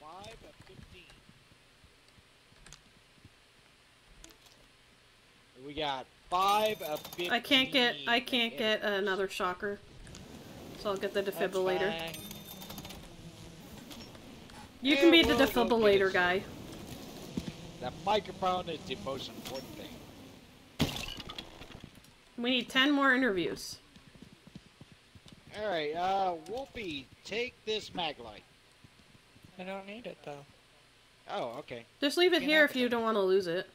Five of 15. We got five of 15. I can't get I can't get another shocker. So I'll get the defibrillator. You can be the we'll defibrillator guy. The microphone is the most important. We need 10 more interviews. All right, uh, Wolfie, take this mag light. I don't need it though. Oh, okay. Just leave it Can here if you don't want to lose it.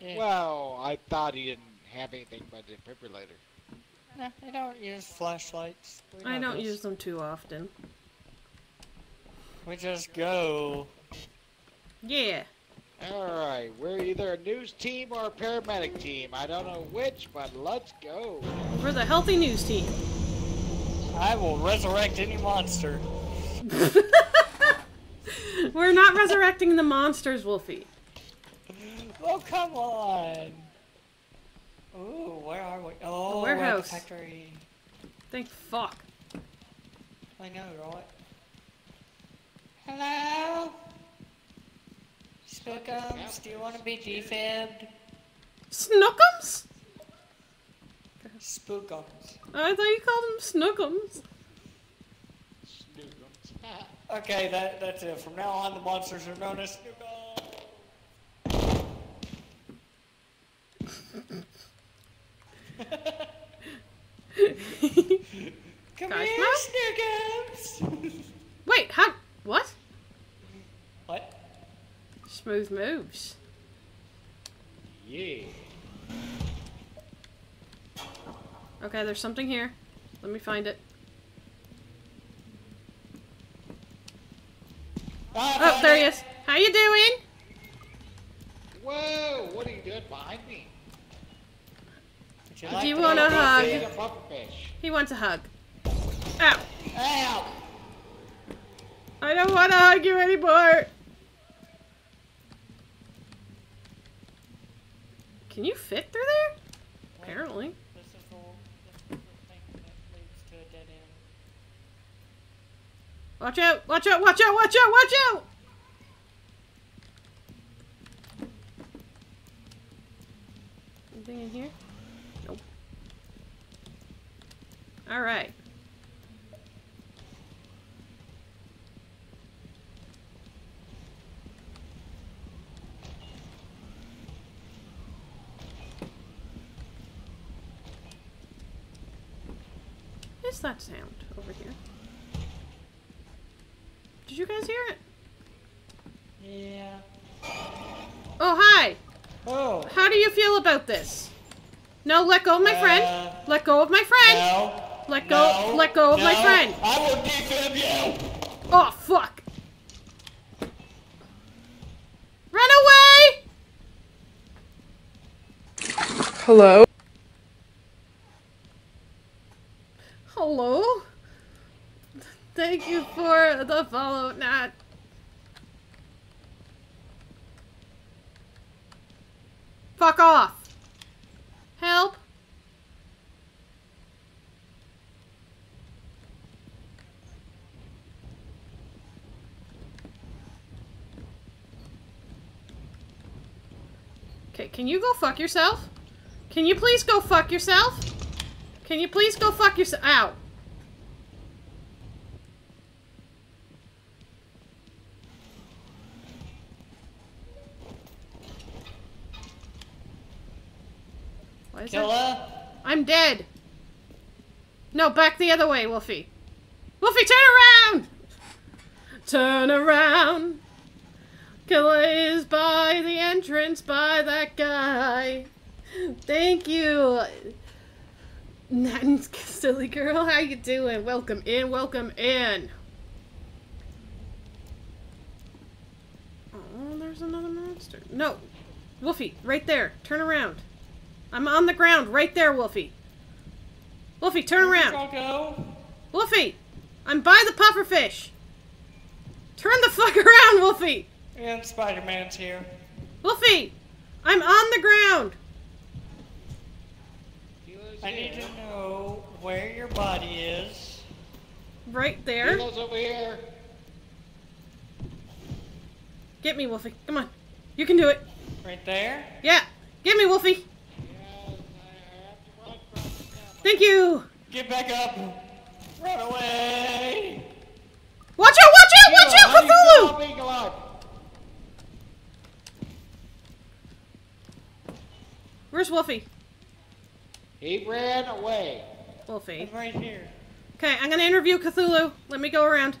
Yeah. Well, I thought he didn't have anything but the defibrillator. Nah, I don't use flashlights. We I don't this. use them too often. We just go. Yeah. All right, we're either a news team or a paramedic team. I don't know which, but let's go. We're the healthy news team. I will resurrect any monster. [laughs] We're not resurrecting the monsters, Wolfie. Oh come on. Ooh, where are we? Oh, we're at the warehouse. factory. Thank fuck. I know, right? Hello? Spookums, do you want to be defibbed? Snookums? Spookums. I thought you called them snookums. Snookums. Okay, that, that's it. From now on, the monsters are known as Spookums. [laughs] Come Guys, here, Snookums! [laughs] Wait, how? What? Smooth moves. yeah. Okay, there's something here. Let me find it. Oh, there he is. How you doing? Whoa, what are you doing behind me? You Do like you want a hug? A. He wants a hug. Ow! Ow! I don't want to hug you anymore. Can you fit through there? Apparently. This is the, thing that leads to a dead end. Watch out! Watch out! Watch out! Watch out! Watch out! Anything in here? Nope. All is that sound over here? Did you guys hear it? Yeah. Oh, hi! Oh. How do you feel about this? No, let go of my friend. Uh, Let go of my friend. No. Let go. No, let go of my friend. I will defib you. Oh, fuck. Run away! Hello? Hello? Thank you for the follow, Nat. Fuck off. Help. Okay, can you go fuck yourself? Can you please go fuck yourself? Can you please go fuck yourself? Ow. Why is that? Killer. I'm dead. No, back the other way, Wolfie. Wolfie, turn around! Turn around. Killa is by the entrance by that guy. Thank you. [laughs] Silly girl, how you doing? Welcome in, welcome in. Oh, there's another monster. No, Wolfie, right there. Turn around. I'm on the ground, right there, Wolfie. Wolfie, turn around. Go. Wolfie, I'm by the pufferfish. Turn the [laughs] fuck around, Wolfie. And Spider-Man's here. Wolfie, I'm on the ground. I need to know where your body is. Right there. Kilo's over here. Get me, Wolfie. Come on. You can do it. Right there. Yeah. Get me, Wolfie. Thank you. Get back up. Run away. Watch out, watch out, watch out, how do you Cthulhu! feel being? Where's Wolfie? He ran away. Wolfie. I'm right here. Okay, I'm gonna interview Cthulhu. Let me go around.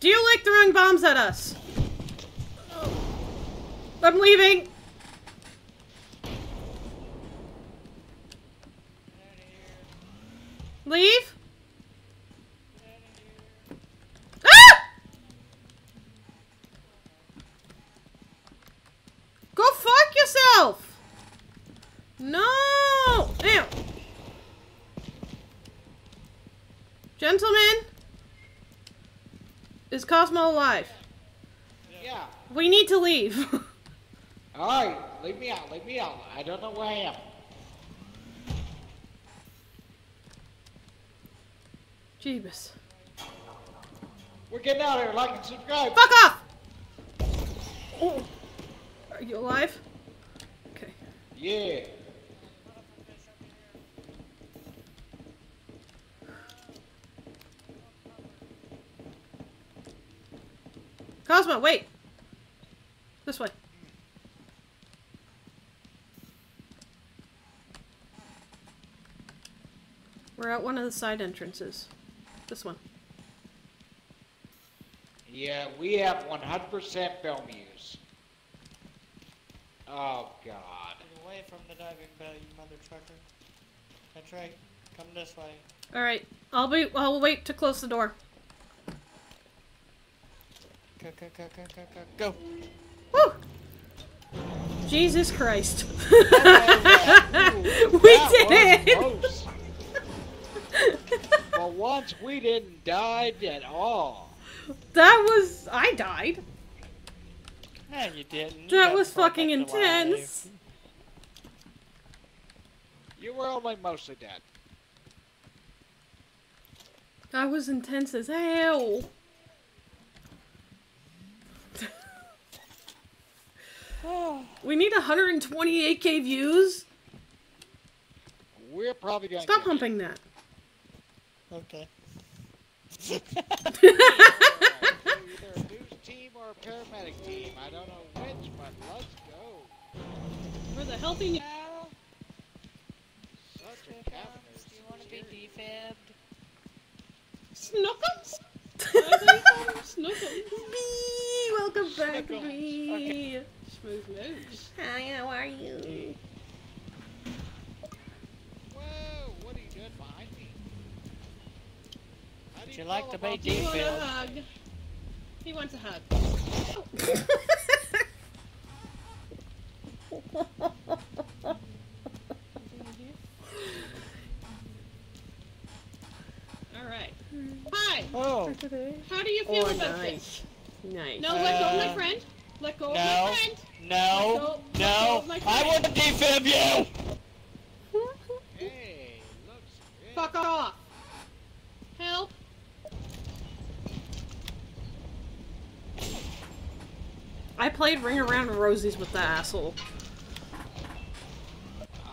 Do you like throwing bombs at us? I'm leaving. Leave? Go fuck yourself! No! Ew. Gentlemen? Is Cosmo alive? Yeah. We need to leave. [laughs] Alright, leave me out, leave me out. I don't know where I am. Jeebus. We're getting out of here. Like and subscribe. Fuck off! Oh. Are you alive? Okay. Yeah. Cosmo, wait! This way. We're at one of the side entrances. This one. Yeah, we have 100% film use. Oh, God. Get away from the diving bell, you mother trucker. That's right. Come this way. Alright. I'll be I'll wait to close the door. Go, go, go, go, go, go, go. Woo! Jesus Christ. [laughs] That we was did it! close. [laughs] For once, we didn't die at all. That was I died. No, you didn't. You That got was fucking back to intense. You were only mostly dead. That was intense as hell. [sighs] we need 128k views. We're probably going Stop to humping that. Okay. [laughs] [laughs] [laughs] either a news team or a paramedic team. I don't know which, but let's go. For the healthy new- Such a cavernous Do you want to be defibbed? Snuckles? I thought [laughs] you called him Snuckles. Bee, welcome back, Snuggles. Bee. Smooth moves. Hi, how are you? Whoa, what are you doing behind me? How do Would you feel like to be about Do you want a defibbed? hug? He wants a hug. Alright. Hi! Oh, How do you feel Oh, about nice. this? Nice. No, let go of my Uh, friend. Let go of no, my friend. no, Let go- let go no. I want to defib you. Hey, looks great. Fuck off. Help. I played Ring Around Rosies with the asshole.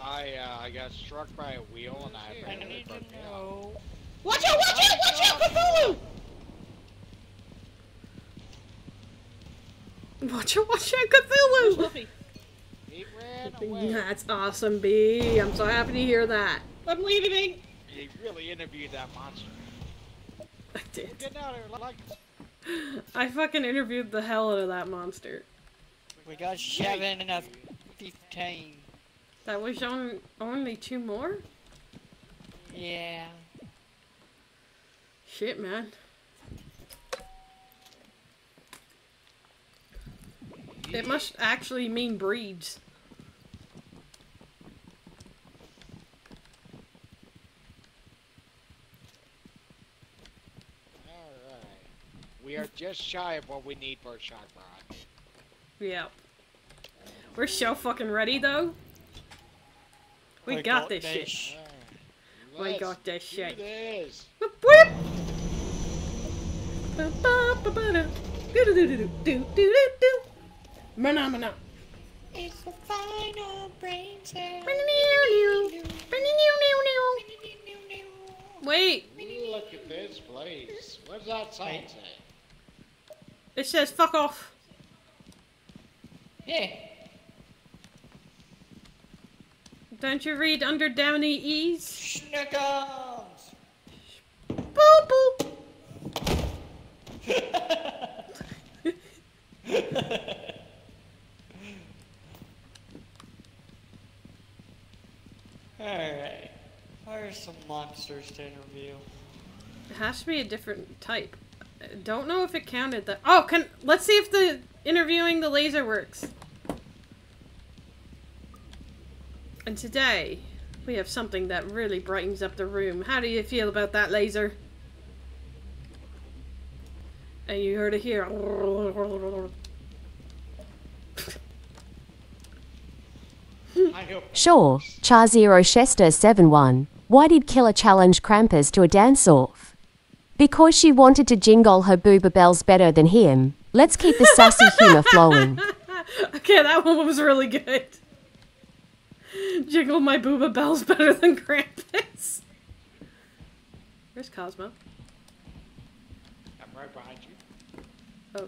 I uh, I got struck by a wheel and I I apparently need to broke down. know. Watch out, watch out, watch out, Cthulhu! Watch out, watch out, Cthulhu! Fluffy? He ran away. That's awesome, B. I'm so happy to hear that. I'm leaving. He really interviewed that monster. I We're did. getting out of here. Like, [laughs] I fucking interviewed the hell out of that monster. We got seven and a fifteen. That was on only two more? Yeah. Shit, man. It must actually mean breeds. Alright. We are just shy of what we need for a shock rod. Yeah. We're so fucking ready, though. We I got this shit. this. We got this shit. this. Whip, whip. Mana-mana. It's the final brain cell. Wait, Look at this place. What does that sign say? It says fuck off. Yeah. Don't you read under downy E's? Snickums. Boo boo. [laughs] Alright. Where's some monsters to interview? It has to be a different type. Don't know if it counted that. Oh, can let's see if the interviewing the laser works. And today we have something that really brightens up the room. How do you feel about that laser? And you heard it here. [laughs] Sure, Zero Chester 71. Why did Killa challenge Krampus to a dance off? Because she wanted to jingle her booba bells better than him. Let's keep the sassy humor flowing. [laughs] okay, that one was really good. Jingle my booba bells better than Krampus. Where's Cosmo? I'm right behind you. Oh.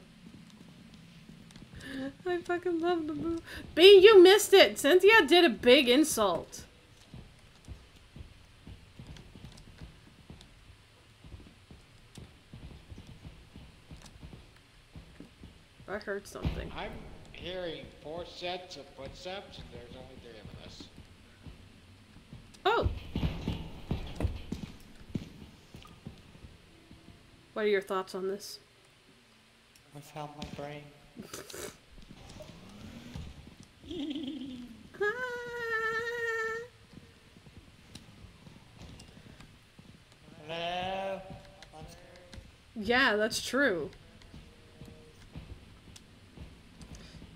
I fucking love the boo. B, you missed it. Cynthia did a big insult. I heard something. I'm hearing four sets of footsteps, and there's only three of us. Oh! What are your thoughts on this? I found my brain. [laughs] Hello? Yeah, that's true.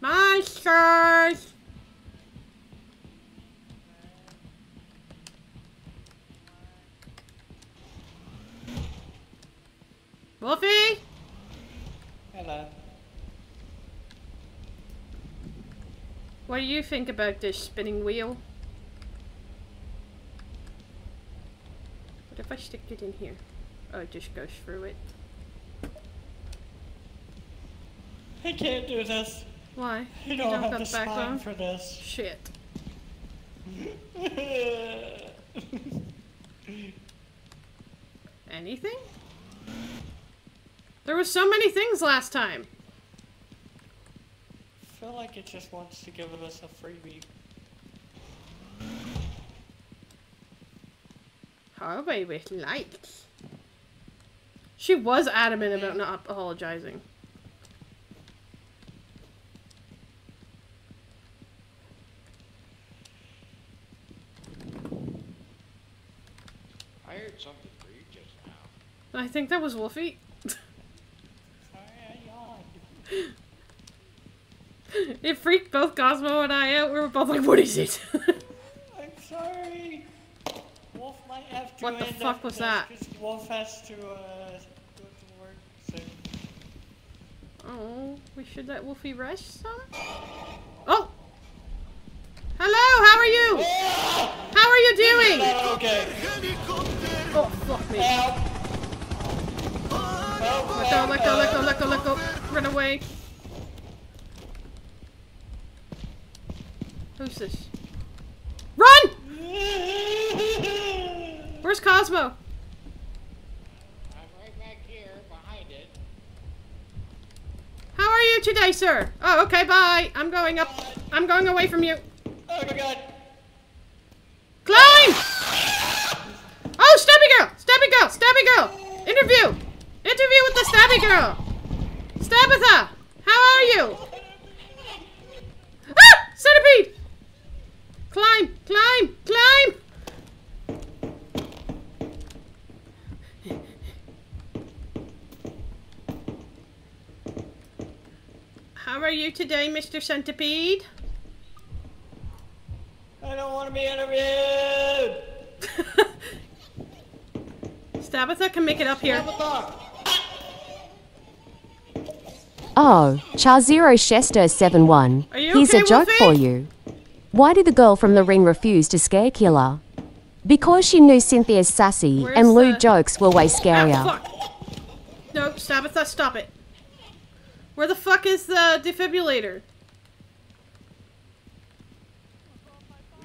Whiskers! Wolfie? Hello. What do you think about this spinning wheel? What if I stick it in here? Oh, it just goes through it. I can't do this. Why? I don't, have got the spine backbone? for this. Shit. [laughs] Anything? There was so many things last time. I feel like it just wants to give us a freebie. How with lights? She was adamant about not apologizing. I heard something for you just now. I think that was Wolfie. Sorry, I yawned. It freaked both Cosmo and I out. We were both like, what is it? I'm sorry. Wolf might have to What the end fuck up was that? Wolf has to uh, go to work soon. oh, we should let Wolfie rest some? Oh! Hello, how are you? How are you doing? Okay. Oh, fuck me. Help. Let go, let go, let go, let go, let go. Run away. Who's this? Run! Where's Cosmo? I'm right back here behind it. How are you today, sir? Oh, okay, bye. I'm going up. I'm going away from you. Oh my god. Climb! Oh, stabby girl! Stabby girl! Stabby girl! Interview! Interview with the stabby girl! Stabitha! How are you? Ah! Centipede! Climb! Climb! Climb! How are you today, Mr. Centipede? I don't want to be interviewed. [laughs] Stabitha can make it up here. Oh, Charzero Shester 71. Are you Here's okay, a joke Wolfie? for you. Why did the girl from the ring refuse to scare Killa? Because she knew Cynthia's sassy Where's and lewd the- jokes were way scarier. Ah, fuck. No, Stabitha, stop it. Where the fuck is the defibrillator?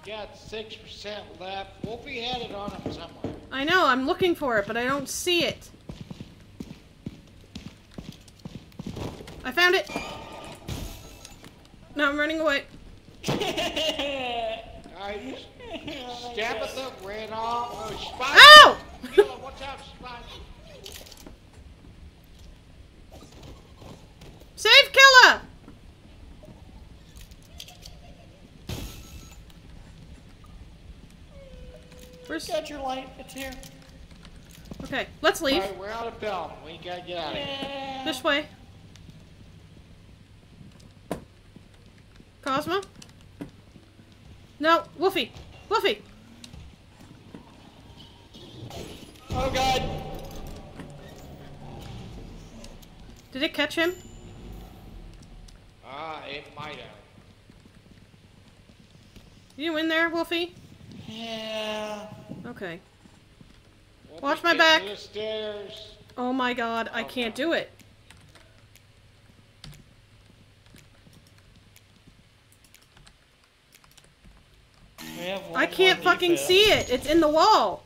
Got six percent left. Wolfie had it on him somewhere. I know, I'm looking for it, but I don't see it. I found it. No, I'm running away. [laughs] I Stabitha ran off. Oh, Spike! Ow! Killa, watch out, Spike! Save Killa! Where's... Got your light. It's here. Okay, let's leave. Alright, we're out of film. We gotta get out of here. This way. Cosmo? No, Wolfie! Wolfie! Oh god. Did it catch him? Ah, it might have. You in there, Wolfie? Yeah. Okay. Wolfie, Watch my back. the stairs. Oh my god, I can't do it. We have one I can't fucking defense. see it. It's in the wall.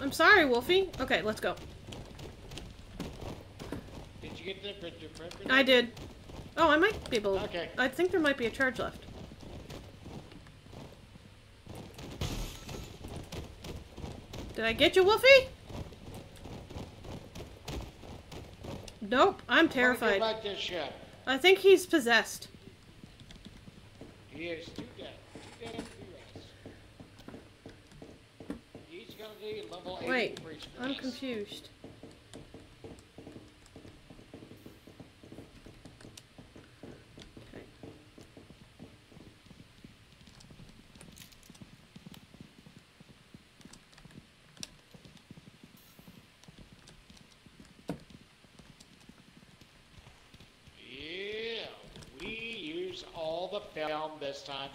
I'm sorry, Wolfie. Okay, let's go. Did you get the defibrillator? I did. Oh, I might be able. Okay. I think there might be a charge left. Did I get you, Wolfie? Nope, I'm terrified. Back to ship. I think he's possessed. He is too dead. Too dead to. He's gonna need level 80 Wait, I'm confused.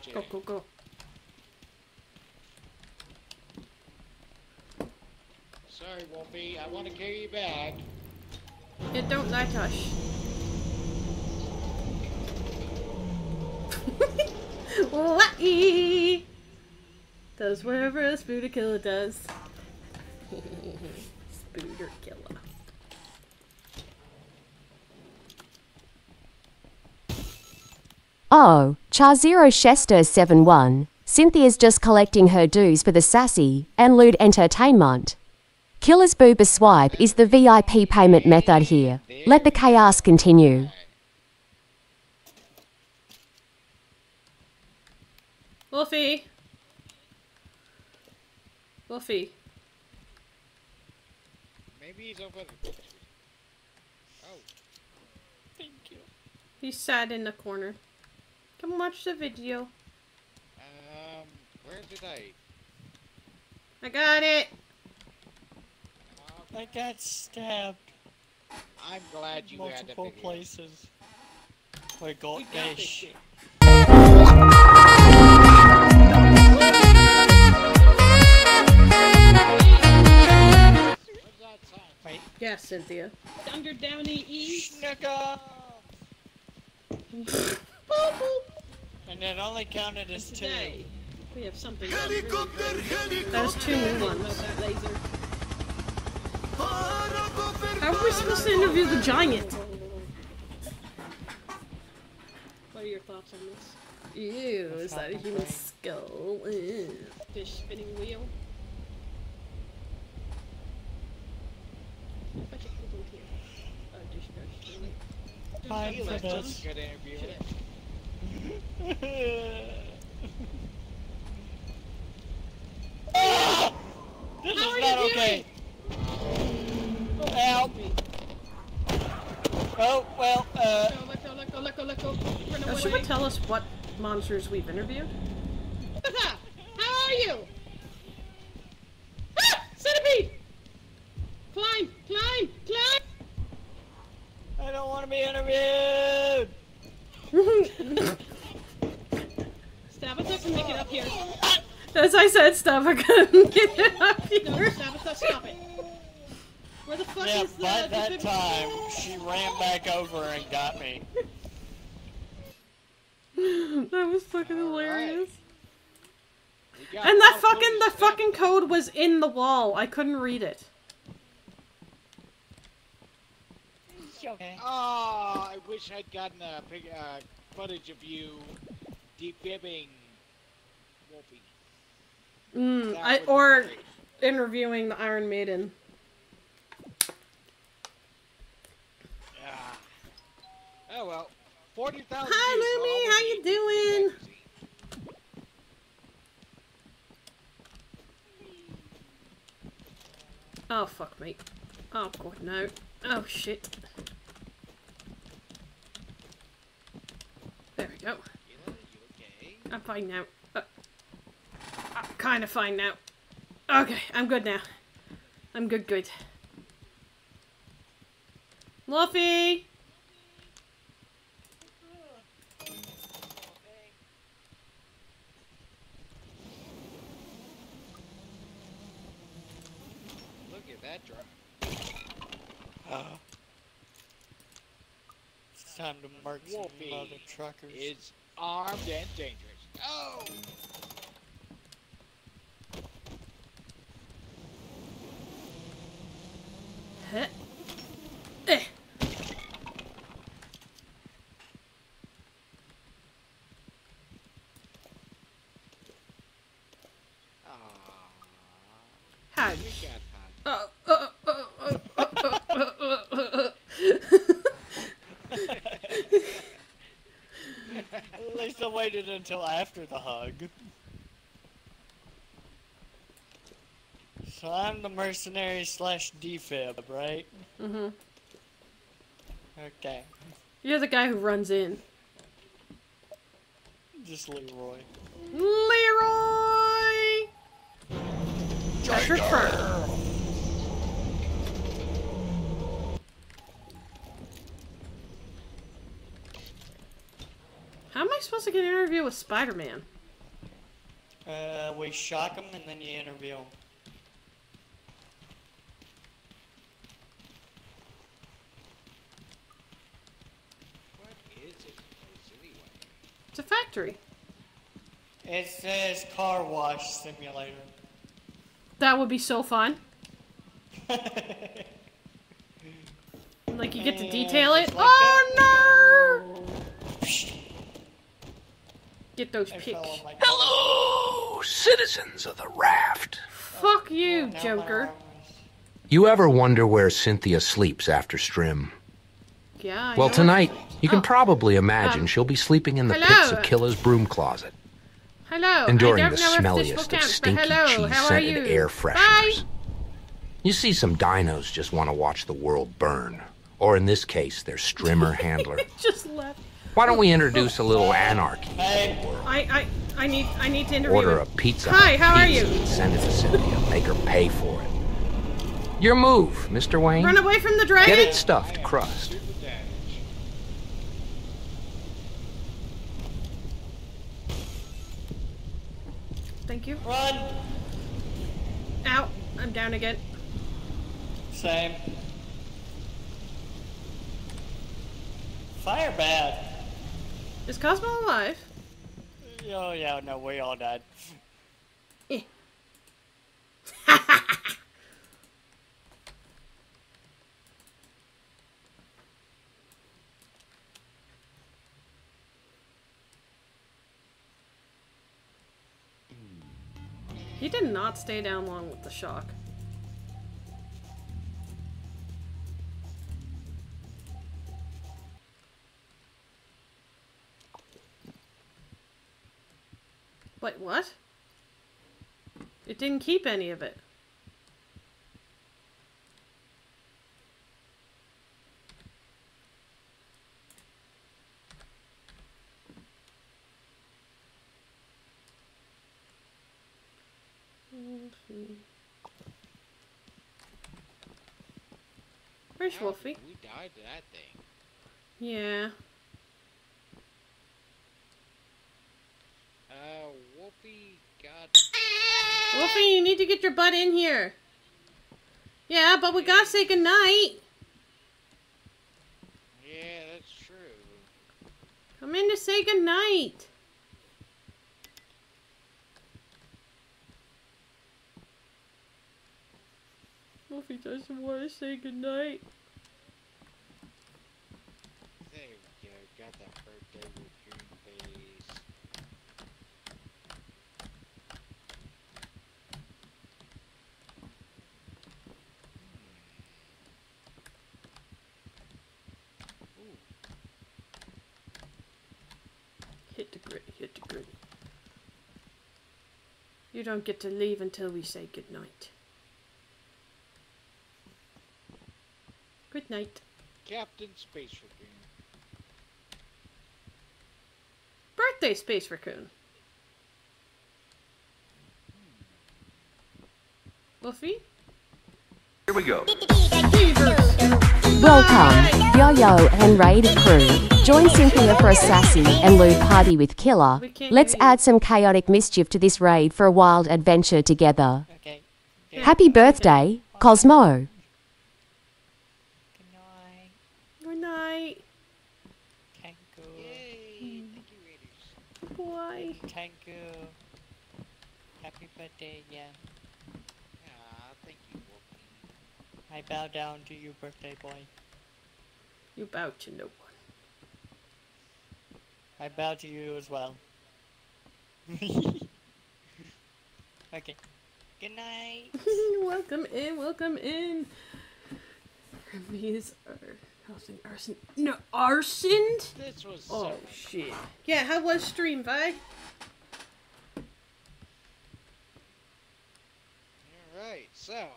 This time, too. Go, go, go. Sorry, Wolfie. I want to carry you back. It don't die touch. [laughs] Whacky! Does whatever a spooder killer does. [laughs] spooder killer. Oh, Char0 Shester 71. Cynthia's just collecting her dues for the sassy and lewd entertainment. Killa's Boober Swipe is the VIP payment method here. Let the chaos continue. Wolfie! Wolfie. Maybe he's over the Oh. Thank you. He's sat in the corner. Come watch the video. Um, where did I? I got it! I got stabbed I'm glad you had the multiple places. We got We got this this. shit. What's that sign? Wait. Yeah, Cynthia. Thunder Downey E. Snicka! [laughs] And it only counted as two. Today, we have something really great That two new ones. How are we supposed to interview the giant? What are your thoughts on this? Ew, is that a human skull? Ew. Fish spinning wheel? Bunch of people here. Oh, dish brush. really. Time for this. good interview. Ah! This How is not okay. Oh, Help. me. Oh, well, uh, Let go, let go, let go, let go, let go. Away. she tell us what monsters we've interviewed. [laughs] How are you? Ah! Centipede! Climb, climb, climb! I don't want to be interviewed. [laughs] Stabitha can make it up here. As I said, stuff I couldn't [laughs] get it up No, here. Stabitha, stop it. Where the fuck Yeah, is the by that time, she ran back over and got me. [laughs] That was fucking Alright. hilarious. We got And that fucking the fucking code was in the wall. I couldn't read it. Okay. Oh, I wish I'd gotten a pic, uh, footage of you defibbing Wolfie. Mm, I, or interviewing the Iron Maiden. Yeah. Oh well. Forty thousand. Hi, Lumi. How you doing? Oh fuck me. Oh god no. Oh shit. There we go. You okay? I'm fine now. Uh, I'm kind of fine now. Okay, I'm good now. I'm good, good. Luffy! Look at that drone. Uh, it's time to mark some Wolfie mother truckers. Is armed and dangerous. Oh. Huh. Until after the hug. So I'm the mercenary slash defib, right? Mm hmm Okay. You're the guy who runs in. Just Leroy. Leroy! That's your turn. How am I supposed to get an interview with Spider Man? Uh, we shock him and then you interview him. What is it place anyway? It's a factory. It says car wash simulator. That would be so fun. [laughs] Like you get to detail it. like Oh no! Get those I pics. fell on my Hello, citizens of the raft. Fuck you, Now Joker. You ever wonder where Cynthia sleeps after Strim? Yeah. I Well, know. tonight, you can Oh. probably imagine Um, she'll be sleeping in the hello. pits of Killa's broom closet, Hello. enduring I the don't know if this will smelliest of count, stinky cheese scented you? air Bye. fresheners. You see, some dinos just want to watch the world burn. Or in this case, their strimmer [laughs] handler. Just left. Why don't we introduce a little anarchy? Hey, I I I need I need to interview. Order him. a pizza. Hi, Hut how are you? and Send it to Cynthia. Make her pay for it. Your move, Mr. Wayne. Run away from the dragon. Get it stuffed crust. Thank you. run! Ow. I'm down again. Same. Fire bad. Is Cosmo alive? Oh yeah, no, we all died. Eh. [laughs] He did not stay down long with the shock. Wait, what? It didn't keep any of it. Where's Wolfie? We died to that thing. Yeah. Uh, Wolfie got. Wolfie, you need to get your butt in here. Yeah, but we gotta say goodnight. Yeah, that's true. Come in to say goodnight. Wolfie doesn't want to say goodnight. There we go. Got that birthday raccoon face. Ooh, Hit the grit, hit the grit. You don't get to leave until we say goodnight. Good night. Captain Space Raccoon. Birthday, Space Raccoon. Wolfie? Here we go. Welcome, Yo-Yo and Raid crew. Join Cynthia for a sassy and lewd party with Killa. Let's add some chaotic mischief to this raid for a wild adventure together. Okay. Happy birthday, Cosmo. Good night. Good night. Kanku. Yay! Thank you, Raiders. Boy. Kanku. Happy birthday again. Ah, thank you, Wolfie. I bow down to you, birthday boy. You bow to no one. I bow to you as well. [laughs] okay. Good night. [laughs] welcome in, welcome in. These are housing arson. No, arsoned? This was Oh, so shit. Yeah, how was stream, Vi? Alright, so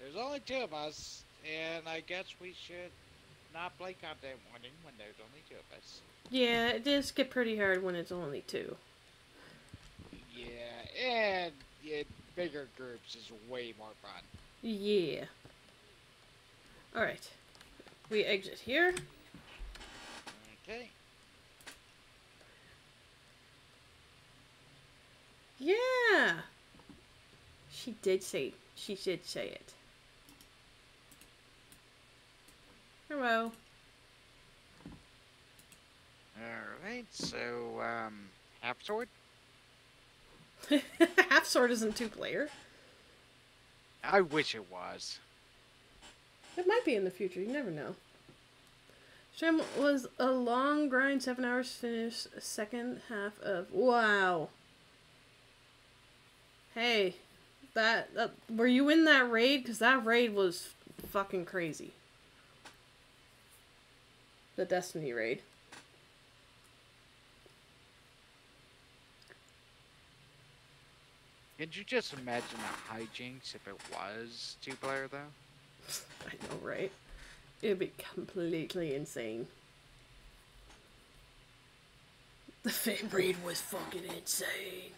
there's only two of us, and I guess we should not play content warning when there's only two of us. Yeah, it does get pretty hard when it's only two. Yeah, and yeah, bigger groups is way more fun. Yeah. Alright. We exit here. Okay. Yeah! She did say, she did say it. Hello. Alright, so, um, half sword? [laughs] Half sword isn't two player. I wish it was. It might be in the future. You never know. Stream was a long grind, seven hours finished, second half of wow. Hey, that, that were you in that raid? Cause that raid was fucking crazy. The Destiny raid. Could you just imagine the hijinks if it was two player though? I know, right? It'd be completely insane. The Fame raid was fucking insane.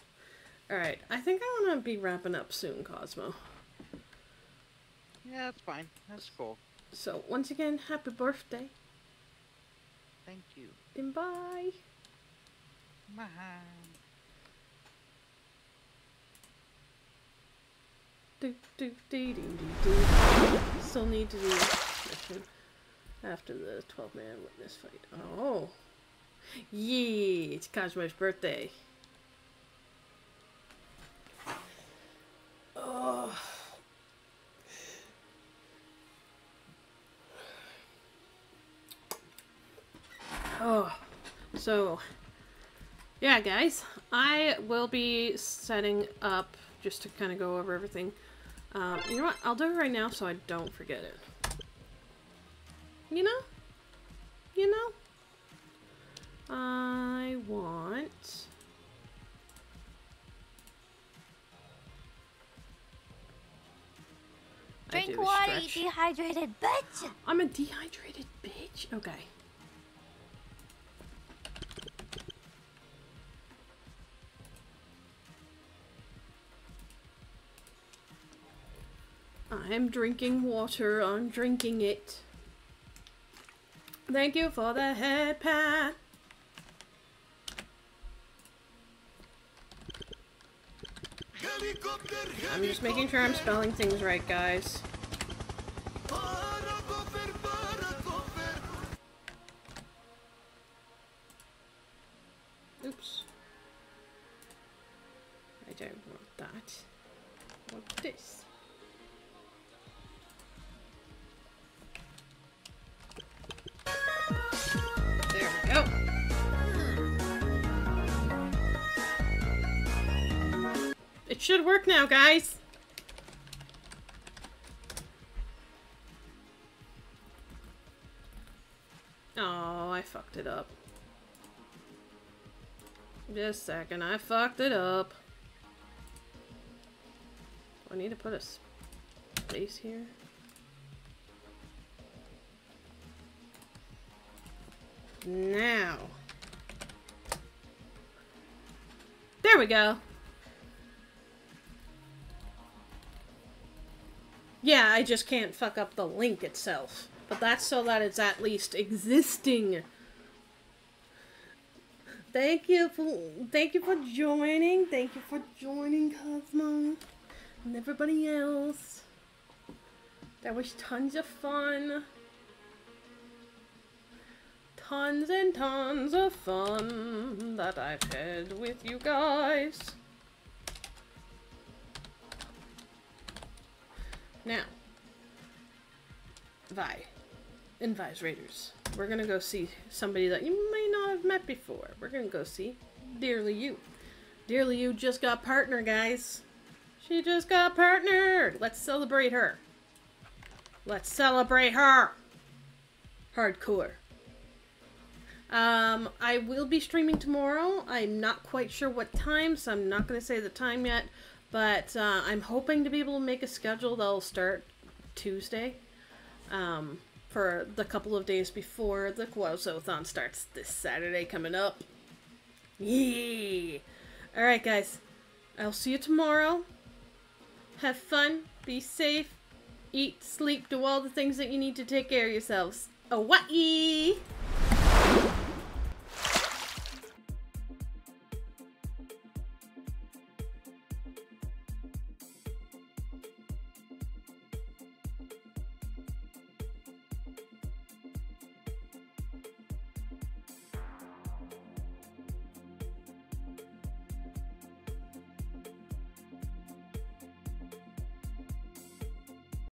Alright, I think I want to be wrapping up soon, Cosmo. Yeah, that's fine. That's cool. So, once again, happy birthday. Thank you. And bye. Bye. Do, do, do, do, do, do. Still need to do mission after the 12 man witness fight. Oh. Yeah, it's Cosmo's birthday. Oh. Oh. So, yeah, guys, I will be setting up just to kind of go over everything. Um, you know what? I'll do it right now so I don't forget it. You know? You know? I want... Drink water, you dehydrated bitch. I'm a dehydrated bitch? Okay. I'm drinking water. I'm drinking it. Thank you for the head pat. I'm just making sure I'm spelling things right, guys. Should work now, guys. Oh, I fucked it up. Just a second, I fucked it up. Do I need to put a space here? Now. There we go. Yeah, I just can't fuck up the link itself. But that's so that it's at least existing. Thank you for thank you for joining. Thank you for joining Cosmo and everybody else. That was tons of fun. Tons and tons of fun that I've had with you guys. Now, Vi and Vi's Raiders. We're gonna go see somebody that you may not have met before. We're gonna go see Dearly You. Dearly You just got partner, guys. She just got partnered. Let's celebrate her. Let's celebrate her. Hardcore. Um, I will be streaming tomorrow. I'm not quite sure what time, so I'm not going to say the time yet. But uh, I'm hoping to be able to make a schedule that'll start Tuesday. Um, for the couple of days before the Quazothon starts this Saturday coming up. Yee! Alright, guys. I'll see you tomorrow. Have fun. Be safe. Eat, sleep, do all the things that you need to take care of yourselves. Hawaii!